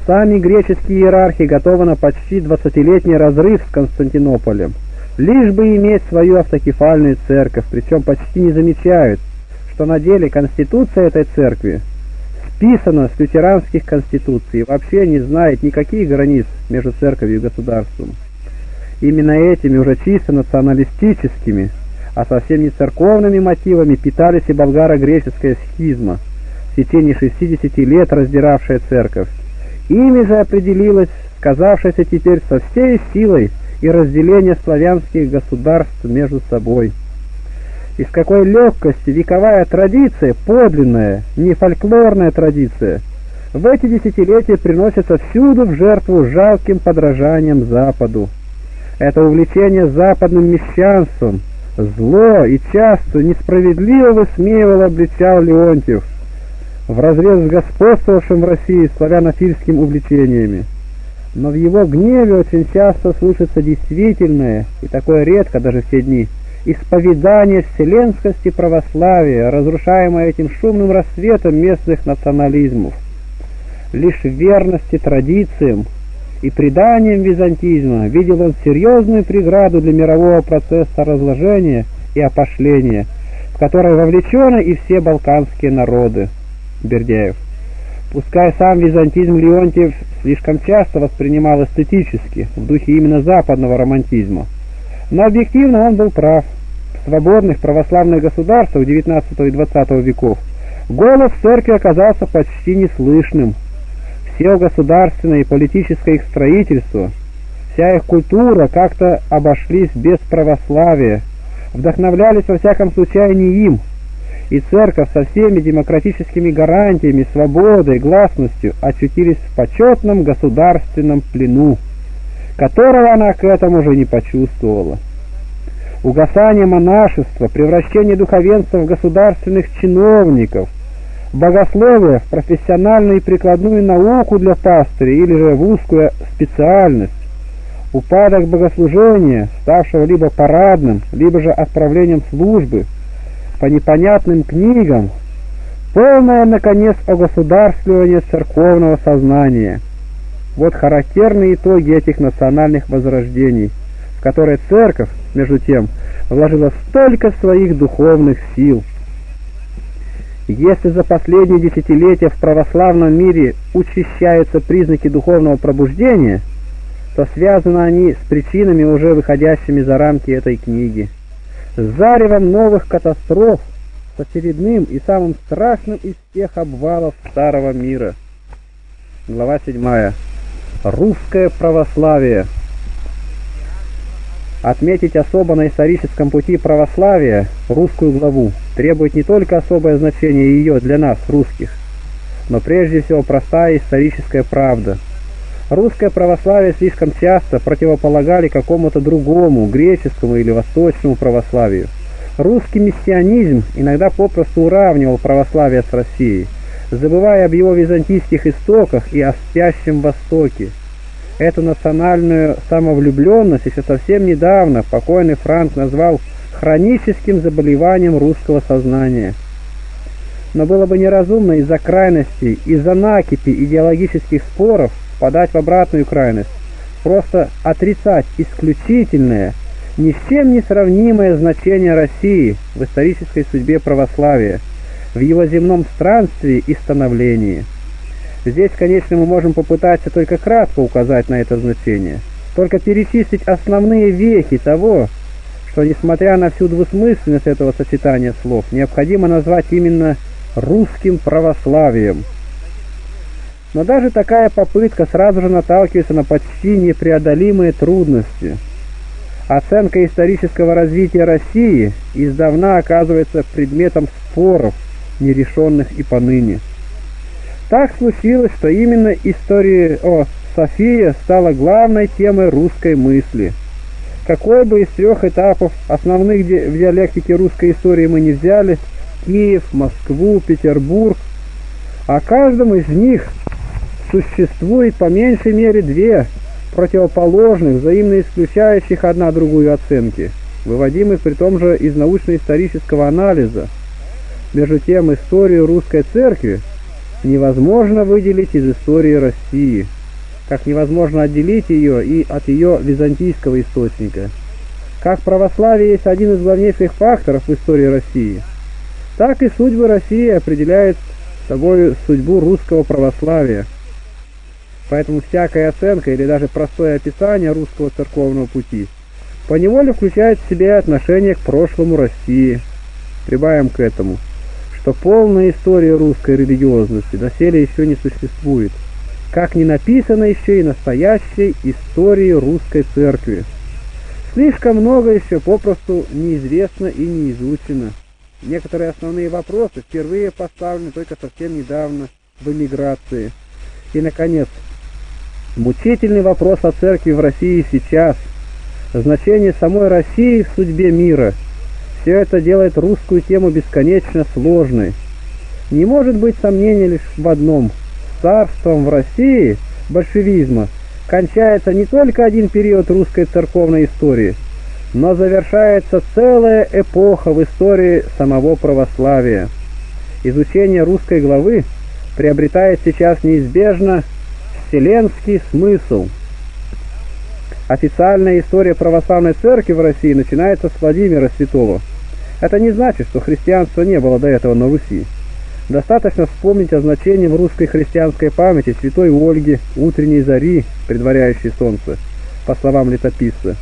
сами греческие иерархи готовы на почти 20-летний разрыв с Константинополем, лишь бы иметь свою автокефальную церковь, причем почти не замечают, что на деле конституция этой церкви списано с лютеранских конституций вообще не знает никаких границ между церковью и государством. Именно этими уже чисто националистическими, а совсем не церковными мотивами питались и болгаро-греческая схизма, в течение 60 лет раздиравшая церковь. Ими же определилась сказавшаяся теперь со всей силой и разделение славянских государств между собой и с какой легкостью вековая традиция, подлинная, не фольклорная традиция, в эти десятилетия приносится всюду в жертву жалким подражанием Западу. Это увлечение западным мещанством, зло и часто несправедливо высмеивал обличал Леонтьев, в разрез с господствовавшим в России славянофильскими увлечениями. Но в его гневе очень часто слышится действительное, и такое редко даже в те дни, исповедание вселенскости православия, разрушаемое этим шумным рассветом местных национализмов. Лишь верности традициям и преданиям византизма видел он серьезную преграду для мирового процесса разложения и опошления, в которое вовлечены и все балканские народы. Бердяев. Пускай сам византизм Леонтьев слишком часто воспринимал эстетически, в духе именно западного романтизма. Но объективно он был прав. В свободных православных государствах XIX и XX веков голос церкви оказался почти неслышным. Все государственное и политическое их строительство, вся их культура как-то обошлись без православия, вдохновлялись во всяком случае не им, и церковь со всеми демократическими гарантиями, свободой, гласностью очутились в почетном государственном плену, которого она к этому уже не почувствовала. Угасание монашества, превращение духовенства в государственных чиновников, богословие в профессиональную и прикладную науку для пастыря или же в узкую специальность, упадок богослужения, ставшего либо парадным, либо же отправлением службы – по непонятным книгам, полное, наконец, огосударствливание церковного сознания. Вот характерные итоги этих национальных возрождений, в которые церковь, между тем, вложила столько своих духовных сил. Если за последние десятилетия в православном мире учащаются признаки духовного пробуждения, то связаны они с причинами, уже выходящими за рамки этой книги заревом новых катастроф с очередным и самым страшным из всех обвалов старого мира. Глава 7. Русское православие. Отметить особо на историческом пути православия русскую главу требует не только особое значение ее для нас, русских, но прежде всего простая историческая правда – Русское православие слишком часто противополагали какому-то другому, греческому или восточному православию. Русский мессианизм иногда попросту уравнивал православие с Россией, забывая об его византийских истоках и о спящем Востоке. Эту национальную самовлюбленность еще совсем недавно покойный Франк назвал хроническим заболеванием русского сознания. Но было бы неразумно из-за крайностей, из-за накипи идеологических споров впадать в обратную крайность, просто отрицать исключительное, ни с чем не сравнимое значение России в исторической судьбе православия, в его земном странстве и становлении. Здесь, конечно, мы можем попытаться только кратко указать на это значение, только перечислить основные вехи того, что, несмотря на всю двусмысленность этого сочетания слов, необходимо назвать именно русским православием – но даже такая попытка сразу же наталкивается на почти непреодолимые трудности. Оценка исторического развития России издавна оказывается предметом споров, нерешенных и поныне. Так случилось, что именно история о Софии стала главной темой русской мысли. Какой бы из трех этапов основных в диалектике русской истории мы не взяли, Киев, Москву, Петербург, о каждом из них существует по меньшей мере две противоположных, взаимно исключающих одна другую оценки, выводимых при том же из научно-исторического анализа. Между тем, историю русской церкви невозможно выделить из истории России, как невозможно отделить ее и от ее византийского источника. Как православие есть один из главнейших факторов в истории России, так и судьбы России определяет собой судьбу русского православия. Поэтому всякая оценка или даже простое описание русского церковного пути поневоле включает в себя отношение к прошлому России. Прибавим к этому, что полная история русской религиозности доселе еще не существует, как не написано еще и настоящей истории русской церкви. Слишком много еще попросту неизвестно и не изучено. Некоторые основные вопросы впервые поставлены только совсем недавно в эмиграции. И, наконец, Мучительный вопрос о церкви в России сейчас, значение самой России в судьбе мира, все это делает русскую тему бесконечно сложной. Не может быть сомнения лишь в одном. Царством в России большевизма кончается не только один период русской церковной истории, но завершается целая эпоха в истории самого православия. Изучение русской главы приобретает сейчас неизбежно вселенский смысл. Официальная история православной церкви в России начинается с Владимира Святого, Это не значит, что христианства не было до этого на Руси. Достаточно вспомнить о значении в русской христианской памяти святой Ольги, утренней зари, предваряющей солнце, по словам летописца.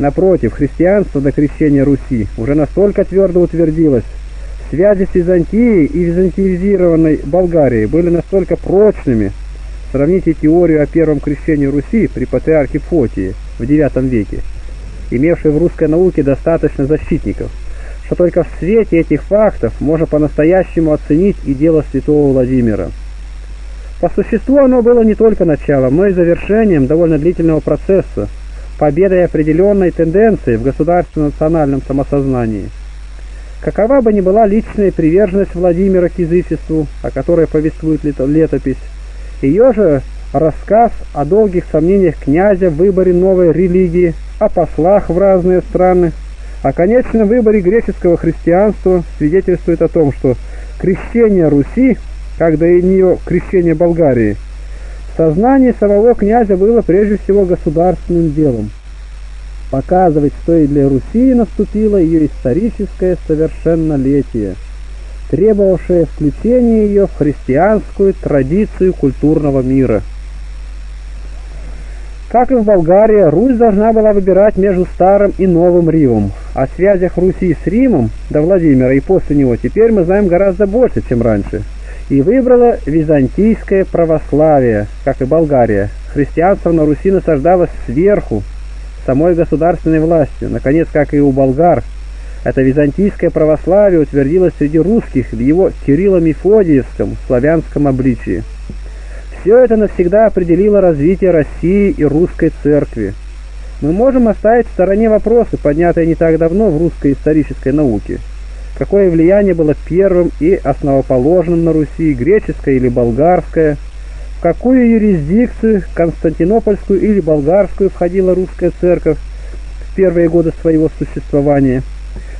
Напротив, христианство до крещения Руси уже настолько твердо утвердилось, связи с Византией и византизированной Болгарией были настолько прочными, сравните теорию о первом крещении Руси при патриархе Фотии в IX веке, имевшей в русской науке достаточно защитников – что только в свете этих фактов можно по-настоящему оценить и дело святого Владимира. По существу оно было не только началом, но и завершением довольно длительного процесса, победой определенной тенденции в государственно-национальном самосознании. Какова бы ни была личная приверженность Владимира к язычеству, о которой повествует летопись, ее же рассказ о долгих сомнениях князя в выборе новой религии, о послах в разные страны, о конечном выборе греческого христианства свидетельствует о том, что крещение Руси, как до нее крещение Болгарии, в сознании самого князя было прежде всего государственным делом. Показывать, что и для Руси наступило ее историческое совершеннолетие, требовавшее включения ее в христианскую традицию культурного мира. Как и в Болгарии, Русь должна была выбирать между Старым и Новым Римом. О связях Руси с Римом до Владимира и после него теперь мы знаем гораздо больше, чем раньше. И выбрала византийское православие, как и Болгария. Христианство на Руси насаждалось сверху, самой государственной властью. Наконец, как и у болгар, это византийское православие утвердилось среди русских в его Кирилло-Мефодиевском славянском обличии. Все это навсегда определило развитие России и русской церкви. Мы можем оставить в стороне вопросы, поднятые не так давно в русской исторической науке. Какое влияние было первым и основоположным на Руси, греческое или болгарское? В какую юрисдикцию, константинопольскую или болгарскую, входила русская церковь в первые годы своего существования?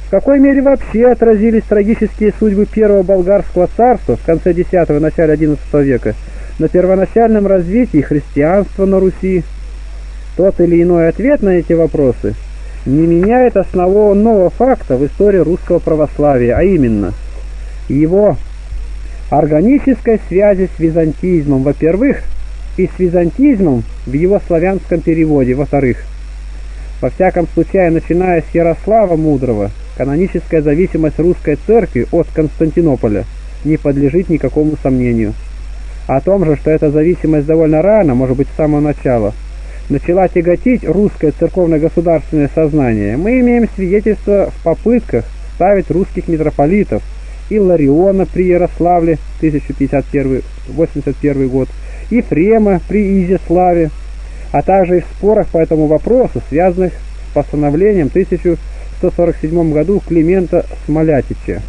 В какой мере вообще отразились трагические судьбы первого болгарского царства в конце X – начале XI века – на первоначальном развитии христианства на Руси. Тот или иной ответ на эти вопросы не меняет основного факта в истории русского православия, а именно его органической связи с византизмом, во-первых, и с византизмом в его славянском переводе, во-вторых. Во всяком случае, начиная с Ярослава Мудрого, каноническая зависимость русской церкви от Константинополя не подлежит никакому сомнению. О том же, что эта зависимость довольно рано, может быть с самого начала, начала тяготить русское церковно-государственное сознание, мы имеем свидетельство в попытках ставить русских митрополитов Иллариона при Ярославле 1051-81 год, Ефрема при Изяславе, а также и в спорах по этому вопросу, связанных с постановлением 1147 году Климента Смолятича.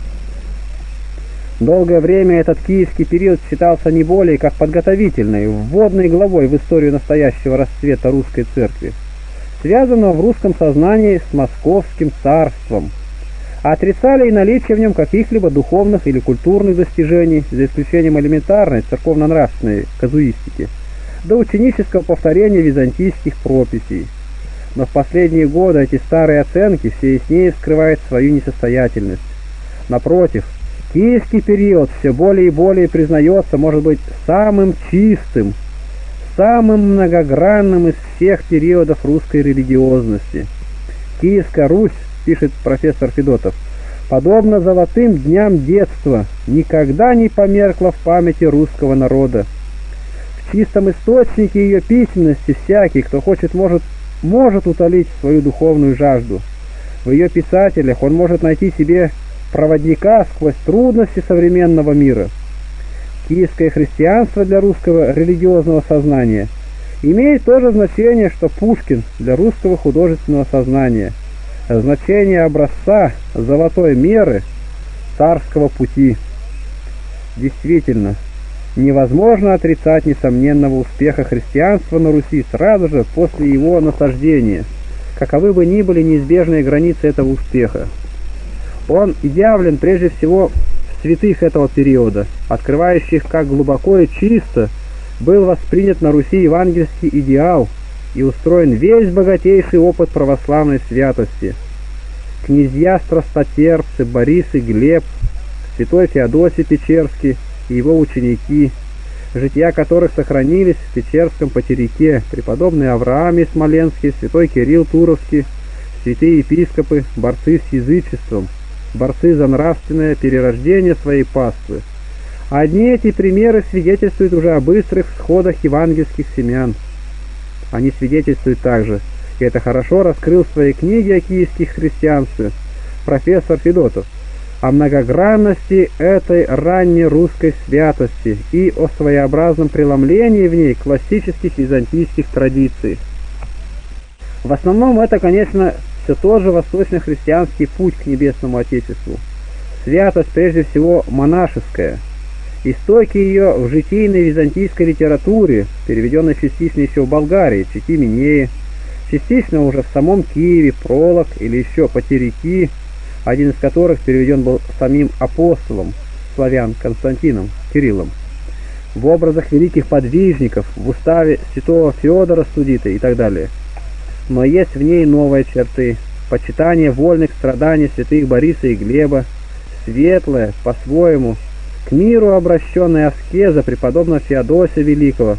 Долгое время этот киевский период считался не более как подготовительной, вводной главой в историю настоящего расцвета русской церкви, связанного в русском сознании с московским царством. А отрицали и наличие в нем каких-либо духовных или культурных достижений, за исключением элементарной церковно-нравственной казуистики, до ученического повторения византийских прописей. Но в последние годы эти старые оценки все яснее скрывают свою несостоятельность. Напротив, Киевский период все более и более признается, может быть, самым чистым, самым многогранным из всех периодов русской религиозности. Киевская Русь, пишет профессор Федотов, подобно золотым дням детства, никогда не померкла в памяти русского народа. В чистом источнике ее письменности всякий, кто хочет, может, может утолить свою духовную жажду. В ее писателях он может найти себе проводника сквозь трудности современного мира. Киевское христианство для русского религиозного сознания имеет то же значение, что Пушкин для русского художественного сознания, значение образца золотой меры царского пути. Действительно, невозможно отрицать несомненного успеха христианства на Руси сразу же после его насаждения, каковы бы ни были неизбежные границы этого успеха. Он явлен прежде всего в святых этого периода, открывающих, как глубоко и чисто был воспринят на Руси евангельский идеал и устроен весь богатейший опыт православной святости. князья Страстотерпцы, Борис и Глеб, святой Феодосий Печерский и его ученики, жития которых сохранились в Печерском потерике, преподобный Авраам и Смоленский, святой Кирилл Туровский, святые епископы, борцы с язычеством, борцы за нравственное перерождение своей паствы. Одни эти примеры свидетельствуют уже о быстрых сходах евангельских семян. Они свидетельствуют также, и это хорошо раскрыл в своей книге о киевских христианстве профессор Федотов, о многогранности этой ранней русской святости и о своеобразном преломлении в ней классических византийских традиций. В основном это, конечно, все тот же восточно-христианский путь к небесному Отечеству. Святость, прежде всего, монашеская. Истоки ее в житийной византийской литературе, переведенной частично еще в Болгарии, Чити Минеи, частично уже в самом Киеве, Пролог или еще Потеряки, один из которых переведен был самим апостолом славян Константином Кириллом, в образах великих подвижников, в уставе святого Феодора Студита и так далее. Но есть в ней новые черты, почитание вольных страданий святых Бориса и Глеба, светлое, по-своему, к миру обращенная аскеза преподобного Феодосия Великого,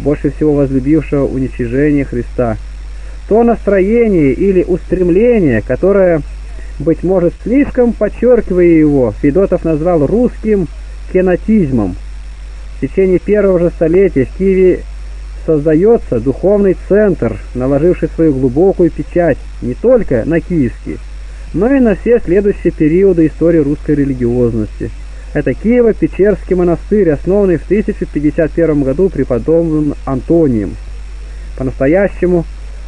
больше всего возлюбившего уничижение Христа, то настроение или устремление, которое быть может, слишком подчеркивая его, Федотов назвал русским кенотизмом. В течение первого же столетия в Киеве создается духовный центр, наложивший свою глубокую печать не только на киевский, но и на все следующие периоды истории русской религиозности. Это Киево-Печерский монастырь, основанный в 1051 году преподобным Антонием. По-настоящему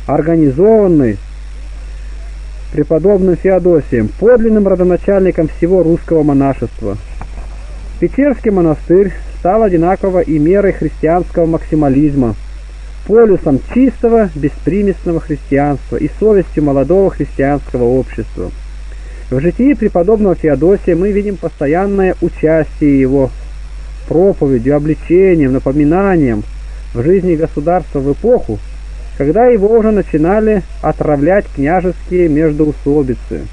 организованный преподобным Феодосием, подлинным родоначальником всего русского монашества. Печерский монастырь стал одинаково и мерой христианского максимализма, полюсом чистого, беспримесного христианства и совестью молодого христианского общества. В житии преподобного Феодосия мы видим постоянное участие его проповедью, обличением, напоминанием в жизни государства в эпоху, когда его уже начинали отравлять княжеские междоусобицы.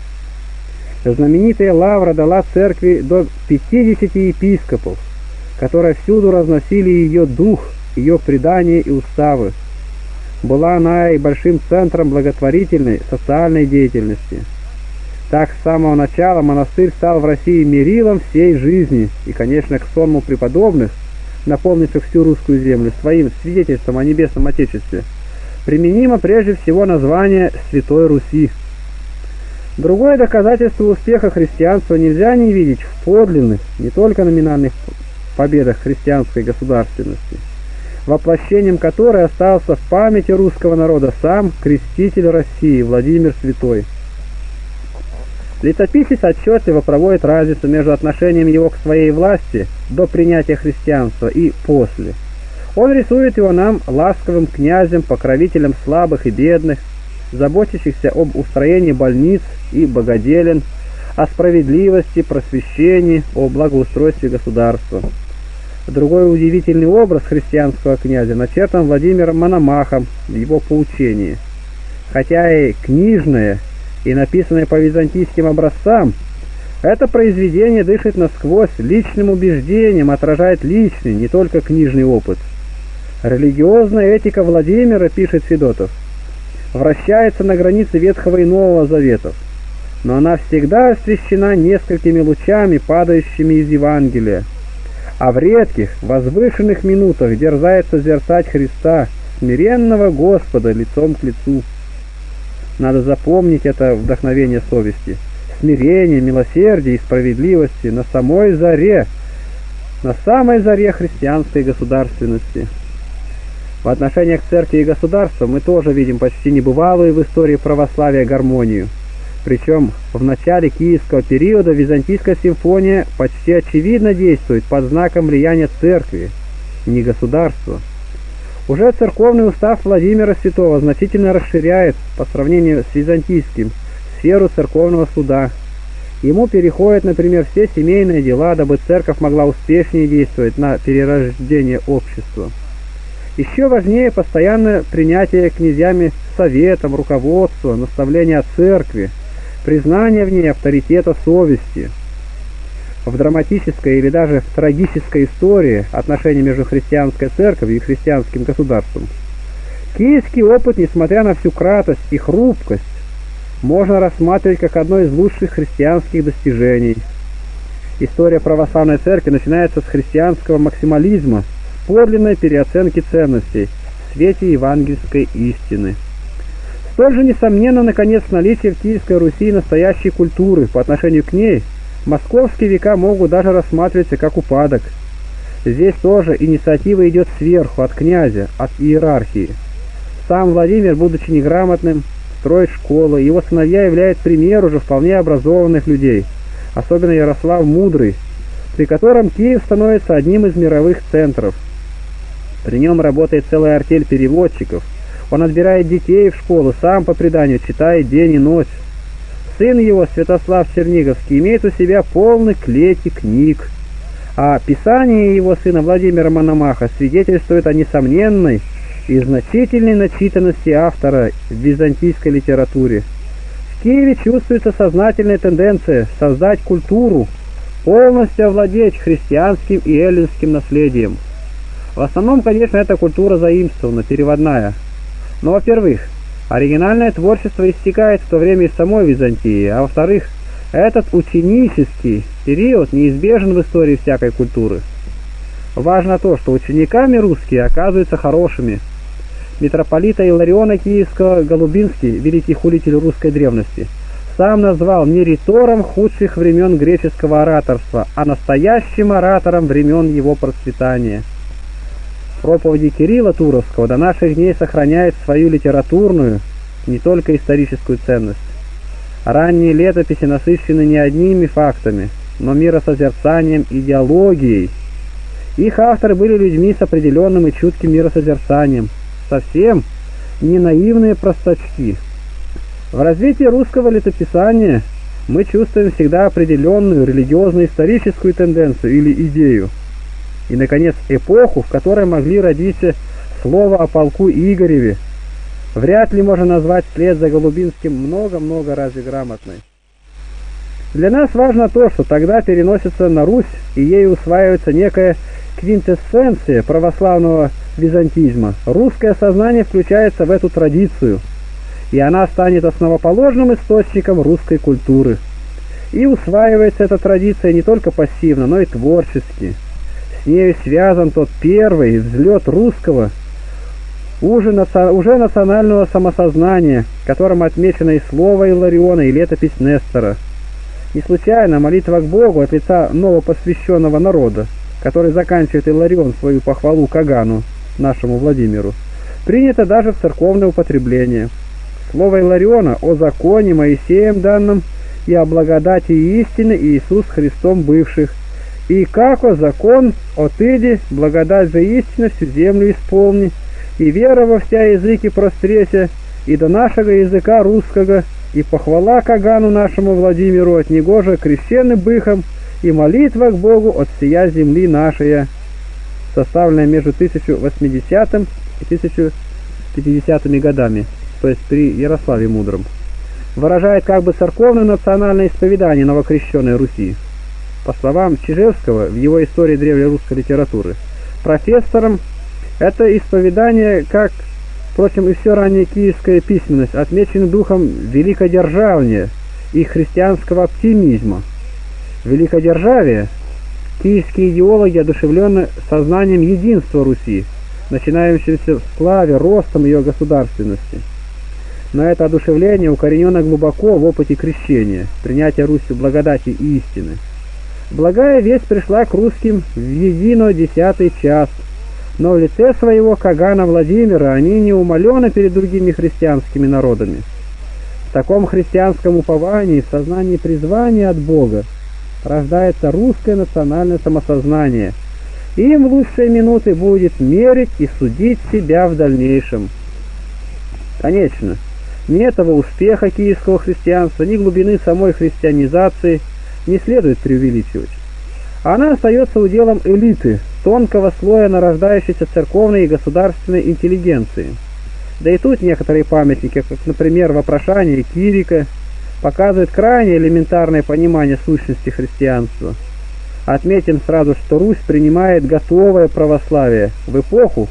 Знаменитая лавра дала церкви до 50 епископов, которые всюду разносили ее дух, ее предания и уставы. Была она и большим центром благотворительной социальной деятельности. Так с самого начала монастырь стал в России мерилом всей жизни и, конечно, к сонму преподобных, наполнивших всю русскую землю своим свидетельством о небесном Отечестве – применимо прежде всего название Святой Руси. Другое доказательство успеха христианства нельзя не видеть в подлинных, не только номинальных победах христианской государственности, воплощением которой остался в памяти русского народа сам креститель России Владимир Святой. Летописец отчетливо проводит разницу между отношением его к своей власти до принятия христианства и после – он рисует его нам ласковым князем, покровителем слабых и бедных, заботящихся об устроении больниц и богоделен, о справедливости, просвещении, о благоустройстве государства. Другой удивительный образ христианского князя начертан Владимиром Мономахом в его поучении. Хотя и книжное, и написанное по византийским образцам, это произведение дышит насквозь личным убеждением, отражает личный, не только книжный опыт – Религиозная этика Владимира, пишет Федотов, вращается на границе Ветхого и Нового Заветов, но она всегда освещена несколькими лучами, падающими из Евангелия, а в редких, возвышенных минутах дерзает созерцать Христа, смиренного Господа, лицом к лицу. Надо запомнить это вдохновение совести, смирение, милосердие и справедливости на самой заре, на самой заре христианской государственности. В отношениях церкви и государства мы тоже видим почти небывалую в истории православия гармонию. Причем в начале киевского периода византийская симфония почти очевидно действует под знаком влияния церкви, не государства. Уже церковный устав Владимира Святого значительно расширяет по сравнению с византийским сферу церковного суда. Ему переходят, например, все семейные дела, дабы церковь могла успешнее действовать на перерождение общества. Еще важнее постоянное принятие князьями советом, руководства, наставления церкви, признание в ней авторитета совести. В драматической или даже в трагической истории отношений между христианской церковью и христианским государством киевский опыт, несмотря на всю кратость и хрупкость, можно рассматривать как одно из лучших христианских достижений. История православной церкви начинается с христианского максимализма, подлинной переоценки ценностей в свете евангельской истины. Столь же несомненно, наконец, наличие в Киевской Руси настоящей культуры по отношению к ней московские века могут даже рассматриваться как упадок. Здесь тоже инициатива идет сверху, от князя, от иерархии. Сам Владимир, будучи неграмотным, строит школы, его сыновья являются пример уже вполне образованных людей, особенно Ярослав Мудрый, при котором Киев становится одним из мировых центров. При нем работает целая артель переводчиков – он отбирает детей в школу, сам по преданию читает день и ночь. Сын его, Святослав Черниговский, имеет у себя полный клети книг, а писание его сына Владимира Мономаха свидетельствует о несомненной и значительной начитанности автора в византийской литературе. В Киеве чувствуется сознательная тенденция создать культуру, полностью овладеть христианским и эллинским наследием. В основном, конечно, эта культура заимствована, переводная – но, во-первых, оригинальное творчество истекает в то время из самой Византии, а во-вторых, этот ученический период неизбежен в истории всякой культуры. Важно то, что учениками русские оказываются хорошими. Митрополита Илариона Киевского Голубинский, великий хулитель русской древности, сам назвал не ритором худших времен греческого ораторства, а настоящим оратором времен его процветания – Проповеди Кирилла Туровского до наших дней сохраняют свою литературную, не только историческую ценность. Ранние летописи насыщены не одними фактами, но миросозерцанием, идеологией. Их авторы были людьми с определенным и чутким миросозерцанием, совсем не наивные простачки. В развитии русского летописания мы чувствуем всегда определенную религиозно-историческую тенденцию или идею – и, наконец, эпоху, в которой могли родиться слово о полку Игореве. Вряд ли можно назвать след за Голубинским много-много разве грамотной. Для нас важно то, что тогда переносится на Русь, и ею усваивается некая квинтэссенция православного византизма. Русское сознание включается в эту традицию, и она станет основоположным источником русской культуры. И усваивается эта традиция не только пассивно, но и творчески. С нею связан тот первый взлет русского, уже, уже национального самосознания, которым отмечено и слово Илариона, и летопись Нестора. Не случайно молитва к Богу от лица новопосвященного народа, который заканчивает Иларион свою похвалу Кагану, нашему Владимиру, принято даже в церковное употребление. Слово Илариона о законе Моисеем данном и о благодати и истины Иисус Христом бывших, и како закон отыди, благодать за истину всю землю исполни, и вера во вся языки простресе, и до нашего языка русского, и похвала Кагану нашему Владимиру от него же крещены быхом, и молитва к Богу от всея земли нашей, составленная между 1080 и 1050 годами, то есть при Ярославе Мудром, выражает как бы церковное национальное исповедание новокрещенной Руси по словам Чижевского в его истории древнерусской литературы, профессором это исповедание, как, впрочем, и все ранее киевская письменность, отмечено духом великодержавния и христианского оптимизма. Великодержавие киевские идеологи одушевлены сознанием единства Руси, начинающимся в славе, ростом ее государственности. Но это одушевление укоренено глубоко в опыте крещения, принятия Русью благодати и истины. Благая весть пришла к русским в едино десятый час, но в лице своего Кагана Владимира они не умолены перед другими христианскими народами. В таком христианском уповании, в сознании призвания от Бога, рождается русское национальное самосознание. Им лучшие минуты будет мерить и судить себя в дальнейшем. Конечно, ни этого успеха киевского христианства, ни глубины самой христианизации – не следует преувеличивать. Она остается уделом элиты, тонкого слоя нарождающейся церковной и государственной интеллигенции. Да и тут некоторые памятники, как, например, вопрошание Кирика, показывает крайне элементарное понимание сущности христианства. Отметим сразу, что Русь принимает готовое православие в эпоху,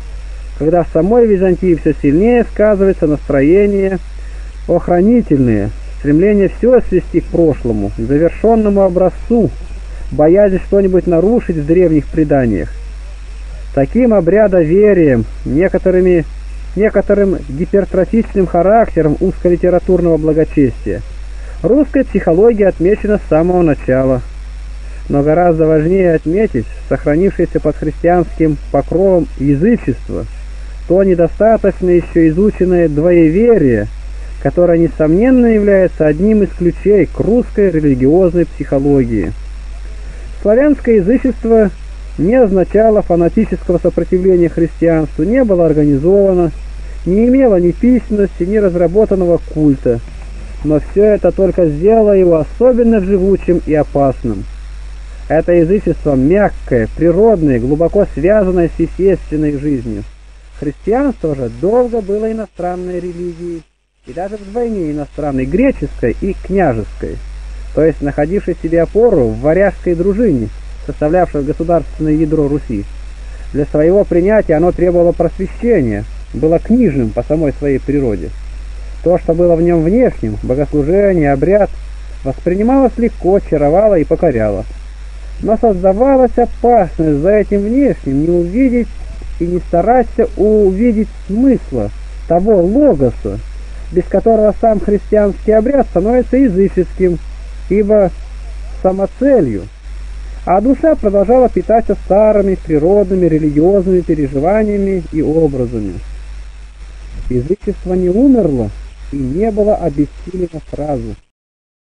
когда в самой Византии все сильнее сказывается настроение охранительные, стремление все свести к прошлому, к завершенному образцу, боязнь что-нибудь нарушить в древних преданиях. Таким обрядоверием, некоторыми, некоторым гипертрофичным характером узколитературного благочестия русская психология отмечена с самого начала. Но гораздо важнее отметить сохранившееся под христианским покровом язычество, то недостаточно еще изученное двоеверие, которое, несомненно, является одним из ключей к русской религиозной психологии. Славянское язычество не означало фанатического сопротивления христианству, не было организовано, не имело ни письменности, ни разработанного культа, но все это только сделало его особенно живучим и опасным. Это язычество мягкое, природное, глубоко связанное с естественной жизнью. Христианство же долго было иностранной религией, и даже вдвойне иностранной, греческой и княжеской то есть находивший себе опору в варяжской дружине, составлявшей государственное ядро Руси. Для своего принятия оно требовало просвещения, было книжным по самой своей природе. То, что было в нем внешним, богослужение, обряд, воспринималось легко, чаровало и покоряло. Но создавалась опасность за этим внешним не увидеть и не стараться увидеть смысла того логоса, без которого сам христианский обряд становится языческим, ибо самоцелью, а душа продолжала питаться старыми природными религиозными переживаниями и образами. Язычество не умерло и не было обессилено сразу –